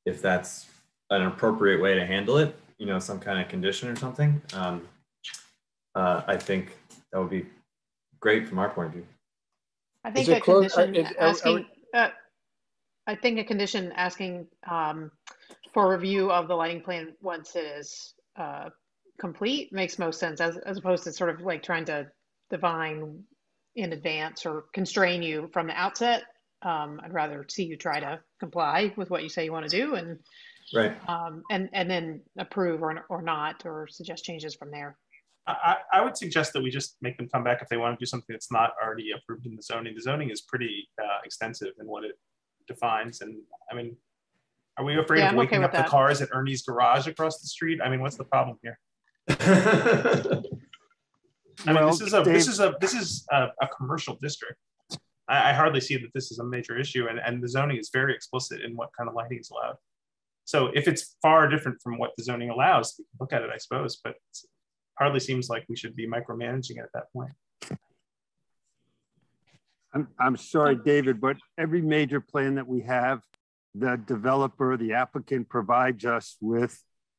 if that's an appropriate way to handle it, you know, some kind of condition or something, um, uh, I think that would be great from our point of view. I think a condition is, asking, uh, I think a condition asking um, for review of the lighting plan once it is uh, complete makes most sense as, as opposed to sort of like trying to divine in advance or constrain you from the outset. Um, I'd rather see you try to comply with what you say you want to do and right um, and and then approve or, or not or suggest changes from there. I, I would suggest that we just make them come back if they want to do something that's not already approved in the zoning. The zoning is pretty uh, extensive in what it defines. And I mean, are we afraid yeah, of waking okay up that. the cars at Ernie's garage across the street? I mean, what's the problem here? I mean, this is a Dave, this is a this is a, a commercial district. I, I, hardly see that this is a major issue, and, and the zoning is very explicit in what kind of lighting is allowed. So if it's far different from what the zoning allows, we can look at it, I suppose, but it hardly seems like we should be micromanaging it at that point. I'm, I'm sorry, David, but every major plan that we have, the developer, the applicant provides us with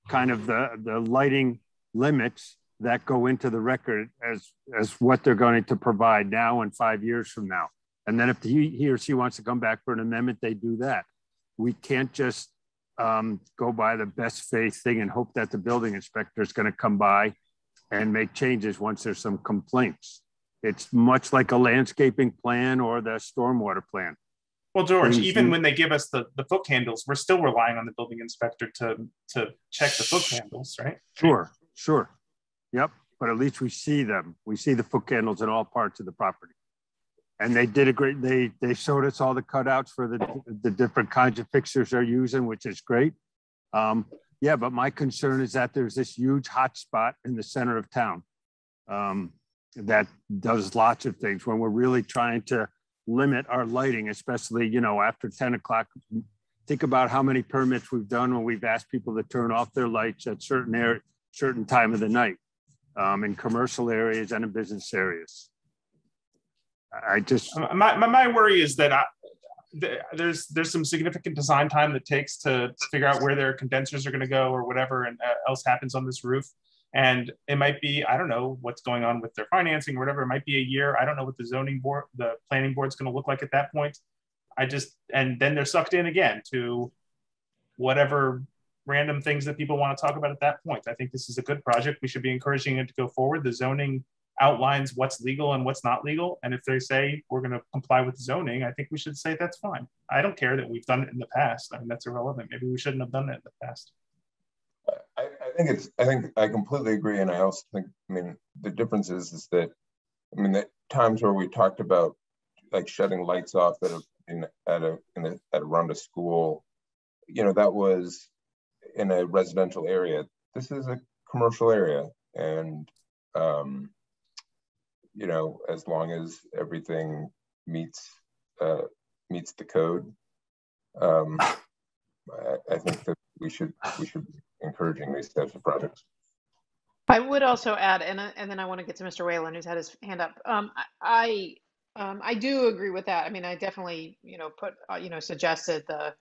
kind of the, the lighting limits that go into the record as as what they're going to provide now and five years from now. And then if he, he or she wants to come back for an amendment, they do that. We can't just um, go by the best faith thing and hope that the building inspector is going to come by and make changes once there's some complaints. It's much like a landscaping plan or the stormwater plan. Well, George, Things even when they give us the, the foot candles, we're still relying on the building inspector to, to check the foot candles, right? Sure, sure. Yep. But at least we see them. We see the foot candles in all parts of the property. And they did a great, they they showed us all the cutouts for the, the different kinds of fixtures they're using, which is great. Um, yeah, but my concern is that there's this huge hot spot in the center of town um, that does lots of things when we're really trying to limit our lighting, especially, you know, after 10 o'clock. Think about how many permits we've done when we've asked people to turn off their lights at certain area, certain time of the night um, in commercial areas and in business areas. I just my, my, my worry is that I, there's there's some significant design time that takes to, to figure out where their condensers are going to go or whatever and uh, else happens on this roof. And it might be i don't know what's going on with their financing or whatever. It might be a year. I don't know what the zoning board the planning board's going to look like at that point. I just and then they're sucked in again to whatever random things that people want to talk about at that point. I think this is a good project. We should be encouraging it to go forward. The zoning outlines what's legal and what's not legal. And if they say we're going to comply with zoning, I think we should say that's fine. I don't care that we've done it in the past. I mean, that's irrelevant. Maybe we shouldn't have done it in the past. I, I think it's, I think I completely agree. And I also think, I mean, the difference is, is that, I mean, the times where we talked about like shutting lights off at a, in, at a, in a, at around a school, you know, that was in a residential area. This is a commercial area, and um, you know, as long as everything meets uh, meets the code, um, I, I think that we should we should be encouraging these types of projects. I would also add, and uh, and then I want to get to Mr. Whalen, who's had his hand up. Um, I um, I do agree with that. I mean, I definitely you know put uh, you know suggested the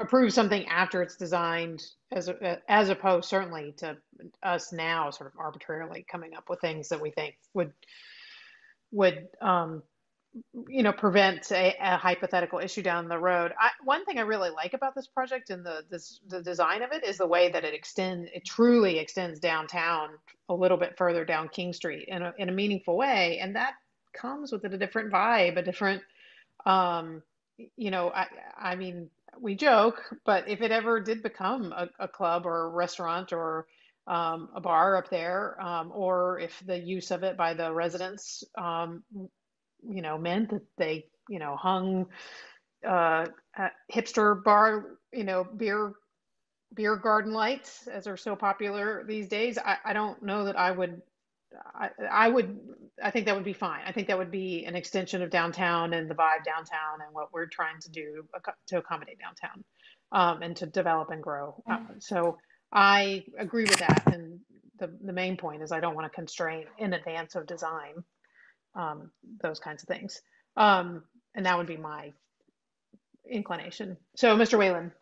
approve something after it's designed as as opposed certainly to us now sort of arbitrarily coming up with things that we think would would um, you know prevent a, a, hypothetical issue down the road. I, one thing I really like about this project and the this, the design of it is the way that it extends. It truly extends downtown a little bit further down King Street in a in a meaningful way, and that comes with a different vibe, a different. Um, you know, I I mean, we joke, but if it ever did become a, a club or a restaurant or um, a bar up there, um, or if the use of it by the residents um, you know, meant that they, you know, hung uh, hipster bar, you know, beer beer garden lights as are so popular these days. I, I don't know that I would I, I would I think that would be fine. I think that would be an extension of downtown and the vibe downtown and what we're trying to do to accommodate downtown um, and to develop and grow. Uh, so I agree with that. And the, the main point is I don't want to constrain in advance of design um, those kinds of things. Um, and that would be my inclination. So, Mr. Whalen.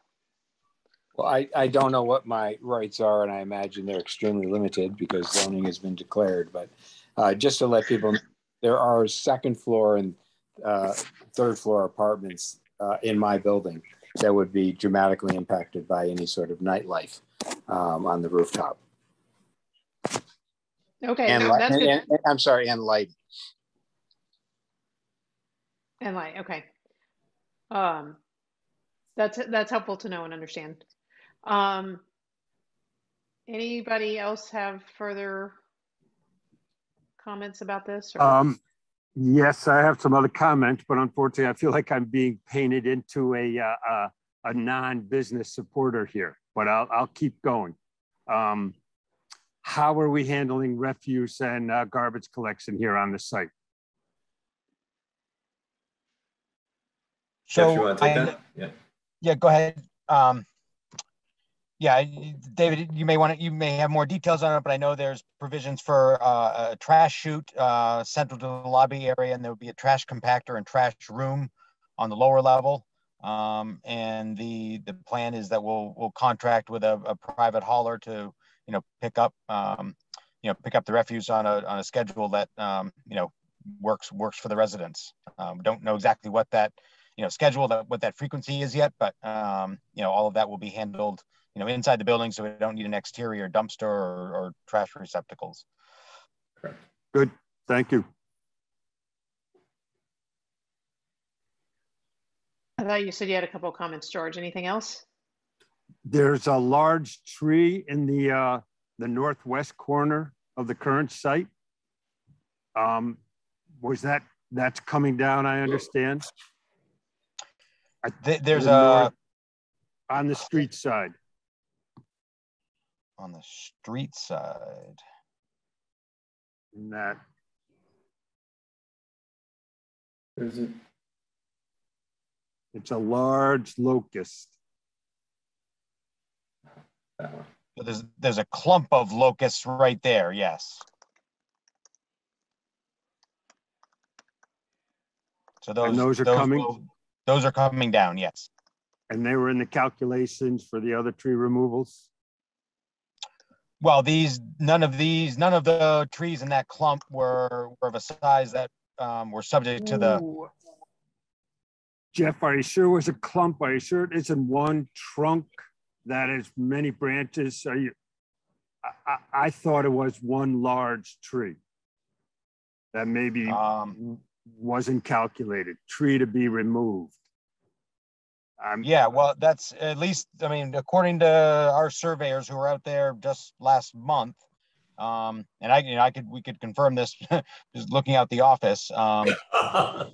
Well, I, I don't know what my rights are, and I imagine they're extremely limited because zoning has been declared. But uh, just to let people know, there are second floor and uh, third floor apartments uh, in my building that would be dramatically impacted by any sort of nightlife um, on the rooftop. Okay, and, no, that's and, good. and, I'm sorry, and light. And light, okay. Um, that's that's helpful to know and understand. Um, anybody else have further comments about this? Or? Um, yes, I have some other comments, but unfortunately, I feel like I'm being painted into a uh, a, a non-business supporter here. But I'll I'll keep going. Um, how are we handling refuse and uh, garbage collection here on the site? Jeff, you So want to take I- that? Yeah. Yeah, go ahead. Um, yeah, David, you may want to, you may have more details on it, but I know there's provisions for uh, a trash chute uh, central to the lobby area, and there will be a trash compactor and trash room on the lower level. Um, and the the plan is that we'll we'll contract with a, a private hauler to you know pick up um, you know pick up the refuse on a on a schedule that um, you know works works for the residents. Um, don't know exactly what that you know schedule that what that frequency is yet, but um, you know all of that will be handled you know inside the building, so we don't need an exterior dumpster or, or trash receptacles. Good, thank you. I thought you said you had a couple of comments, George. Anything else? There's a large tree in the uh, the northwest corner of the current site. Um, was that that's coming down? I understand. There's the a- on the street side. On the street side. That There's a, it's a large locust. that one. So There's there's a clump of locusts right there. Yes. So those And those are coming? will- those are coming down. Yes. And they were in the calculations for the other tree removals? Well, these none of these none of the trees in that clump were were of a size that um, were subject to the. Ooh. Jeff, are you sure it was a clump? Are you sure it isn't one trunk that has many branches? Are you? I, I, I thought it was one large tree that maybe Um, wasn't calculated, tree to be removed. I'm, Yeah, well, that's at least, I mean, according to our surveyors who were out there just last month, um, and I, you know, I could, we could confirm this just looking out the office. Um, but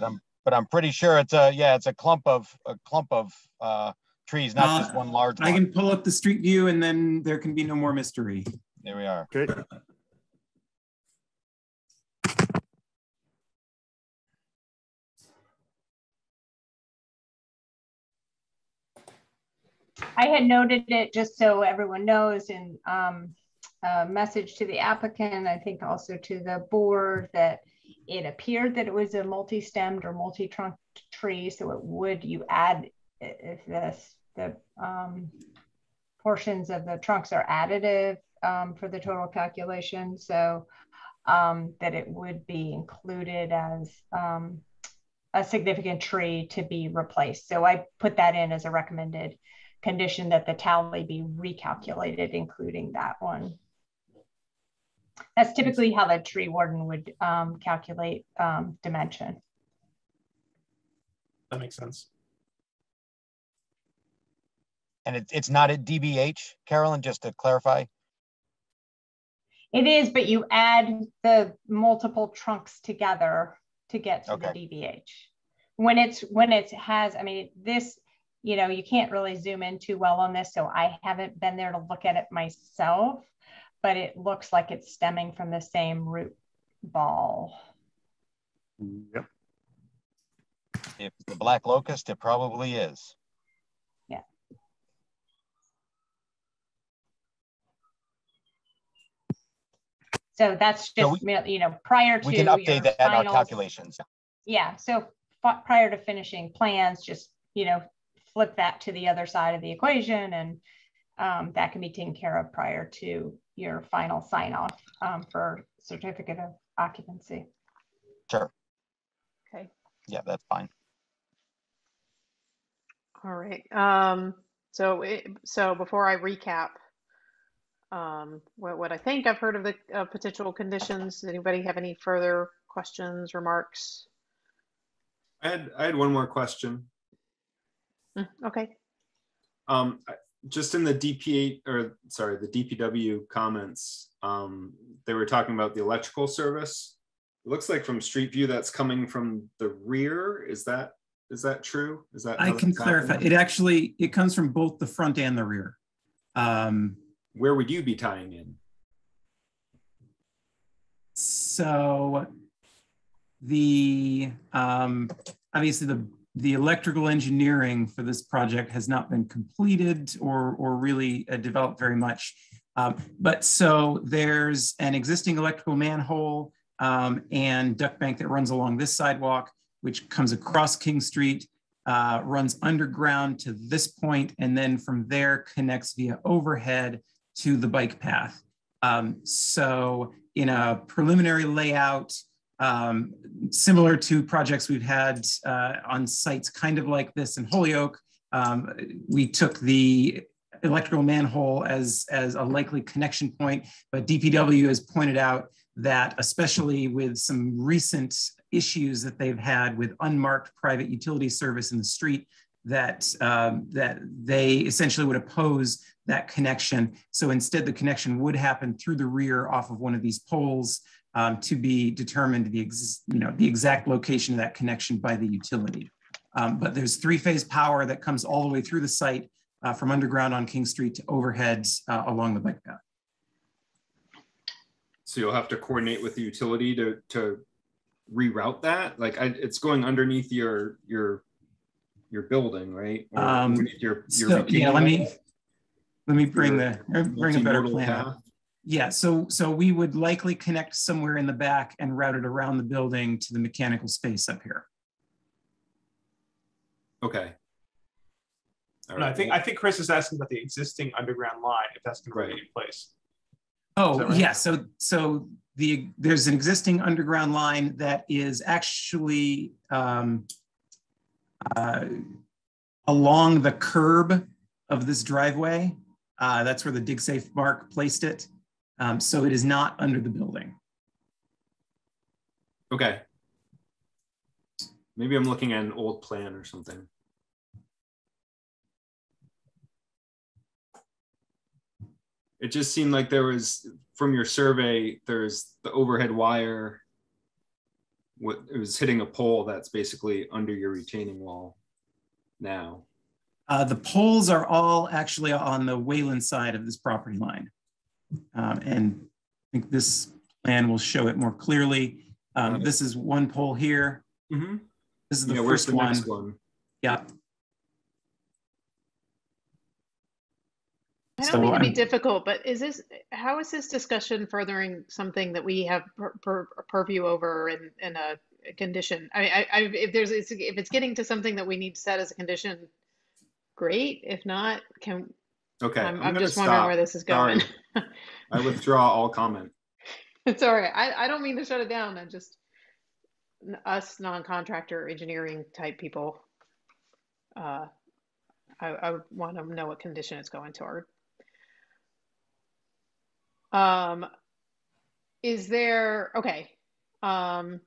I'm, but I'm pretty sure it's a, yeah, it's a clump of, a clump of, uh, trees, not Uh, just one large I one. can pull up the street view and then there can be no more mystery. There we are. Good. I had noted it just so everyone knows in um, a message to the applicant, I think also to the board that it appeared that it was a multi-stemmed or multi-trunk tree. So it would, you add, if this, the um, portions of the trunks are additive um, for the total calculation. So um, that it would be included as um, a significant tree to be replaced. So I put that in as a recommended condition that the tally be recalculated, including that one. That's typically how the tree warden would um, calculate um, dimension. That makes sense. And it, it's not at DBH, Carolyn, just to clarify. It is, but you add the multiple trunks together to get to the DBH. When it's when it has, I mean, this, you know, you can't really zoom in too well on this, so I haven't been there to look at it myself, but it looks like it's stemming from the same root ball. Yep. If the black locust, it probably is. Yeah. So that's So just, you know, prior to We can your update that in our calculations. Yeah, so prior to finishing plans, just, you know, flip that to the other side of the equation and um, that can be taken care of prior to your final sign off um, for certificate of occupancy. Sure. Okay. Yeah, that's fine. All right. Um, so, it, so before I recap, um, what, what I think I've heard of the uh, potential conditions, does anybody have any further questions, remarks? I had I had one more question. Mm, Okay. Um, I- just in the DP8 or sorry, the DPW comments, um, they were talking about the electrical service. It looks like from Street View that's coming from the rear. Is that is that true? Is that I how can that's clarify. happening? It actually, it comes from both the front and the rear. Um, Where would you be tying in? So the, um, obviously the, the electrical engineering for this project has not been completed or, or really uh, developed very much. Um, but so there's an existing electrical manhole um, and duct bank that runs along this sidewalk, which comes across King Street, uh, runs underground to this point, and then from there connects via overhead to the bike path. Um, so in a preliminary layout, um, similar to projects we've had uh, on sites kind of like this in Holyoke, um, we took the electrical manhole as, as a likely connection point, but DPW has pointed out that especially with some recent issues that they've had with unmarked private utility service in the street, that um, that they essentially would oppose that connection. So instead, the connection would happen through the rear off of one of these poles um, to be determined the ex- you know the exact location of that connection by the utility. Um, but there's three-phase power that comes all the way through the site uh, from underground on King Street to overhead uh, along the bike path. So you'll have to coordinate with the utility to to reroute that. Like I, it's going underneath your your your building, right? Or Um, your your so, yeah, let me let me bring the bring a better plan. Yeah, so so we would likely connect somewhere in the back and route it around the building to the mechanical space up here. Okay. All No, I right. think I think Chris is asking about the existing underground line if that's going to remain in place. Oh, that right? yeah, so so the there's an existing underground line that is actually um, uh, along the curb of this driveway. Uh, that's where the dig safe mark placed it. Um, so it is not under the building. Okay. Maybe I'm looking at an old plan or something. It just seemed like there was, from your survey, there's the overhead wire. What it was hitting a pole that's basically under your retaining wall now. Uh, the poles are all actually on the Whalen side of this property line. Um, and I think this plan will show it more clearly. Um, this is one pole here. Mm-hmm. This is the Yeah, first the one. next one? Yeah. I don't So mean to be I'm- difficult, but is this, how is this discussion furthering something that we have pur- pur- purview over in, in a condition? I, I, I, if there's, if it's getting to something that we need to set as a condition, great. If not, can, Okay. I'm, I'm I'm just wondering stop. where this is going. I withdraw all comment. It's all right. I, I don't mean to shut it down. I just, us non-contractor engineering type people, uh, I, I want to know what condition it's going toward. Um, is there, okay, um,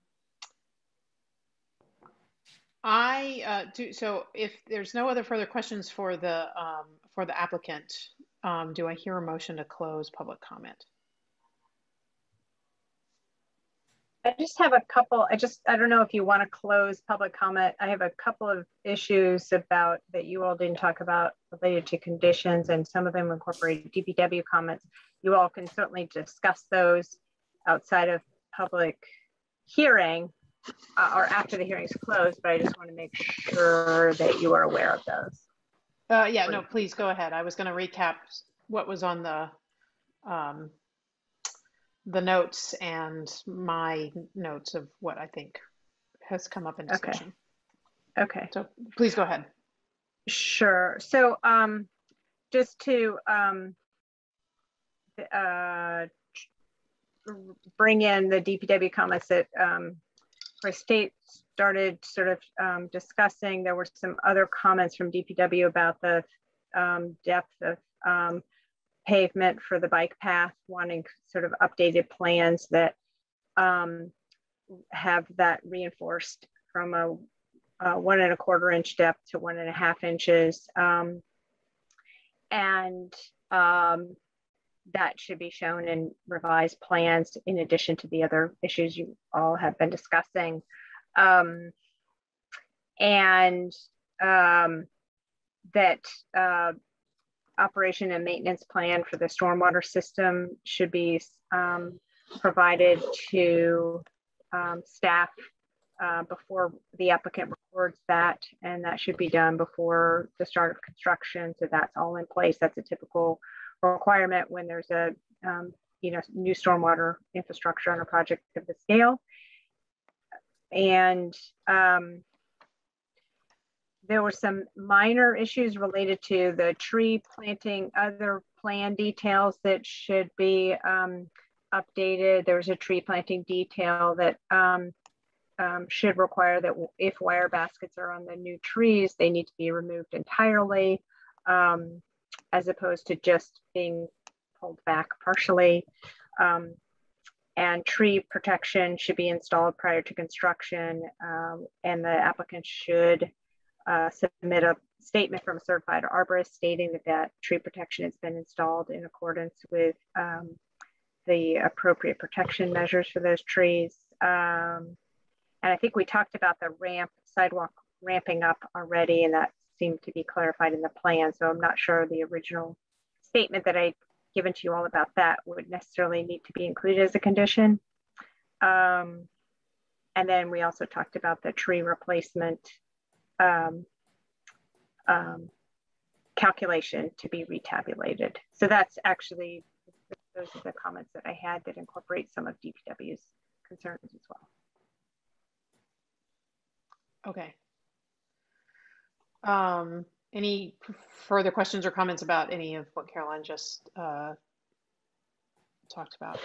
I, uh, do, so if there's no other further questions for the, um, for the applicant, um, do I hear a motion to close public comment? I just have a couple, I just, I don't know if you want to close public comment. I have a couple of issues about that you all didn't talk about related to conditions and some of them incorporate DPW comments. You all can certainly discuss those outside of public hearing uh, or after the hearing's closed, but I just want to make sure that you are aware of those. Uh, yeah, no, please go ahead. I was going to recap what was on the, um, the notes and my notes of what I think has come up in Okay. discussion. Okay. So please go ahead. Sure. So um, just to um, uh, bring in the DPW comments that um, Chris State started sort of um, discussing, there were some other comments from DPW about the um, depth of um, pavement for the bike path, wanting sort of updated plans that um, have that reinforced from a uh, one and a quarter inch depth to one and a half inches. Um, and um, that should be shown in revised plans in addition to the other issues you all have been discussing. Um, and um, that uh, operation and maintenance plan for the stormwater system should be um, provided to um, staff uh, before the applicant records that, and that should be done before the start of construction. So that's all in place. That's a typical requirement when there's a um, you know new stormwater infrastructure on a project of the scale. And um, there were some minor issues related to the tree planting, other plan details that should be um, updated. There was a tree planting detail that um, um, should require that if wire baskets are on the new trees, they need to be removed entirely, um, as opposed to just being pulled back partially. Um, and tree protection should be installed prior to construction, um, and the applicant should uh, submit a statement from a certified arborist stating that that tree protection has been installed in accordance with um, the appropriate protection measures for those trees. Um, and I think we talked about the ramp sidewalk ramping up already, and that seemed to be clarified in the plan. So I'm not sure the original statement that I given to you all about that would necessarily need to be included as a condition. Um, and then we also talked about the tree replacement um, um, calculation to be retabulated. So that's actually, those are the comments that I had that incorporate some of DPW's concerns as well. Okay. Um, any further questions or comments about any of what Caroline just uh, talked about?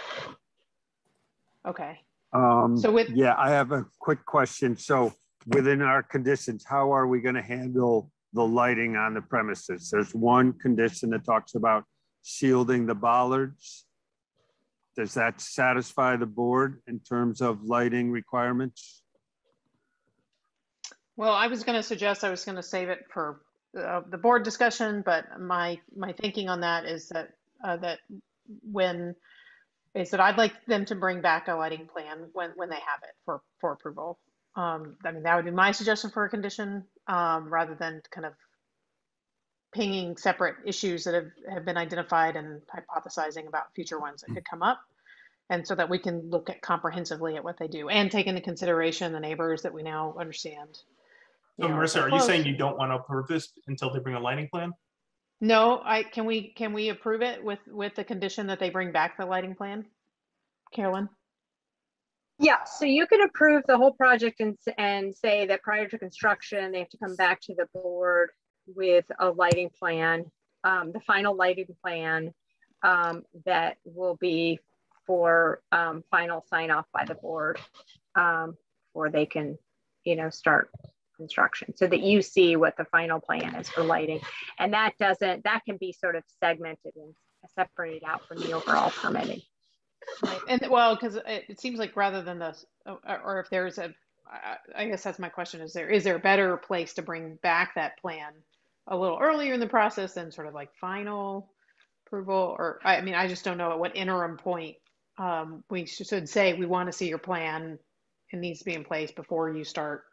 Okay. Um, So with- yeah, I have a quick question. So within our conditions, how are we going to handle the lighting on the premises? There's one condition that talks about shielding the bollards. Does that satisfy the board in terms of lighting requirements? Well, I was going to suggest I was going to save it for uh, the board discussion, but my my thinking on that is that uh, that when is that I'd like them to bring back a lighting plan when when they have it for for approval. Um, I mean, that would be my suggestion for a condition um, rather than kind of pinging separate issues that have, have been identified and hypothesizing about future ones that could come up. And so that we can look at comprehensively at what they do and take into consideration the neighbors that we now understand. So you know, Marissa, are you close. saying you don't want to approve this until they bring a lighting plan? No, I, can we, can we approve it with, with the condition that they bring back the lighting plan? Carolyn? Yeah, so you can approve the whole project and, and say that prior to construction, they have to come back to the board with a lighting plan, um, the final lighting plan, um, that will be for, um, final sign off by the board, um, or they can, you know, start construction so that you see what the final plan is for lighting. And that doesn't, that can be sort of segmented and separated out from the overall permitting. Right, and well, because it, it seems like rather than the, or, or if there's a, I guess that's my question, is there, is there a better place to bring back that plan a little earlier in the process than sort of like final approval? Or, I mean, I just don't know at what interim point um, we should say, we want to see your plan. It needs to be in place before you start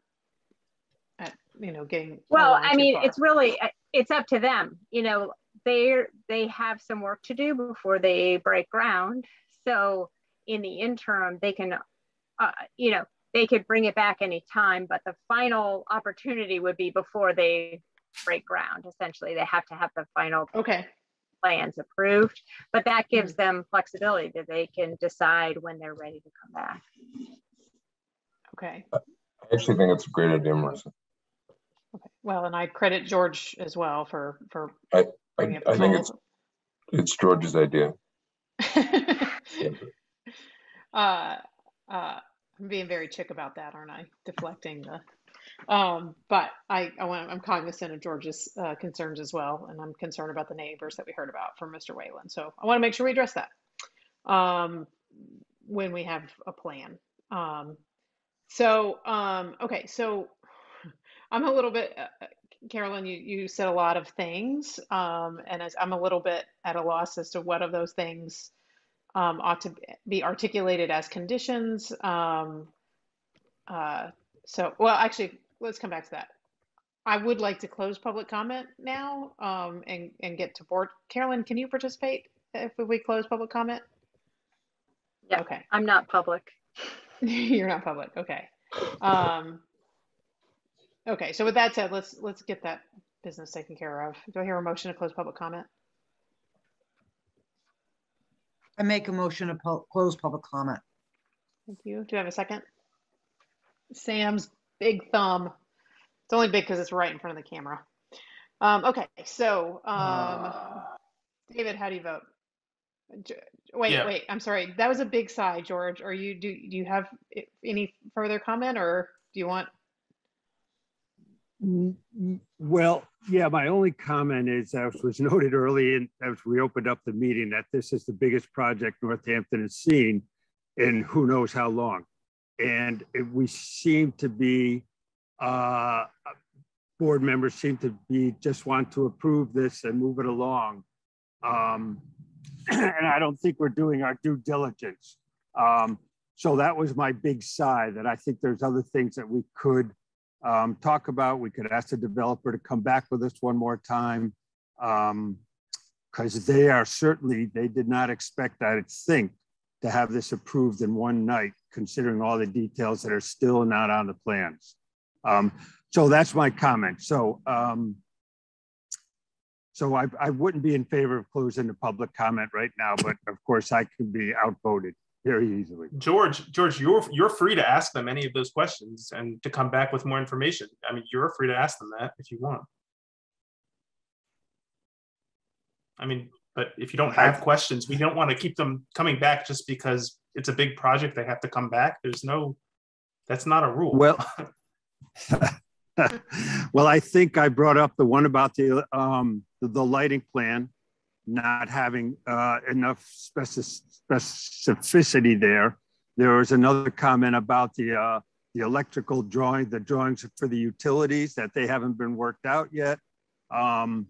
you know, getting. Well, I mean, far. it's really, uh, it's up to them, you know, they're, they have some work to do before they break ground. So in the interim, they can, uh, you know, they could bring it back anytime, but the final opportunity would be before they break ground. Essentially, they have to have the final okay plans approved, but that gives them flexibility that they can decide when they're ready to come back. Okay. I actually think it's a great idea, Marissa. Well, and I credit George as well for, for I, bringing I, up I think it's, it's George's idea. uh, uh, I'm being very chick about that, aren't I? Deflecting the, um, but I, I want, I'm cognizant of George's uh, concerns as well, and I'm concerned about the neighbors that we heard about from Mr. Whalen. So I want to make sure we address that um, when we have a plan. Um, so, um, okay, so I'm a little bit, uh, Carolyn, you, you said a lot of things, um, and as I'm a little bit at a loss as to what of those things um, ought to be articulated as conditions. Um, uh, so, well, actually, let's come back to that. I would like to close public comment now um, and, and get to board. Carolyn, can you participate if we close public comment? Yeah. Okay. I'm not public. You're not public. Okay. Um, okay. So with that said, let's let's get that business taken care of. Do I hear a motion to close public comment? I make a motion to po- close public comment. Thank you. Do you have a second? Sam's big thumb. It's only big because it's right in front of the camera. Um, okay. So, um, David, how do you vote? Wait, Yeah. wait. I'm sorry. That was a big sigh, George. Are you do do you have any further comment, or do you want? Well, yeah, my only comment is, as was noted early in, as we opened up the meeting, that this is the biggest project Northampton has seen in who knows how long. And we seem to be, uh, board members seem to be, just want to approve this and move it along. Um, and I don't think we're doing our due diligence. Um, so that was my big sigh, that I think there's other things that we could um, talk about. We could ask the developer to come back with us one more time. Because they are certainly, they did not expect, I think, to have this approved in one night, considering all the details that are still not on the plans. Um, so that's my comment. So, um, so I, I wouldn't be in favor of closing the public comment right now, but of course I could be outvoted very easily. George, George, you're you're free to ask them any of those questions and to come back with more information. I mean, you're free to ask them that if you want. I mean, but if you don't have questions, we don't want to keep them coming back just because it's a big project. They have to come back. There's no, that's not a rule. Well, well, I think I brought up the one about the um, the, the lighting plan not having uh, enough specificity there. There was another comment about the uh, the electrical drawing, the drawings for the utilities that they haven't been worked out yet. Um,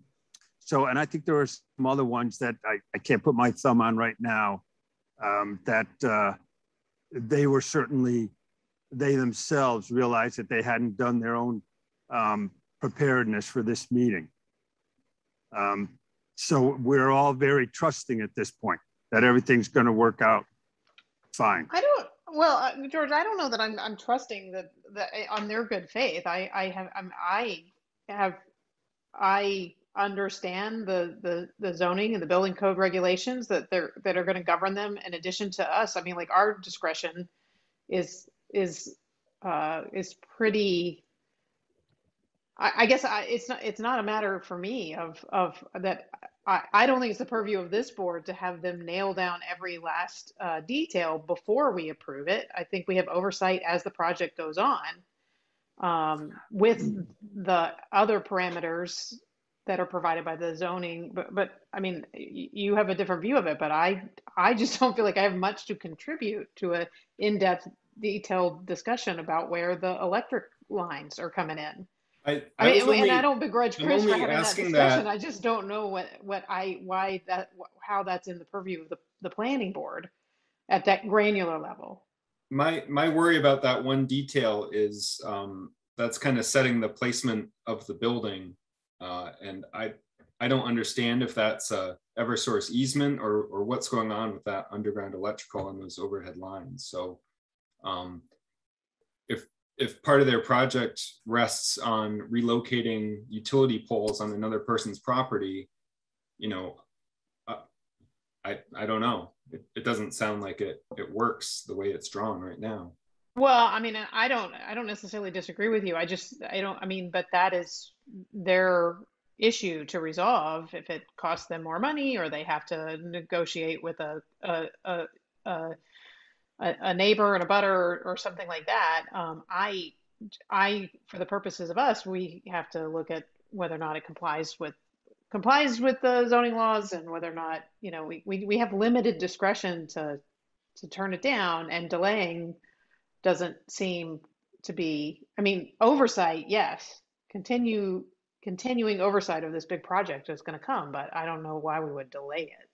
so, and I think there were some other ones that I, I can't put my thumb on right now um, that uh, they were certainly, they themselves realized that they hadn't done their own um, preparedness for this meeting. Um, so we're all very trusting at this point that everything's going to work out fine. I don't. Well, uh, George, I don't know that I'm. I'm trusting that that eh, on their good faith. I. I have. I'm. I have. I understand the the the zoning and the building code regulations that they're that are going to govern them. In addition to us, I mean, like our discretion is is uh, is pretty I, I guess I, it's not it's not a matter for me of of that I, don't think it's the purview of this board to have them nail down every last uh, detail before we approve it. I think we have oversight as the project goes on um, with the other parameters that are provided by the zoning. But but I mean, you have a different view of it. But I I just don't feel like I have much to contribute to a in-depth, detailed discussion about where the electric lines are coming in. I, I, mean, was and I don't begrudge Chris for only having that discussion. that- I just don't know what, what I, why that, how that's in the purview of the, the planning board at that granular level. my my worry about that one detail is um, that's kind of setting the placement of the building, uh, and I I don't understand if that's a EverSource easement or or what's going on with that underground electrical and those overhead lines. So, um, if if part of their project rests on relocating utility poles on another person's property, you know, uh, I I don't know. It, it doesn't sound like it it works the way it's drawn right now. Well, I mean, I don't, I don't necessarily disagree with you. I just, I don't, I mean, but that is their issue to resolve if it costs them more money or they have to negotiate with a, a, a, a, a neighbor and abutter or, or something like that. Um, I, I, for the purposes of us, we have to look at whether or not it complies with complies with the zoning laws and whether or not, you know, we, we, we have limited discretion to, to turn it down and delaying doesn't seem to be, I mean, oversight, yes, continue, continuing oversight of this big project is going to come, but I don't know why we would delay it.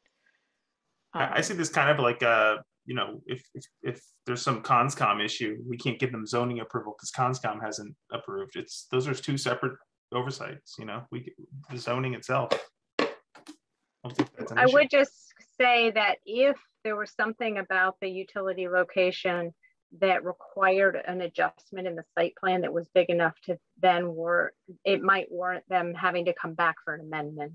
I I see this kind of like a, you know, if, if, if there's some ConCom issue, we can't give them zoning approval because ConCom hasn't approved. It's, those are two separate oversights, you know, we, the zoning itself. I don't think that's an I would just say that if there was something about the utility location that required an adjustment in the site plan that was big enough to then warrant, it might warrant them having to come back for an amendment.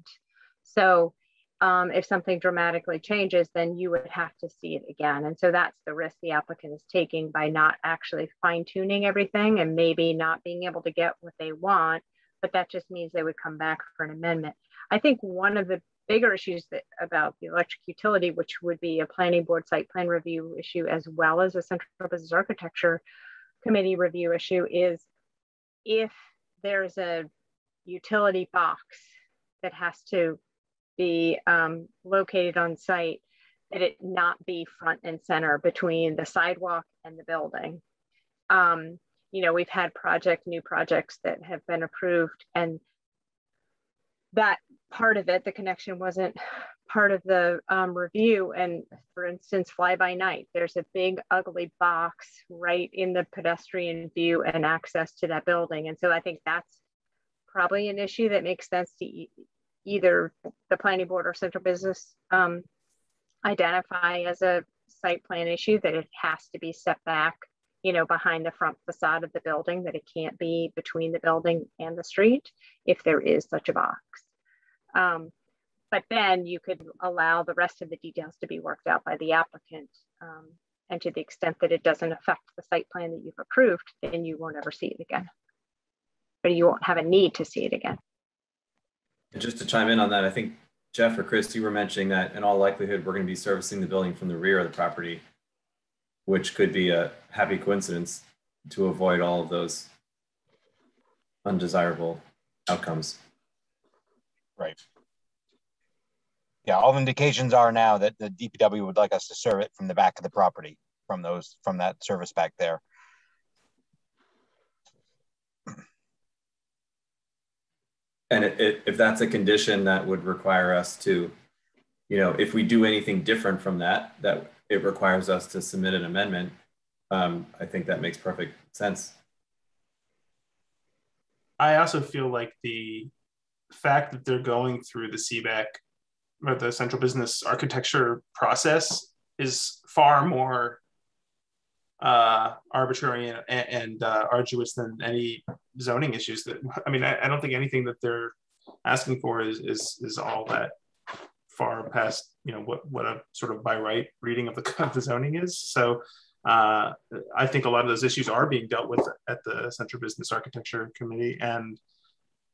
So um, if something dramatically changes, then you would have to see it again. And so that's the risk the applicant is taking by not actually fine tuning everything and maybe not being able to get what they want. But that just means they would come back for an amendment. I think one of the bigger issues that, about the electric utility, which would be a planning board site plan review issue as well as a central business architecture committee review issue, is if there's a utility box that has to be um, located on site, that it not be front and center between the sidewalk and the building. Um, you know, we've had project, new projects that have been approved and that part of it, the connection wasn't part of the um, review. And for instance, fly by night, there's a big ugly box right in the pedestrian view and access to that building. And so I think that's probably an issue that makes sense to either the planning board or central business um, identify as a site plan issue that it has to be set back you know, behind the front facade of the building, that it can't be between the building and the street if there is such a box. Um, but then you could allow the rest of the details to be worked out by the applicant. Um, and to the extent that it doesn't affect the site plan that you've approved, then you won't ever see it again. But you won't have a need to see it again. And just to chime in on that, I think Jeff or Chris, you were mentioning that in all likelihood, we're going to be servicing the building from the rear of the property, which could be a happy coincidence to avoid all of those undesirable outcomes. Right. Yeah, all indications are now that the DPW would like us to serve it from the back of the property, from those, from that service back there. And it, it, if that's a condition that would require us to, you know, if we do anything different from that, that it requires us to submit an amendment, um, I think that makes perfect sense. I also feel like the fact that they're going through the CBAC or the central business architecture process is far more uh, arbitrary and, and uh, arduous than any zoning issues that I mean I, I, don't think anything that they're asking for is is is all that far past you know what what a sort of by right reading of the, of the zoning is so uh, I think a lot of those issues are being dealt with at the Central Business Architecture Committee, and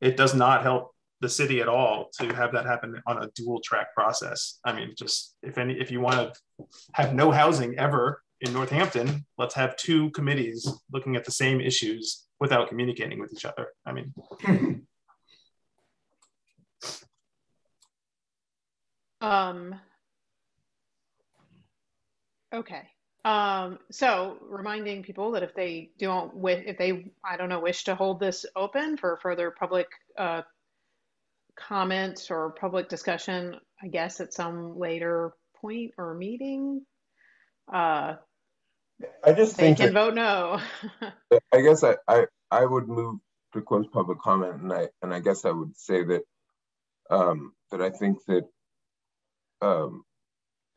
it does not help the city at all to have that happen on a dual track process. I mean, just if any, if you want to have no housing ever in Northampton, let's have two committees looking at the same issues without communicating with each other. I mean. um. Okay. Um, so reminding people that if they don't wish, if they, I don't know, wish to hold this open for further public uh, comments or public discussion, I guess at some later point or meeting, uh, I just they think can that- vote no. I guess I, I, I would move to close public comment and I, and I guess I would say that, um, that I think that, um,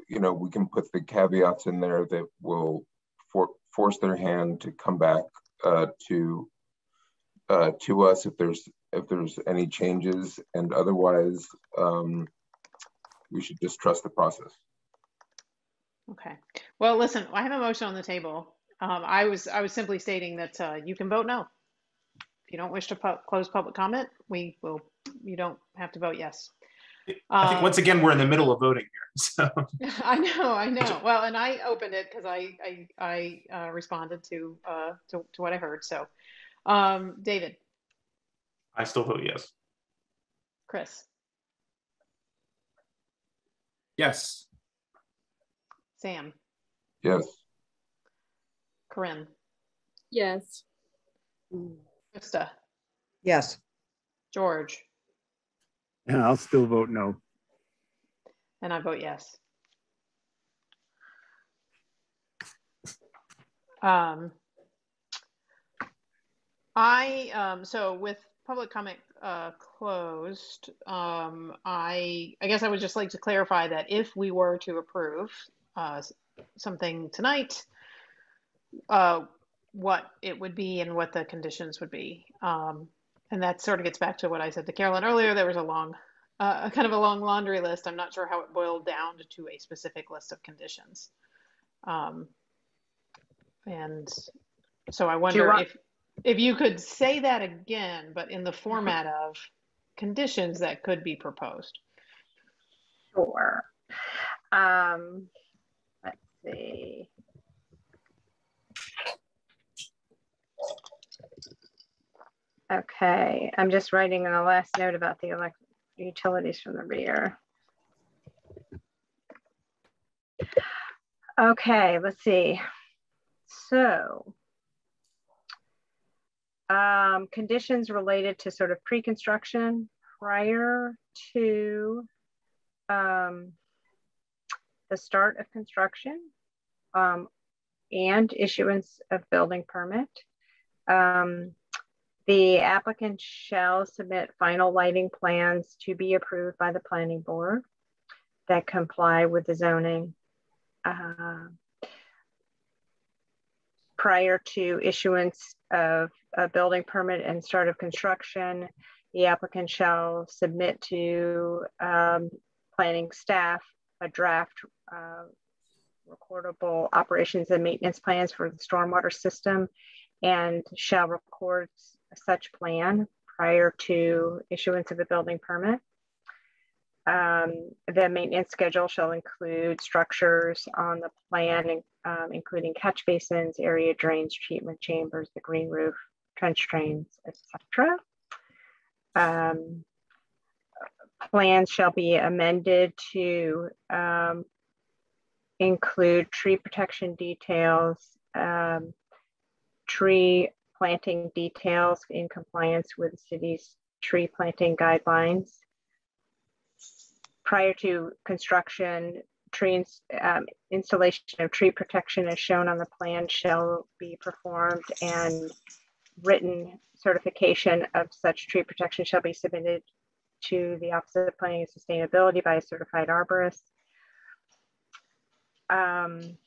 you know, we can put the caveats in there that will for, force their hand to come back uh, to uh, to us if there's if there's any changes, and otherwise, um, we should just trust the process. Okay. Well, listen, I have a motion on the table. Um, I was I was simply stating that uh, you can vote no. If you don't wish to pu close public comment, we will. You don't have to vote yes. I think Um, once again we're in the middle of voting here. So I know, I know. Well, and I opened it because I I, I uh, responded to, uh, to to what I heard. So, um, David, I still vote yes. Chris, Yes. Sam, Yes. Corinne, Yes. Krista, Yes. George, And I'll still vote no. and I vote yes. Um, I um, so with public comment uh, closed, um, I I guess I would just like to clarify that if we were to approve uh, s- something tonight, uh, what it would be and what the conditions would be. Um, and that sort of gets back to what I said to Carolyn earlier. There was a long, uh, a kind of a long laundry list. I'm not sure how it boiled down to a specific list of conditions. Um, and so I wonder want- if if you could say that again, but in the format of conditions that could be proposed. Sure. Um, see. Okay, I'm just writing in the last note about the utilities from the rear. Okay, let's see. So, um, conditions related to sort of pre-construction prior to um, the start of construction um, and issuance of building permit. Um, the applicant shall submit final lighting plans to be approved by the planning board that comply with the zoning. Uh, prior to issuance of a building permit and start of construction, the applicant shall submit to um, planning staff a draft uh, recordable operations and maintenance plans for the stormwater system and shall record such plan prior to issuance of a building permit. Um, the maintenance schedule shall include structures on the plan, um, including catch basins, area drains, treatment chambers, the green roof, trench drains, etc. Um, plans shall be amended to um, include tree protection details, um, tree planting details in compliance with the city's tree planting guidelines. Prior to construction, tree um, installation of tree protection as shown on the plan shall be performed and written certification of such tree protection shall be submitted to the Office of Planning and Sustainability by a certified arborist. Um,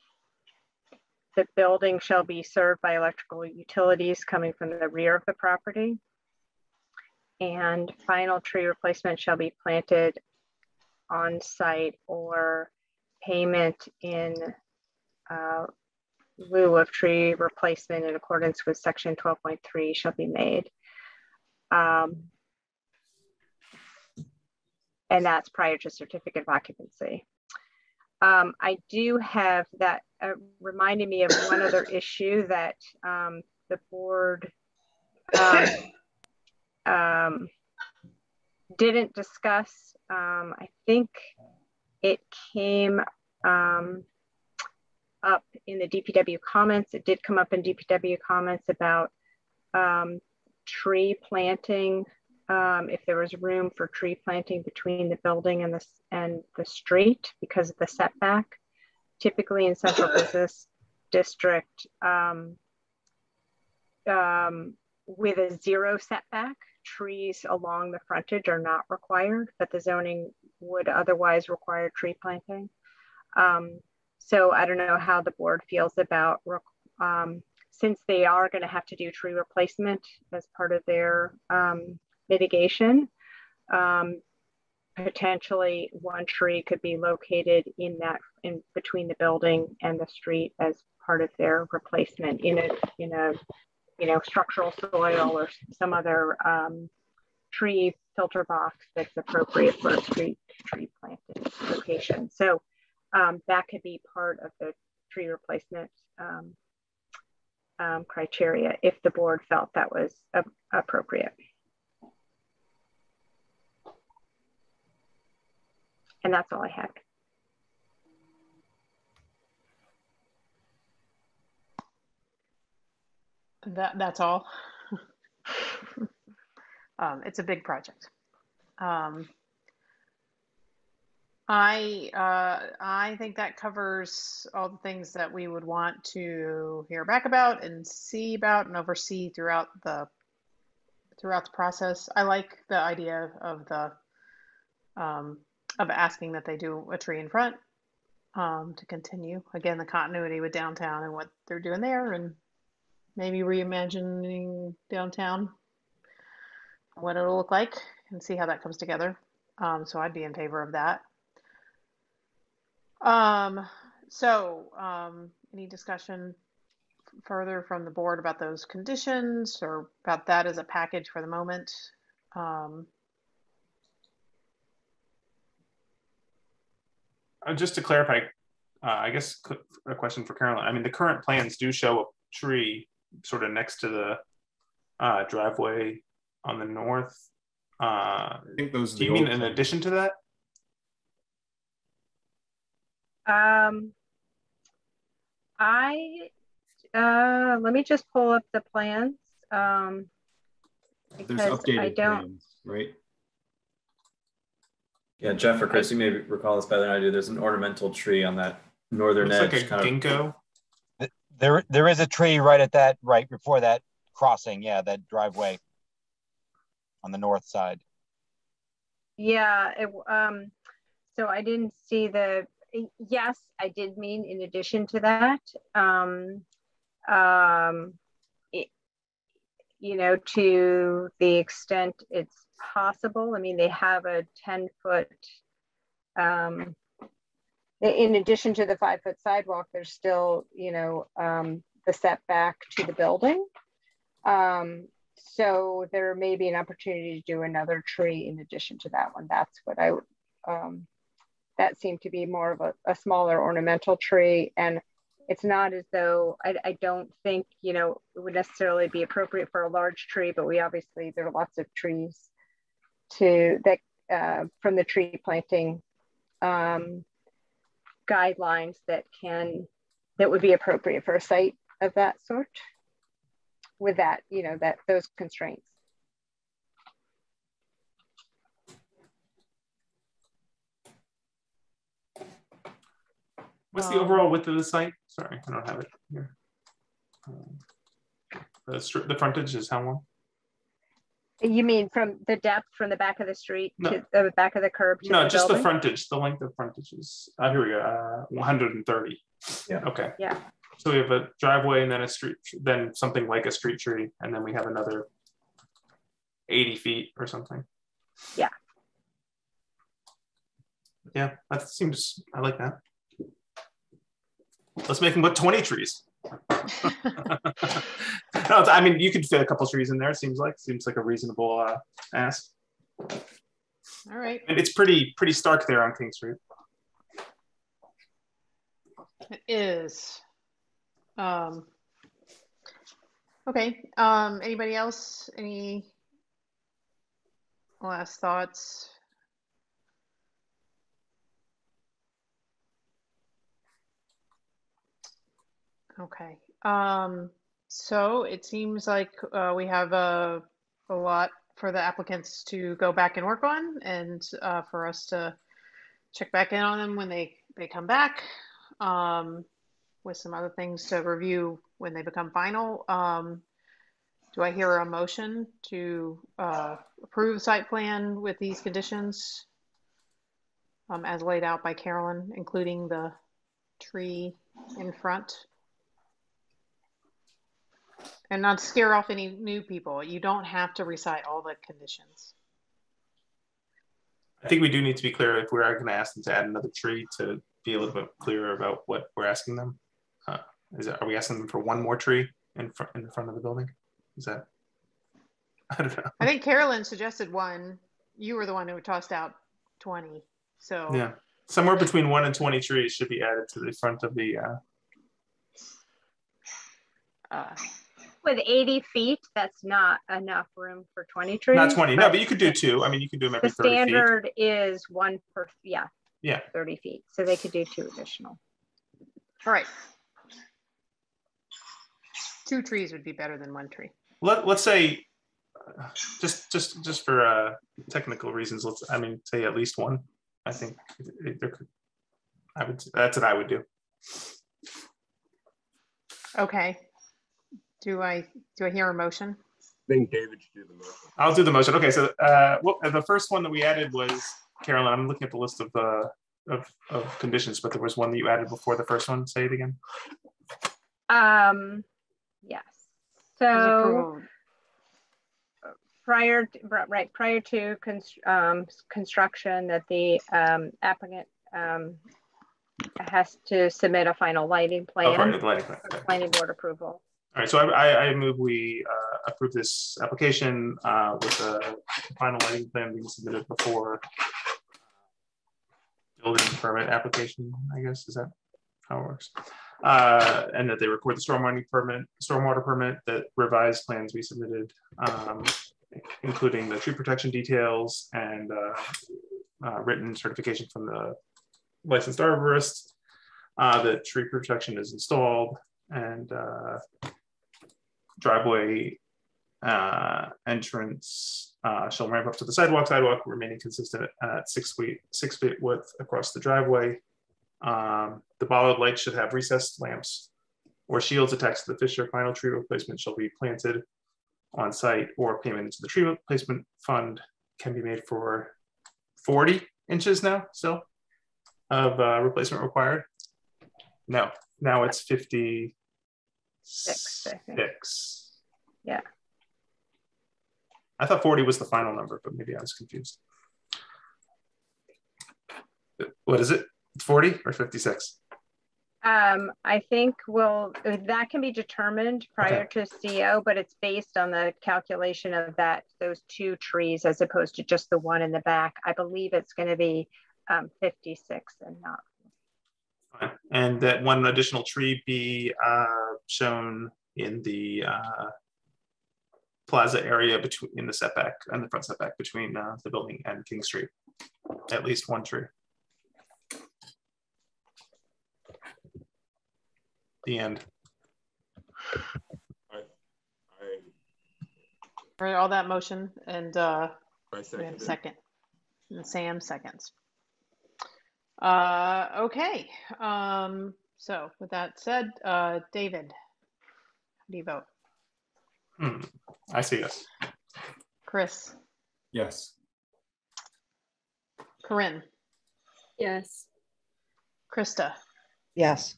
the building shall be served by electrical utilities coming from the rear of the property. And final tree replacement shall be planted on site or payment in uh, lieu of tree replacement in accordance with section 12.3 shall be made. Um, and that's prior to certificate of occupancy. Um, I do have that uh, reminded me of one other issue that um, the board um, um didn't discuss. Um, I think it came um, up in the DPW comments. It did come up in DPW comments about tree planting um, if there was room for tree planting between the building and the, and the street because of the setback. Typically in central business district, um, um, with a zero setback, trees along the frontage are not required, but the zoning would otherwise require tree planting. Um, so I don't know how the board feels about um, since they are going to have to do tree replacement as part of their um, mitigation. Um, potentially one tree could be located in that in between the building and the street as part of their replacement in a in a you know structural soil or some other um, tree filter box that's appropriate for a tree tree planting location. So um, that could be part of the tree replacement um, um criteria if the board felt that was appropriate. And that's all I have. That, that's all. um, it's a big project. Um, I uh, I think that covers all the things that we would want to hear back about and see about and oversee throughout the throughout the process. I like the idea of the um, of asking that they do a tree in front um, to continue. Again the continuity with downtown and what they're doing there and maybe reimagining downtown what it'll look like and see how that comes together. Um, so i'd be in favor of that. Um, so um, any discussion further from the board about those conditions or about that as a package for the moment? Um, uh, just to clarify, uh, I guess a question for Carolyn. I mean, the current plans do show a tree sort of next to the uh, driveway on the north. Uh, I think those. Do you mean in addition to that? Um, I uh, let me just pull up the plans. Um, There's updated I don't, plans, right? Yeah, Jeff or Chris, you may recall this better than I do. There's an ornamental tree on that northern Looks edge. like a ginkgo. There, there is a tree right at that, right before that crossing. Yeah, that driveway on the north side. Yeah, it, um, so I didn't see the, yes, I did mean in addition to that, um, um, it, you know, to the extent it's possible. I mean, they have a 10 foot, um, in addition to the five foot sidewalk, there's still, you know, um, the setback to the building. Um, so there may be an opportunity to do another tree in addition to that one. That's what I um, that seemed to be more of a, a, smaller ornamental tree. And it's not as though, I, I don't think, you know, it would necessarily be appropriate for a large tree, but we obviously, there are lots of trees to that uh, from the tree planting um, guidelines that can that would be appropriate for a site of that sort with that you know that those constraints. What's the overall width of the site? Sorry i don't have it here. Um, the, the frontage is how long You mean from the depth from the back of the street No. to the back of the curb to No, the just the frontage, the length of frontage is, uh, here we go, uh, one hundred and thirty. Yeah. Okay. Yeah. So we have a driveway and then a street, then something like a street tree, and then we have another eighty feet or something. Yeah. Yeah, that seems, I like that. Let's make them put twenty trees. No, I mean, you could fit a couple trees in there, it seems like, seems like a reasonable uh ask. All right. And it's pretty, pretty stark there on King Street. It is. Um, okay. Um, anybody else? Any last thoughts? Okay. Um, so it seems like uh, we have a, a lot for the applicants to go back and work on and uh, for us to check back in on them when they, they come back um, with some other things to review when they become final. Um, do I hear a motion to uh, approve site plan with these conditions um, as laid out by Carolyn, including the tree in front? And not scare off any new people. You don't have to recite all the conditions. I think we do need to be clear if we are going to ask them to add another tree to be a little bit clearer about what we're asking them. Uh, is it, are we asking them for one more tree in front in the front of the building? Is that? I don't know. I think Carolyn suggested one. You were the one who tossed out 20. So Yeah, somewhere between one and twenty trees should be added to the front of the. Uh, uh, With 80 feet, that's not enough room for 20 trees. not twenty, no, but you could do two. I mean, you could do them every The thirty feet. The standard is one per, yeah, Yeah, 30 feet. So they could do two additional. all right. Two trees would be better than one tree. let let's say, uh, just just just for uh, technical reasons, let's I mean say at least one. I think it- it- there could. I would. That's what I would do. Okay. Do I do I hear a motion? I think David should do the motion. I'll do the motion. Okay, so uh, well, the first one that we added was Carolyn. I'm looking at the list of uh, of of conditions, but there was one that you added before the first one. Say it again. Um, yes. So prior, to- right, prior to cons- um, construction that the um, applicant um, has to submit a final lighting Oh, right, plan. the lighting plan, for the okay. Planning board approval. All right, so I, I, move we uh, approve this application uh, with the final lighting plan being submitted before building permit application, I guess, is that how it works? Uh, and that they record the stormwater permit, stormwater permit, that revised plans we submitted, um, including the tree protection details and uh, uh, written certification from the licensed arborist, uh, that tree protection is installed and uh, driveway uh, entrance uh, shall ramp up to the sidewalk, sidewalk remaining consistent at six feet, six feet width across the driveway. Um, the bollard light should have recessed lamps or shields attached to the fixture. Final tree replacement shall be planted on site or payment into the tree replacement fund can be made for 40 inches now still of uh, replacement required. No, now it's 56. Six, I think. Yeah. I thought 40 was the final number, but maybe I was confused. What is it? 40 or 56? Um, I think will that can be determined prior to CO, but it's based on the calculation of that those two trees as opposed to just the one in the back. I believe it's going to be um, 56 and not. Fine. And that one additional tree be uh, shown in the uh, plaza area between in the setback and the front setback between uh, the building and King Street. At least one tree. The end. For all that motion and uh, I we have second second. And Sam seconds. Uh, okay. Um, so with that said, uh, David, how do you vote? Hmm. I see yes. Chris, Yes. Corinne, Yes. Krista, Yes.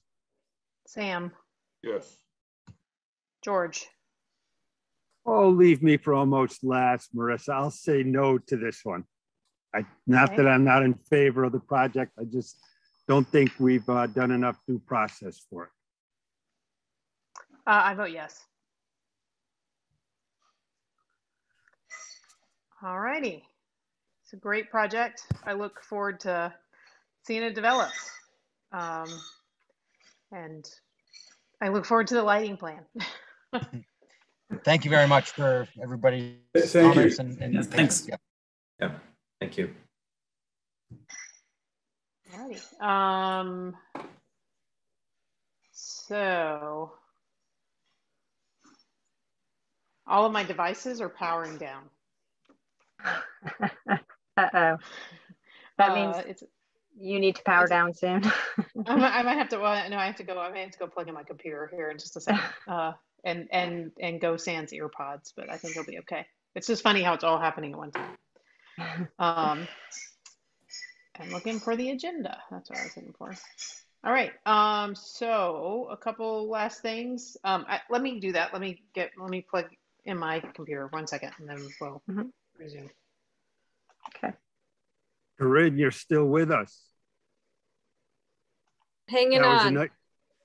Sam, Yes. George, Oh, leave me for almost last, Marissa. I'll say no to this one. I, not Okay. that I'm not in favor of the project, I just don't think we've uh, done enough due process for it. uh, I vote yes. All righty. It's a great project. I look forward to seeing it develop. Um, and I look forward to the lighting plan. Thank you very much for everybody's Thank you. and, and Yeah, thanks. Yeah. Yeah, thank you. Alrighty. Um, so all of my devices are powering down. Uh-oh. That means Uh, it's you need to power down soon. I might, I might have to. Well, no, I have to go. I might have to go plug in my computer here in just a second. Uh, and and and go sans earpods, but I think it'll be okay. It's just funny how it's all happening at one time. Um, I'm looking for the agenda. That's what I was looking for. All right. Um, so a couple last things. Um, I, let me do that. Let me get. Let me plug in my computer. One second, and then we'll Mhm. resume. Okay. Corinne, you're still with us. Hanging That on. ni-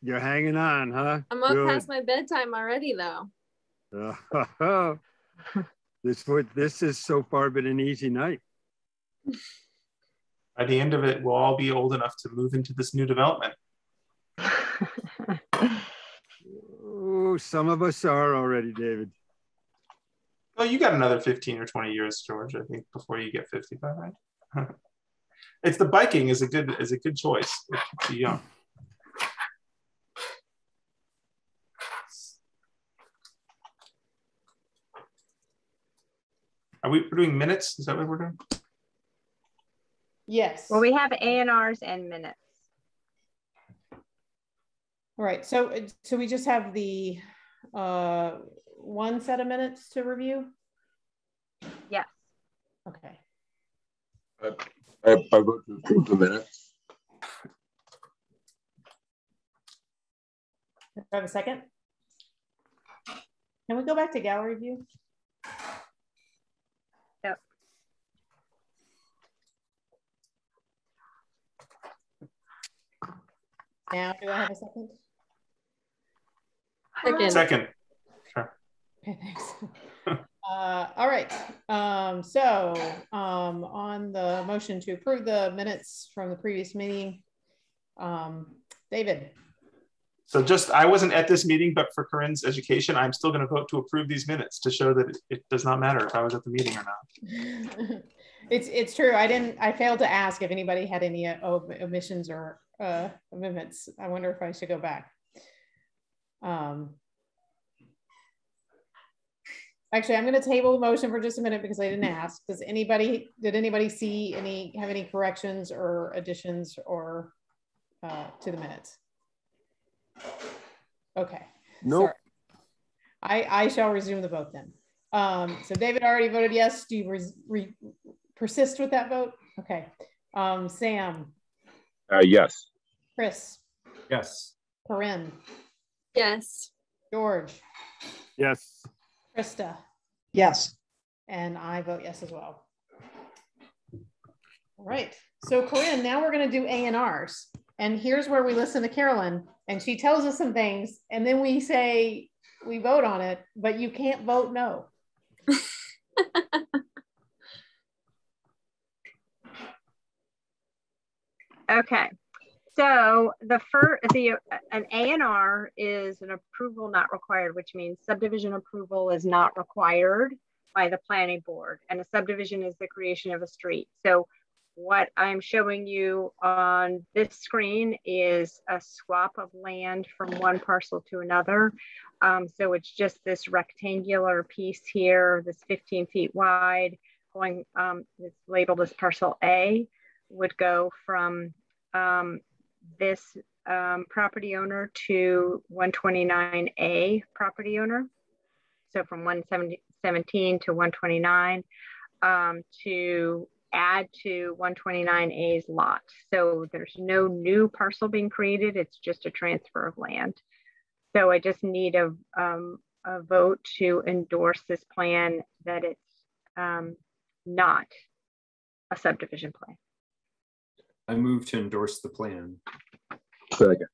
You're hanging on, huh? I'm up Good. past my bedtime already, though. This would, this has so far been an easy night. By the end of it, we'll all be old enough to move into this new development. Oh, some of us are already, David. Oh, you got another 15 or 20 years, George, I think, before you get 55, right? it's the biking is a good is a good choice. It keeps you young. Are we doing minutes? Is that what we're doing? Yes. well, we have ANRs and minutes. All right, so, so we just have the, uh, one set of minutes to review? Yes. Okay. I, I I vote to approve the minutes. Do I have a second? Can we go back to gallery view? Yep. Now, do I have a second? Second. Second. Okay, thanks. Uh, all right, um, so, um, on the motion to approve the minutes from the previous meeting, um, David, So just I wasn't at this meeting, but for Corinne's education, I'm still going to vote to approve these minutes to show that it, it does not matter if I was at the meeting or not. it's, it's true, I didn't, I failed to ask if anybody had any uh, omissions or, uh, amendments. I wonder if I should go back. Um, Actually, I'm going to table the motion for just a minute because I didn't ask. Does anybody, did anybody see any, have any corrections or additions or uh, to the minutes? Okay. Nope. I, I shall resume the vote then. Um, so David already voted yes. Do you res- re- persist with that vote? Okay. Um, Sam, Uh, yes. Chris, Yes. Corinne, Yes. George, Yes. Krista, Yes. and I vote yes as well. All right. So Corinne, now we're going to do A and R's. And here's where we listen to Carolyn and she tells us some things and then we say we vote on it, but you can't vote no. Okay. So the first, the an A and R is an approval not required, which means subdivision approval is not required by the planning board, and a subdivision is the creation of a street. So what I'm showing you on this screen is a swap of land from one parcel to another. Um, so it's just this rectangular piece here, this 15 feet wide, going, um, it's labeled as parcel A, would go from um, this um, property owner to 129A property owner. So from 170, 117 to 129 um, to add to 129A's lot. So there's no new parcel being created. It's just a transfer of land. So I just need a, um, a vote to endorse this plan that it's um, not a subdivision plan. I move to endorse the plan. Second.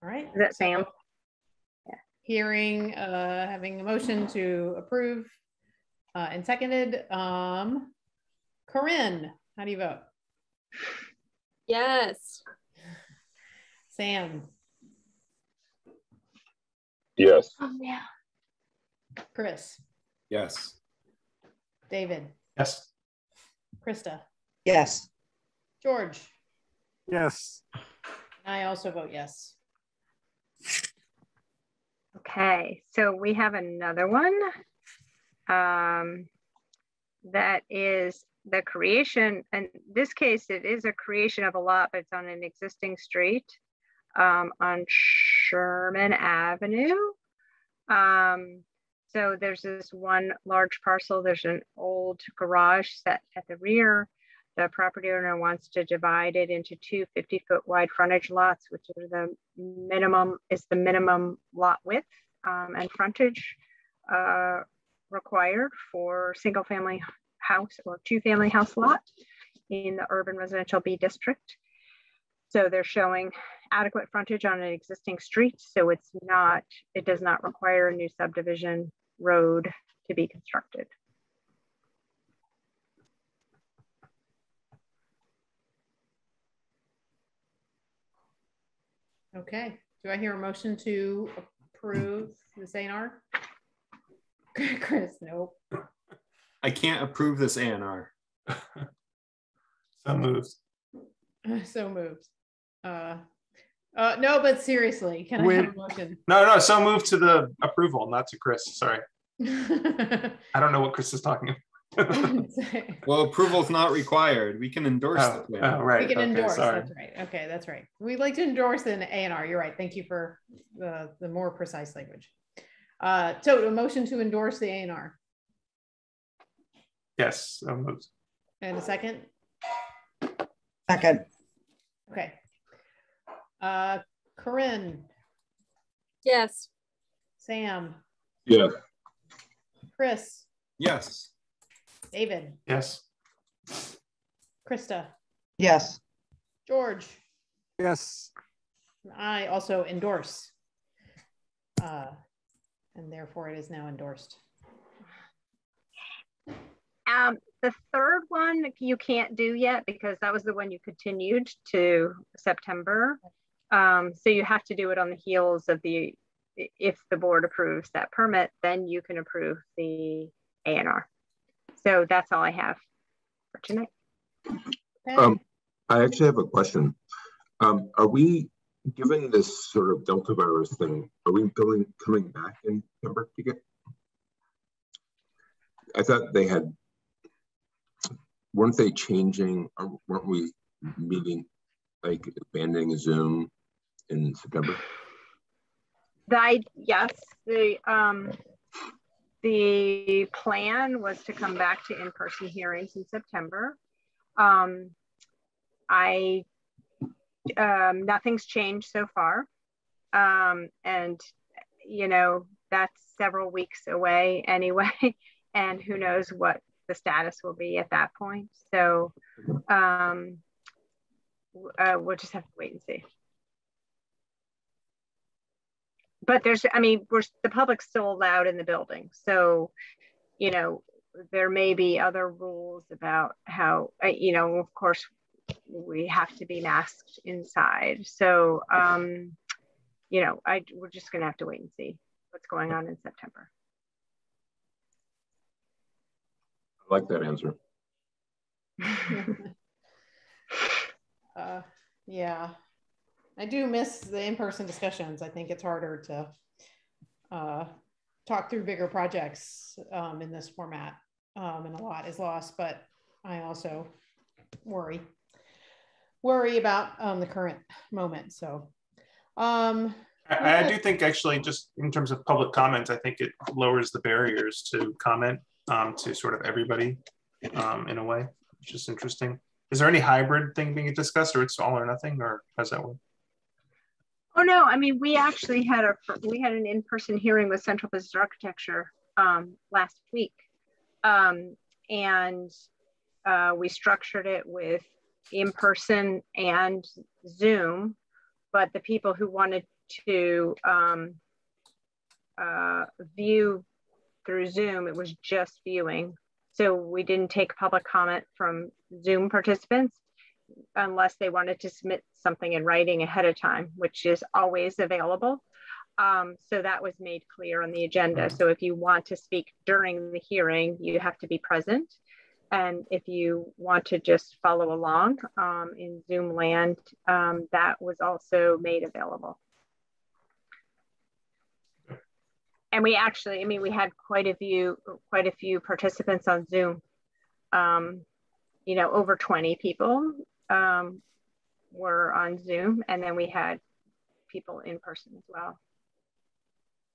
All right. Is that Sam? Yeah. Hearing, uh, having a motion to approve uh, and seconded. Um, Corinne, how do you vote? Yes. Sam, Yes. Oh, yeah. Chris, Yes. David, Yes. Krista, Yes. George. Yes. I also vote yes. Okay, so we have another one. Um, that is the creation, and this case, it is a creation of a lot, but it's on an existing street um, on Sherman Avenue. Um, so there's this one large parcel, there's an old garage set at the rear. The property owner wants to divide it into two 50 foot wide frontage lots, which are the minimum, is the minimum lot width um, and frontage uh, required for single family house or two family house lot in the urban residential B district. So they're showing adequate frontage on an existing street. So it's not, it does not require a new subdivision road to be constructed. Okay, do I hear a motion to approve this A and R? Chris, nope. I can't approve this ANR. So moved. So moved. Uh, uh, no, but seriously, can I have a motion? No, no, so move to the approval, not to Chris. Sorry. I don't know what Chris is talking about. Well, approval is not required. We can endorse the Oh, plan. oh, right. We can okay, endorse, sorry. that's right. Okay, that's right. We'd like to endorse an A and R. You're right. Thank you for the, the more precise language. Uh, so a motion to endorse the A and R Yes, so moved. and a second? Second. Okay. Uh, Corinne, Yes. Sam, Yes. Chris, Yes. David, Yes. Krista, Yes. George. Yes. I also endorse. Uh, and therefore it is now endorsed. Um, the third one you can't do yet because that was the one you continued to September. Um, so you have to do it on the heels of the, if the board approves that permit, then you can approve the A and R. So that's all I have for tonight. Um, I actually have a question. Um, are we, given this sort of Delta virus thing, are we going, coming back in September to get? I thought they had, weren't they changing, or weren't we meeting, like abandoning Zoom in September? The, yes, the, um, the plan was to come back to in-person hearings in September. Um, I, um, nothing's changed so far. Um, and, you know, that's several weeks away anyway. And who knows what the status will be at that point. So, um, uh, we'll just have to wait and see. But there's i mean we're the public's still allowed in the building. So you know there may be other rules about how uh, you know of course we have to be masked inside. So um you know i we're just gonna have to wait and see what's going on in september. I like that answer. Uh, yeah, I do miss the in-person discussions. I think it's harder to uh, talk through bigger projects um, in this format, um, and a lot is lost. But I also worry worry about um, the current moment. So, um, I, I do think actually, just in terms of public comment, I think it lowers the barriers to comment um, to sort of everybody um, in a way, which is interesting. Is there any hybrid thing being discussed, or it's all or nothing, or how's that work? Oh no, I mean we actually had a we had an in-person hearing with Central Business Architecture um, last week, um, and uh, we structured it with in-person and Zoom. But the people who wanted to um, uh, view through Zoom, it was just viewing. So we didn't take public comment from Zoom participants unless they wanted to submit something in writing ahead of time, which is always available. Um, so that was made clear on the agenda. So if you want to speak during the hearing, you have to be present. And if you want to just follow along um, in Zoom land, um, that was also made available. And we actually, I mean, we had quite a few, quite a few participants on Zoom. Um, you know, over 20 people um, were on Zoom, and then we had people in person as well.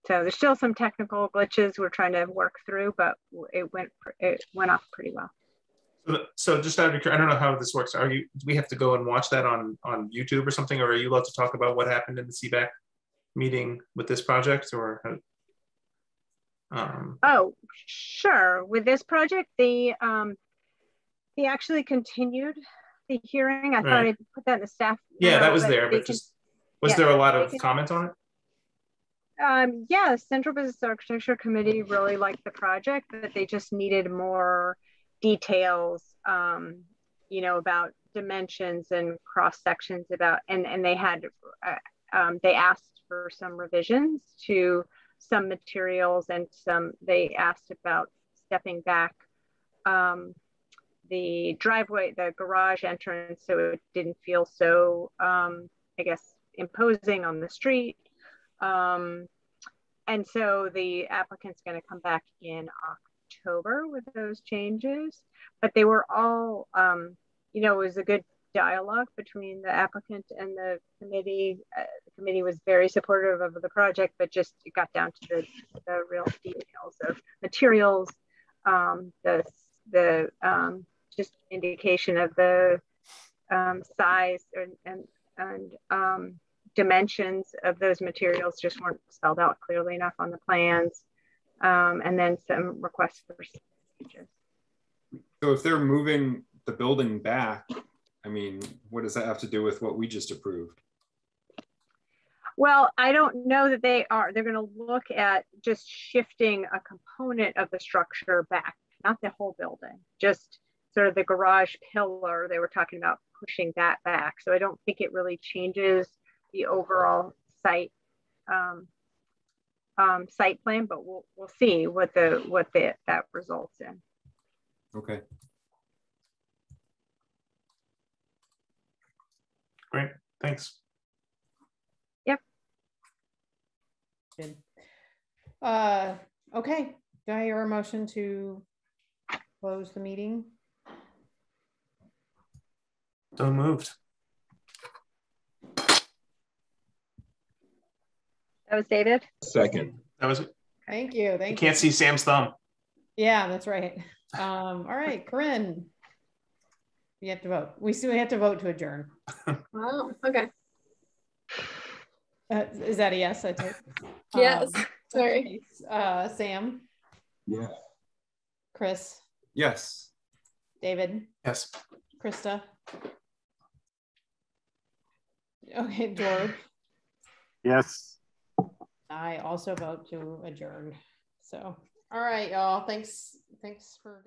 So there's still some technical glitches we're trying to work through, but it went it went off pretty well. So, so just out of I don't know how this works. Are you? Do we have to go and watch that on on YouTube or something, or are you allowed to talk about what happened in the CBAC meeting with this project, or? Um, oh, sure. With this project, they um, they actually continued the hearing. I right. thought I put that in the staff. Yeah, that was there, but just was yeah, there a lot of comment on it? Um, yeah, Central Business Architecture Committee really liked the project, but they just needed more details, um, you know, about dimensions and cross sections about, and, and they had, uh, um, they asked for some revisions to some materials and some, they asked about stepping back um, the driveway, the garage entrance, so it didn't feel so, um, I guess, imposing on the street. Um, and so the applicant's going to come back in October with those changes, but they were all, um, you know, it was a good dialogue between the applicant and the committee. Uh, the committee was very supportive of the project, but just it got down to the, the real details of materials, um, the the um, just indication of the um, size and, and, and um, dimensions of those materials just weren't spelled out clearly enough on the plans. Um, and then some requests for changes. So if they're moving the building back, I mean, what does that have to do with what we just approved? Well, I don't know that they are. They're going to look at just shifting a component of the structure back, not the whole building, just sort of the garage pillar, they were talking about pushing that back. So I don't think it really changes the overall site um, um, site plan, but we'll we'll see what the what the that results in. Okay. Great. Thanks. Yep. Good. Uh, okay. Do I hear a motion to close the meeting? So moved. That was David. Second. That was. Thank you. Thank you. you. Can't see Sam's thumb. Yeah, that's right. Um, all right, Corinne. You have to vote. We still have to vote to adjourn. wow. Okay. Uh, is that a yes? I take. Yes. Um, Sorry. Uh, Sam. Yeah. Chris. Yes. David. Yes. Krista. Okay, George. Yes. I also vote to adjourn. So, all right, y'all. Thanks. Thanks for.